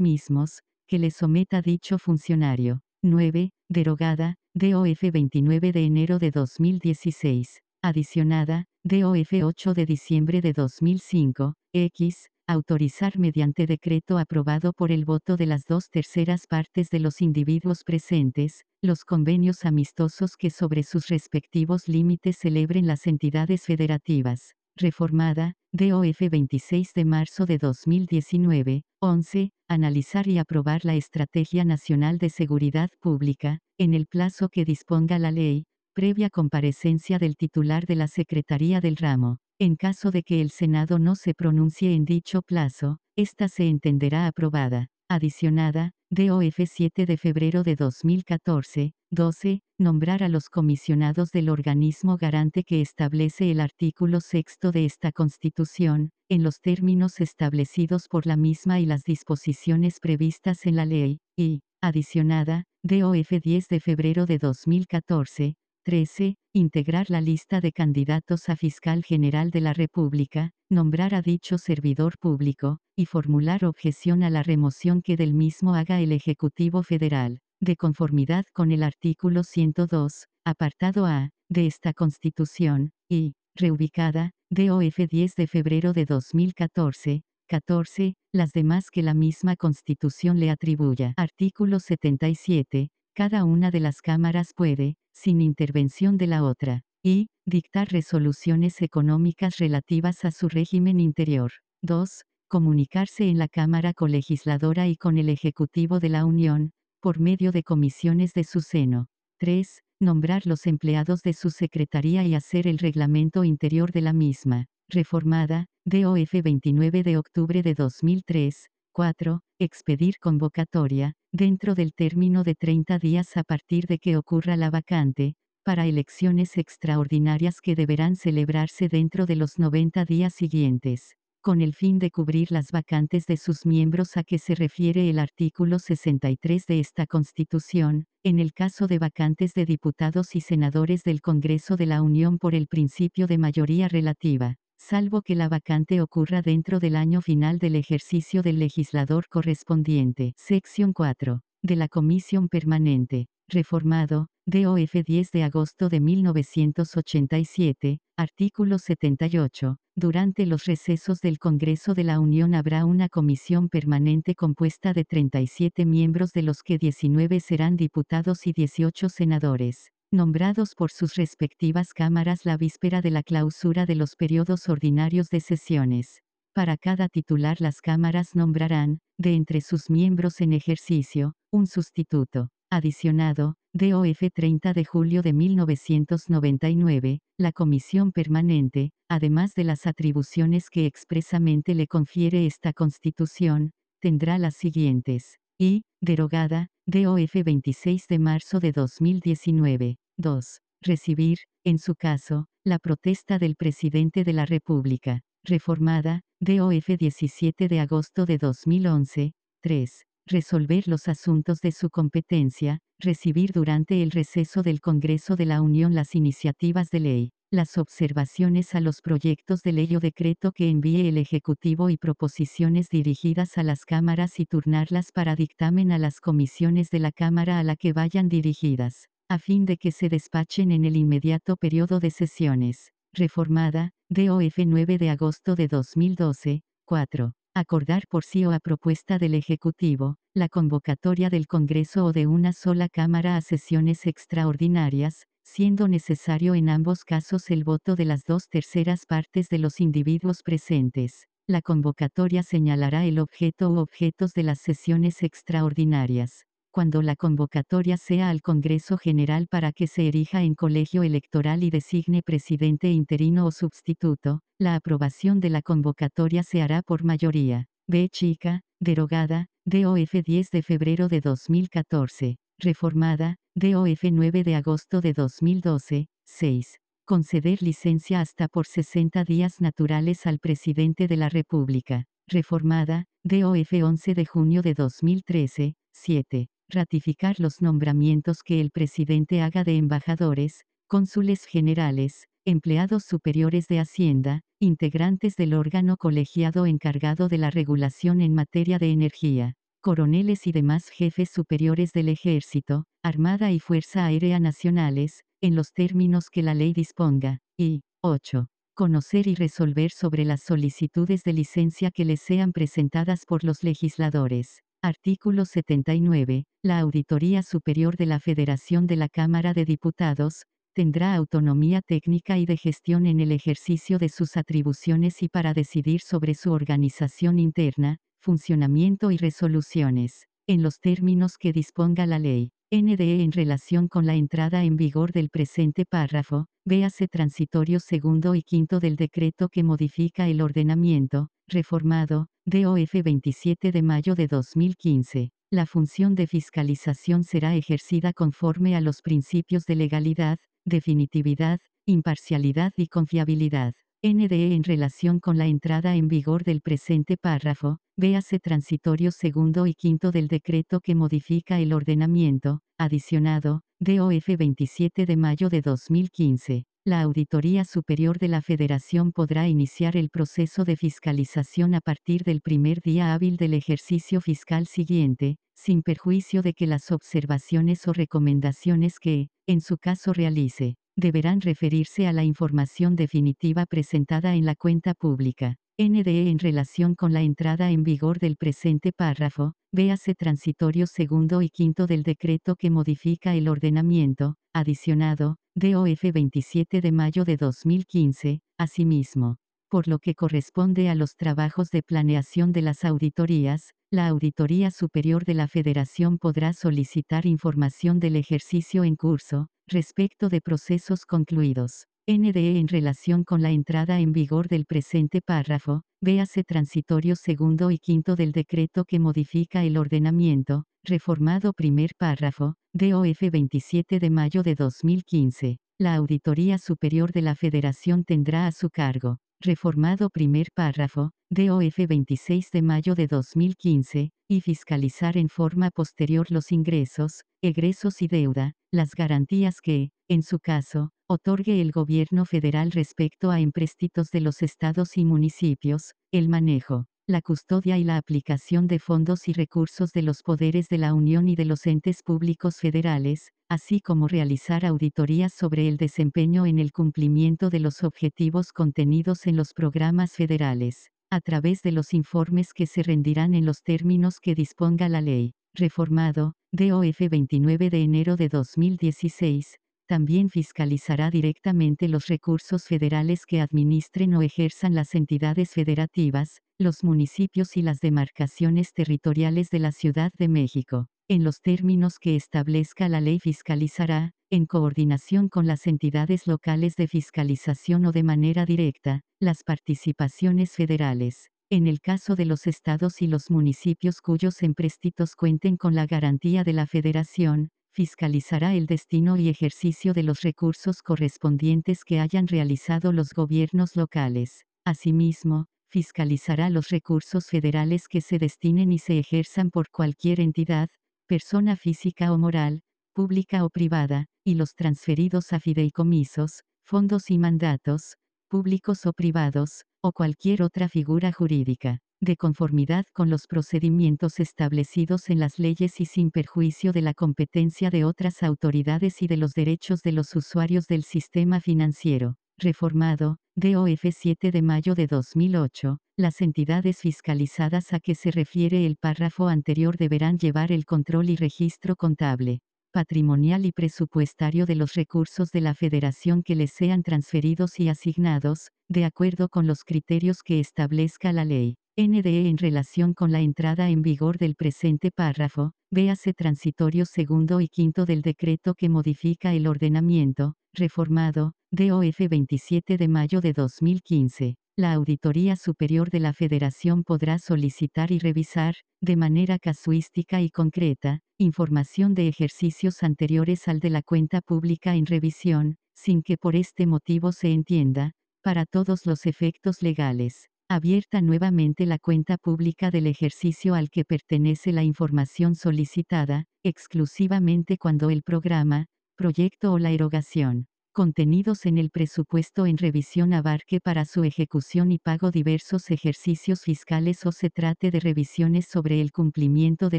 mismos, que le someta dicho funcionario. 9. Derogada, DOF 29 de enero de 2016. Adicionada, DOF 8 de diciembre de 2005, X, autorizar mediante decreto aprobado por el voto de las dos terceras partes de los individuos presentes, los convenios amistosos que sobre sus respectivos límites celebren las entidades federativas. Reformada, DOF 26 de marzo de 2019, 11. Analizar y aprobar la Estrategia Nacional de Seguridad Pública, en el plazo que disponga la ley, previa comparecencia del titular de la Secretaría del Ramo. En caso de que el Senado no se pronuncie en dicho plazo, ésta se entenderá aprobada. Adicionada, DOF 7 de febrero de 2014, 12. Nombrar a los comisionados del organismo garante que establece el artículo sexto de esta Constitución, en los términos establecidos por la misma y las disposiciones previstas en la ley, y, adicionada, DOF 10 de febrero de 2014, 13. Integrar la lista de candidatos a fiscal general de la República, nombrar a dicho servidor público, y formular objeción a la remoción que del mismo haga el Ejecutivo Federal, de conformidad con el artículo 102, apartado A, de esta Constitución, y, reubicada, DOF 10 de febrero de 2014, 14. Las demás que la misma Constitución le atribuya. Artículo 77. Cada una de las cámaras puede, sin intervención de la otra, y, dictar resoluciones económicas relativas a su régimen interior. 2. Comunicarse en la Cámara colegisladora y con el Ejecutivo de la Unión, por medio de comisiones de su seno. 3. Nombrar los empleados de su secretaría y hacer el reglamento interior de la misma reformada, DOF 29 de octubre de 2003, 4. Expedir convocatoria, dentro del término de 30 días a partir de que ocurra la vacante, para elecciones extraordinarias que deberán celebrarse dentro de los 90 días siguientes, con el fin de cubrir las vacantes de sus miembros a que se refiere el artículo 63 de esta Constitución, en el caso de vacantes de diputados y senadores del Congreso de la Unión por el principio de mayoría relativa salvo que la vacante ocurra dentro del año final del ejercicio del legislador correspondiente. Sección 4. De la Comisión Permanente. Reformado, DOF 10 de agosto de 1987, artículo 78. Durante los recesos del Congreso de la Unión habrá una comisión permanente compuesta de 37 miembros de los que 19 serán diputados y 18 senadores nombrados por sus respectivas cámaras la víspera de la clausura de los periodos ordinarios de sesiones. Para cada titular las cámaras nombrarán, de entre sus miembros en ejercicio, un sustituto. Adicionado, DOF 30 de julio de 1999, la Comisión Permanente, además de las atribuciones que expresamente le confiere esta Constitución, tendrá las siguientes. Y, derogada, DOF 26 de marzo de 2019. 2. Recibir, en su caso, la protesta del presidente de la República, reformada, DOF 17 de agosto de 2011. 3. Resolver los asuntos de su competencia, recibir durante el receso del Congreso de la Unión las iniciativas de ley, las observaciones a los proyectos de ley o decreto que envíe el Ejecutivo y proposiciones dirigidas a las cámaras y turnarlas para dictamen a las comisiones de la Cámara a la que vayan dirigidas, a fin de que se despachen en el inmediato periodo de sesiones. Reformada, DOF 9 de agosto de 2012, 4. Acordar por sí o a propuesta del Ejecutivo, la convocatoria del Congreso o de una sola Cámara a sesiones extraordinarias, siendo necesario en ambos casos el voto de las dos terceras partes de los individuos presentes. La convocatoria señalará el objeto u objetos de las sesiones extraordinarias. Cuando la convocatoria sea al Congreso General para que se erija en colegio electoral y designe presidente interino o sustituto, la aprobación de la convocatoria se hará por mayoría. B. Chica, derogada, DOF 10 de febrero de 2014 reformada, DOF 9 de agosto de 2012, 6. Conceder licencia hasta por 60 días naturales al presidente de la República. Reformada, DOF 11 de junio de 2013, 7. Ratificar los nombramientos que el presidente haga de embajadores, cónsules generales, empleados superiores de Hacienda, integrantes del órgano colegiado encargado de la regulación en materia de energía, coroneles y demás jefes superiores del Ejército, Armada y Fuerza Aérea Nacionales, en los términos que la ley disponga, y 8. Conocer y resolver sobre las solicitudes de licencia que les sean presentadas por los legisladores. Artículo 79. La Auditoría Superior de la Federación de la Cámara de Diputados, tendrá autonomía técnica y de gestión en el ejercicio de sus atribuciones y para decidir sobre su organización interna, funcionamiento y resoluciones, en los términos que disponga la ley. NDE en relación con la entrada en vigor del presente párrafo, véase transitorio segundo y quinto del decreto que modifica el ordenamiento, reformado, DOF 27 de mayo de 2015. La función de fiscalización será ejercida conforme a los principios de legalidad, definitividad, imparcialidad y confiabilidad. NDE en relación con la entrada en vigor del presente párrafo, véase transitorio segundo y quinto del decreto que modifica el ordenamiento, adicionado, DOF 27 de mayo de 2015. La Auditoría Superior de la Federación podrá iniciar el proceso de fiscalización a partir del primer día hábil del ejercicio fiscal siguiente, sin perjuicio de que las observaciones o recomendaciones que, en su caso realice, deberán referirse a la información definitiva presentada en la cuenta pública. NDE en relación con la entrada en vigor del presente párrafo, véase transitorio segundo y quinto del decreto que modifica el ordenamiento, adicionado, DOF 27 de mayo de 2015, asimismo. Por lo que corresponde a los trabajos de planeación de las auditorías, la Auditoría Superior de la Federación podrá solicitar información del ejercicio en curso, respecto de procesos concluidos. NDE en relación con la entrada en vigor del presente párrafo, véase transitorio segundo y quinto del decreto que modifica el ordenamiento, reformado primer párrafo, DOF 27 de mayo de 2015. La Auditoría Superior de la Federación tendrá a su cargo, reformado primer párrafo, DOF 26 de mayo de 2015, y fiscalizar en forma posterior los ingresos, egresos y deuda, las garantías que, en su caso, otorgue el gobierno federal respecto a empréstitos de los estados y municipios, el manejo, la custodia y la aplicación de fondos y recursos de los poderes de la Unión y de los entes públicos federales, así como realizar auditorías sobre el desempeño en el cumplimiento de los objetivos contenidos en los programas federales a través de los informes que se rendirán en los términos que disponga la ley. Reformado, DOF 29 de enero de 2016, también fiscalizará directamente los recursos federales que administren o ejerzan las entidades federativas, los municipios y las demarcaciones territoriales de la Ciudad de México. En los términos que establezca la ley fiscalizará, en coordinación con las entidades locales de fiscalización o de manera directa, las participaciones federales. En el caso de los estados y los municipios cuyos empréstitos cuenten con la garantía de la federación, fiscalizará el destino y ejercicio de los recursos correspondientes que hayan realizado los gobiernos locales. Asimismo, fiscalizará los recursos federales que se destinen y se ejerzan por cualquier entidad, persona física o moral, pública o privada, y los transferidos a fideicomisos, fondos y mandatos, públicos o privados, o cualquier otra figura jurídica, de conformidad con los procedimientos establecidos en las leyes y sin perjuicio de la competencia de otras autoridades y de los derechos de los usuarios del sistema financiero. Reformado, DOF 7 de mayo de 2008, las entidades fiscalizadas a que se refiere el párrafo anterior deberán llevar el control y registro contable, patrimonial y presupuestario de los recursos de la federación que les sean transferidos y asignados, de acuerdo con los criterios que establezca la ley. NDE en relación con la entrada en vigor del presente párrafo, véase transitorio segundo y quinto del decreto que modifica el ordenamiento, reformado, DOF 27 de mayo de 2015. La Auditoría Superior de la Federación podrá solicitar y revisar, de manera casuística y concreta, información de ejercicios anteriores al de la cuenta pública en revisión, sin que por este motivo se entienda, para todos los efectos legales, abierta nuevamente la cuenta pública del ejercicio al que pertenece la información solicitada, exclusivamente cuando el programa, proyecto o la erogación, contenidos en el presupuesto en revisión abarque para su ejecución y pago diversos ejercicios fiscales o se trate de revisiones sobre el cumplimiento de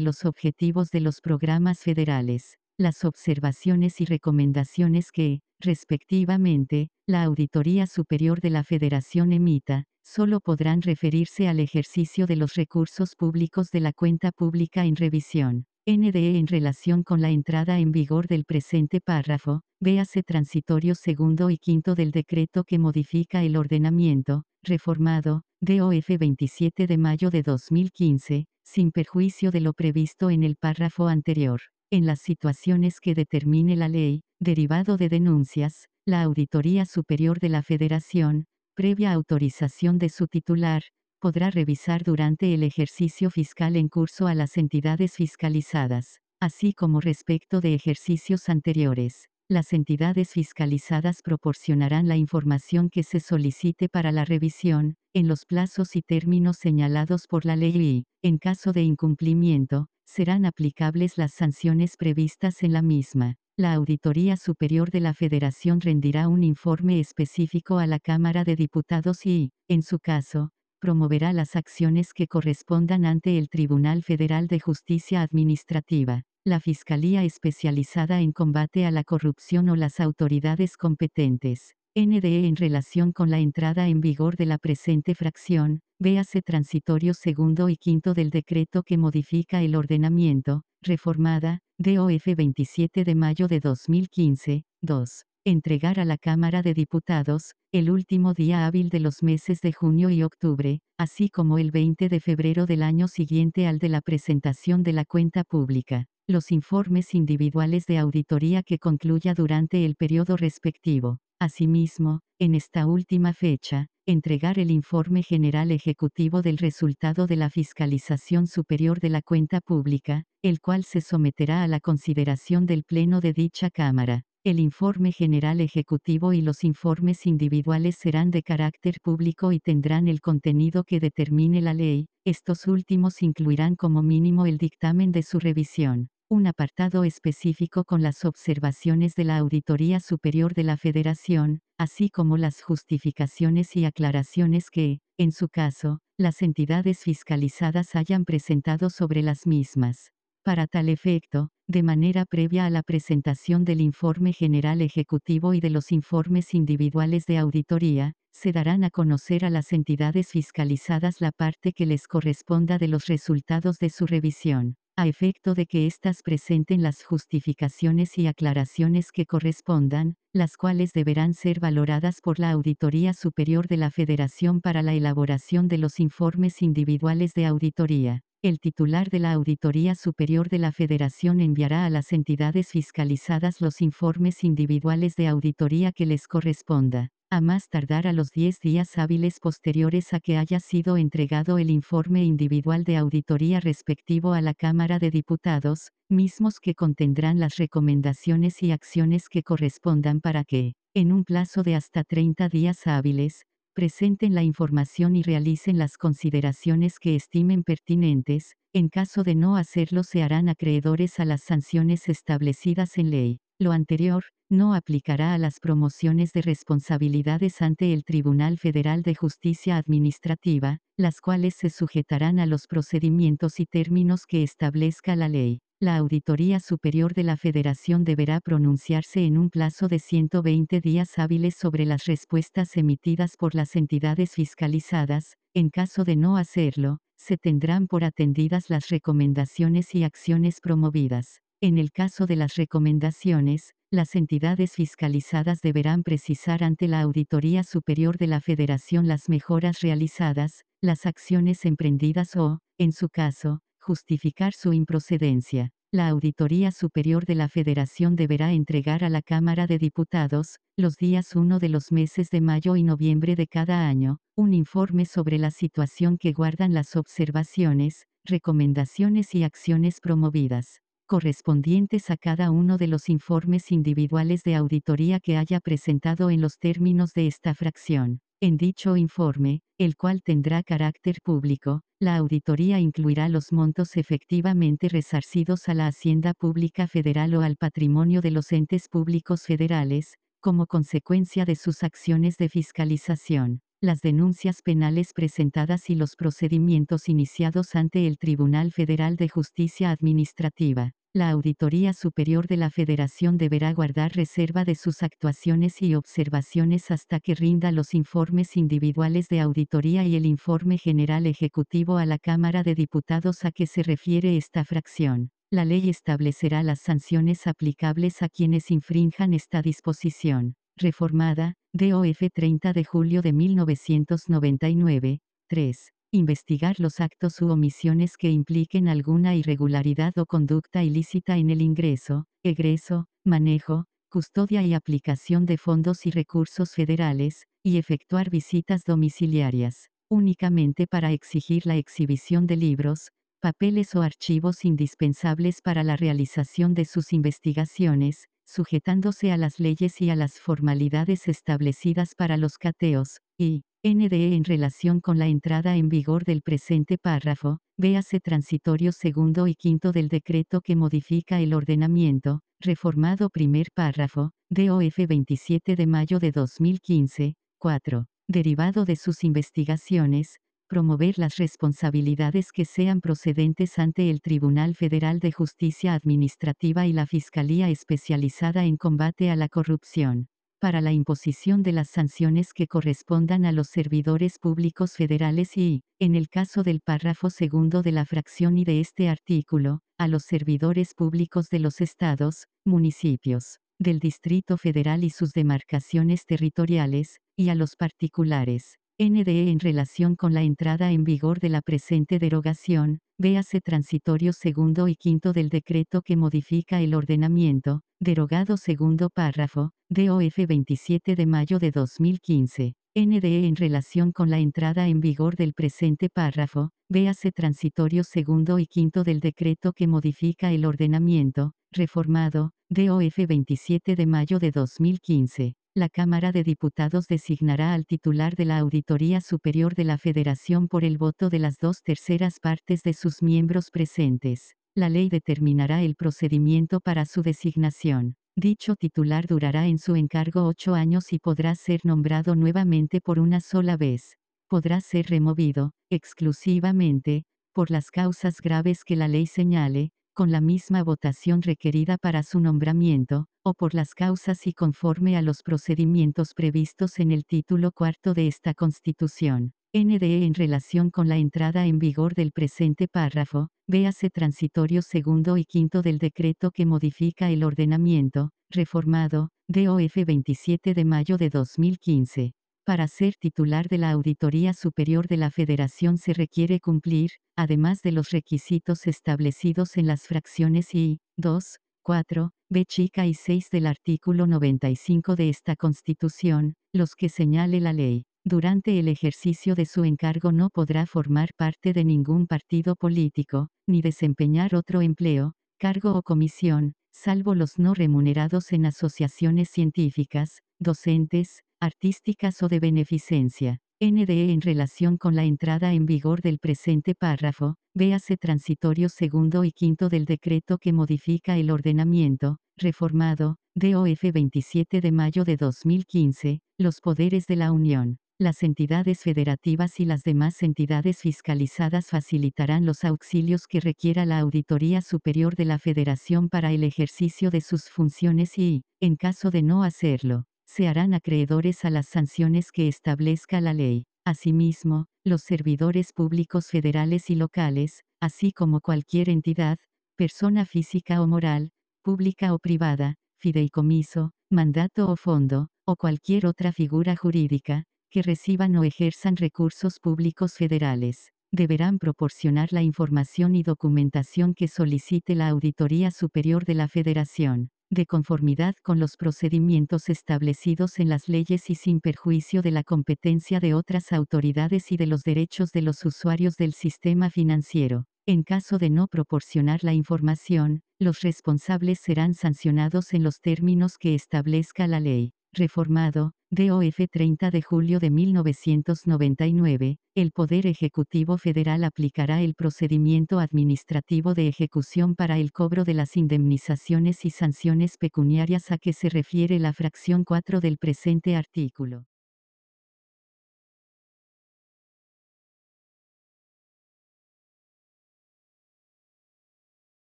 los objetivos de los programas federales. Las observaciones y recomendaciones que, respectivamente, la Auditoría Superior de la Federación emita, solo podrán referirse al ejercicio de los recursos públicos de la cuenta pública en revisión. NDE en relación con la entrada en vigor del presente párrafo, véase transitorio segundo y quinto del decreto que modifica el ordenamiento, reformado, DOF 27 de mayo de 2015, sin perjuicio de lo previsto en el párrafo anterior. En las situaciones que determine la ley, derivado de denuncias, la Auditoría Superior de la Federación, previa autorización de su titular, podrá revisar durante el ejercicio fiscal en curso a las entidades fiscalizadas, así como respecto de ejercicios anteriores. Las entidades fiscalizadas proporcionarán la información que se solicite para la revisión, en los plazos y términos señalados por la ley y, en caso de incumplimiento, serán aplicables las sanciones previstas en la misma. La Auditoría Superior de la Federación rendirá un informe específico a la Cámara de Diputados y, en su caso, promoverá las acciones que correspondan ante el Tribunal Federal de Justicia Administrativa la Fiscalía especializada en combate a la corrupción o las autoridades competentes. NDE en relación con la entrada en vigor de la presente fracción, véase transitorio segundo y quinto del decreto que modifica el ordenamiento, reformada, DOF 27 de mayo de 2015, 2. Entregar a la Cámara de Diputados, el último día hábil de los meses de junio y octubre, así como el 20 de febrero del año siguiente al de la presentación de la cuenta pública los informes individuales de auditoría que concluya durante el periodo respectivo. Asimismo, en esta última fecha, entregar el informe general ejecutivo del resultado de la fiscalización superior de la cuenta pública, el cual se someterá a la consideración del Pleno de dicha Cámara. El informe general ejecutivo y los informes individuales serán de carácter público y tendrán el contenido que determine la ley, estos últimos incluirán como mínimo el dictamen de su revisión un apartado específico con las observaciones de la Auditoría Superior de la Federación, así como las justificaciones y aclaraciones que, en su caso, las entidades fiscalizadas hayan presentado sobre las mismas. Para tal efecto, de manera previa a la presentación del informe general ejecutivo y de los informes individuales de auditoría, se darán a conocer a las entidades fiscalizadas la parte que les corresponda de los resultados de su revisión a efecto de que éstas presenten las justificaciones y aclaraciones que correspondan, las cuales deberán ser valoradas por la Auditoría Superior de la Federación para la elaboración de los informes individuales de auditoría. El titular de la Auditoría Superior de la Federación enviará a las entidades fiscalizadas los informes individuales de auditoría que les corresponda a más tardar a los 10 días hábiles posteriores a que haya sido entregado el informe individual de auditoría respectivo a la Cámara de Diputados, mismos que contendrán las recomendaciones y acciones que correspondan para que, en un plazo de hasta 30 días hábiles, presenten la información y realicen las consideraciones que estimen pertinentes, en caso de no hacerlo se harán acreedores a las sanciones establecidas en ley. Lo anterior, no aplicará a las promociones de responsabilidades ante el Tribunal Federal de Justicia Administrativa, las cuales se sujetarán a los procedimientos y términos que establezca la ley. La Auditoría Superior de la Federación deberá pronunciarse en un plazo de 120 días hábiles sobre las respuestas emitidas por las entidades fiscalizadas. En caso de no hacerlo, se tendrán por atendidas las recomendaciones y acciones promovidas. En el caso de las recomendaciones, las entidades fiscalizadas deberán precisar ante la Auditoría Superior de la Federación las mejoras realizadas, las acciones emprendidas o, en su caso, justificar su improcedencia. La Auditoría Superior de la Federación deberá entregar a la Cámara de Diputados, los días 1 de los meses de mayo y noviembre de cada año, un informe sobre la situación que guardan las observaciones, recomendaciones y acciones promovidas, correspondientes a cada uno de los informes individuales de auditoría que haya presentado en los términos de esta fracción. En dicho informe, el cual tendrá carácter público, la auditoría incluirá los montos efectivamente resarcidos a la Hacienda Pública Federal o al patrimonio de los entes públicos federales, como consecuencia de sus acciones de fiscalización, las denuncias penales presentadas y los procedimientos iniciados ante el Tribunal Federal de Justicia Administrativa la Auditoría Superior de la Federación deberá guardar reserva de sus actuaciones y observaciones hasta que rinda los informes individuales de auditoría y el informe general ejecutivo a la Cámara de Diputados a que se refiere esta fracción. La ley establecerá las sanciones aplicables a quienes infrinjan esta disposición. Reformada, DOF 30 de julio de 1999. 3 investigar los actos u omisiones que impliquen alguna irregularidad o conducta ilícita en el ingreso, egreso, manejo, custodia y aplicación de fondos y recursos federales, y efectuar visitas domiciliarias, únicamente para exigir la exhibición de libros, papeles o archivos indispensables para la realización de sus investigaciones, sujetándose a las leyes y a las formalidades establecidas para los cateos, y, NDE en relación con la entrada en vigor del presente párrafo, véase transitorio segundo y quinto del decreto que modifica el ordenamiento, reformado primer párrafo, DOF 27 de mayo de 2015, 4. Derivado de sus investigaciones, promover las responsabilidades que sean procedentes ante el Tribunal Federal de Justicia Administrativa y la Fiscalía Especializada en Combate a la Corrupción para la imposición de las sanciones que correspondan a los servidores públicos federales y, en el caso del párrafo segundo de la fracción y de este artículo, a los servidores públicos de los estados, municipios, del Distrito Federal y sus demarcaciones territoriales, y a los particulares. NDE en relación con la entrada en vigor de la presente derogación, véase transitorio segundo y quinto del decreto que modifica el ordenamiento, derogado segundo párrafo, DOF 27 de mayo de 2015. NDE en relación con la entrada en vigor del presente párrafo, véase transitorio segundo y quinto del decreto que modifica el ordenamiento, reformado, DOF 27 de mayo de 2015 la Cámara de Diputados designará al titular de la Auditoría Superior de la Federación por el voto de las dos terceras partes de sus miembros presentes. La ley determinará el procedimiento para su designación. Dicho titular durará en su encargo ocho años y podrá ser nombrado nuevamente por una sola vez. Podrá ser removido, exclusivamente, por las causas graves que la ley señale, con la misma votación requerida para su nombramiento, o por las causas y conforme a los procedimientos previstos en el título cuarto de esta Constitución. NDE en relación con la entrada en vigor del presente párrafo, véase transitorio segundo y quinto del decreto que modifica el ordenamiento, reformado, DOF 27 de mayo de 2015. Para ser titular de la Auditoría Superior de la Federación se requiere cumplir, además de los requisitos establecidos en las fracciones I, 2, 4, B chica y 6 del artículo 95 de esta Constitución, los que señale la ley. Durante el ejercicio de su encargo no podrá formar parte de ningún partido político, ni desempeñar otro empleo, cargo o comisión, salvo los no remunerados en asociaciones científicas, docentes, artísticas o de beneficencia. NDE en relación con la entrada en vigor del presente párrafo, véase transitorio segundo y quinto del decreto que modifica el ordenamiento, reformado, DOF 27 de mayo de 2015, los poderes de la Unión. Las entidades federativas y las demás entidades fiscalizadas facilitarán los auxilios que requiera la Auditoría Superior de la Federación para el ejercicio de sus funciones y, en caso de no hacerlo, se harán acreedores a las sanciones que establezca la ley. Asimismo, los servidores públicos federales y locales, así como cualquier entidad, persona física o moral, pública o privada, fideicomiso, mandato o fondo, o cualquier otra figura jurídica, que reciban o ejerzan recursos públicos federales, deberán proporcionar la información y documentación que solicite la Auditoría Superior de la Federación, de conformidad con los procedimientos establecidos en las leyes y sin perjuicio de la competencia de otras autoridades y de los derechos de los usuarios del sistema financiero. En caso de no proporcionar la información, los responsables serán sancionados en los términos que establezca la ley. Reformado, DOF 30 de julio de 1999, el Poder Ejecutivo Federal aplicará el procedimiento administrativo de ejecución para el cobro de las indemnizaciones y sanciones pecuniarias a que se refiere la fracción 4 del presente artículo.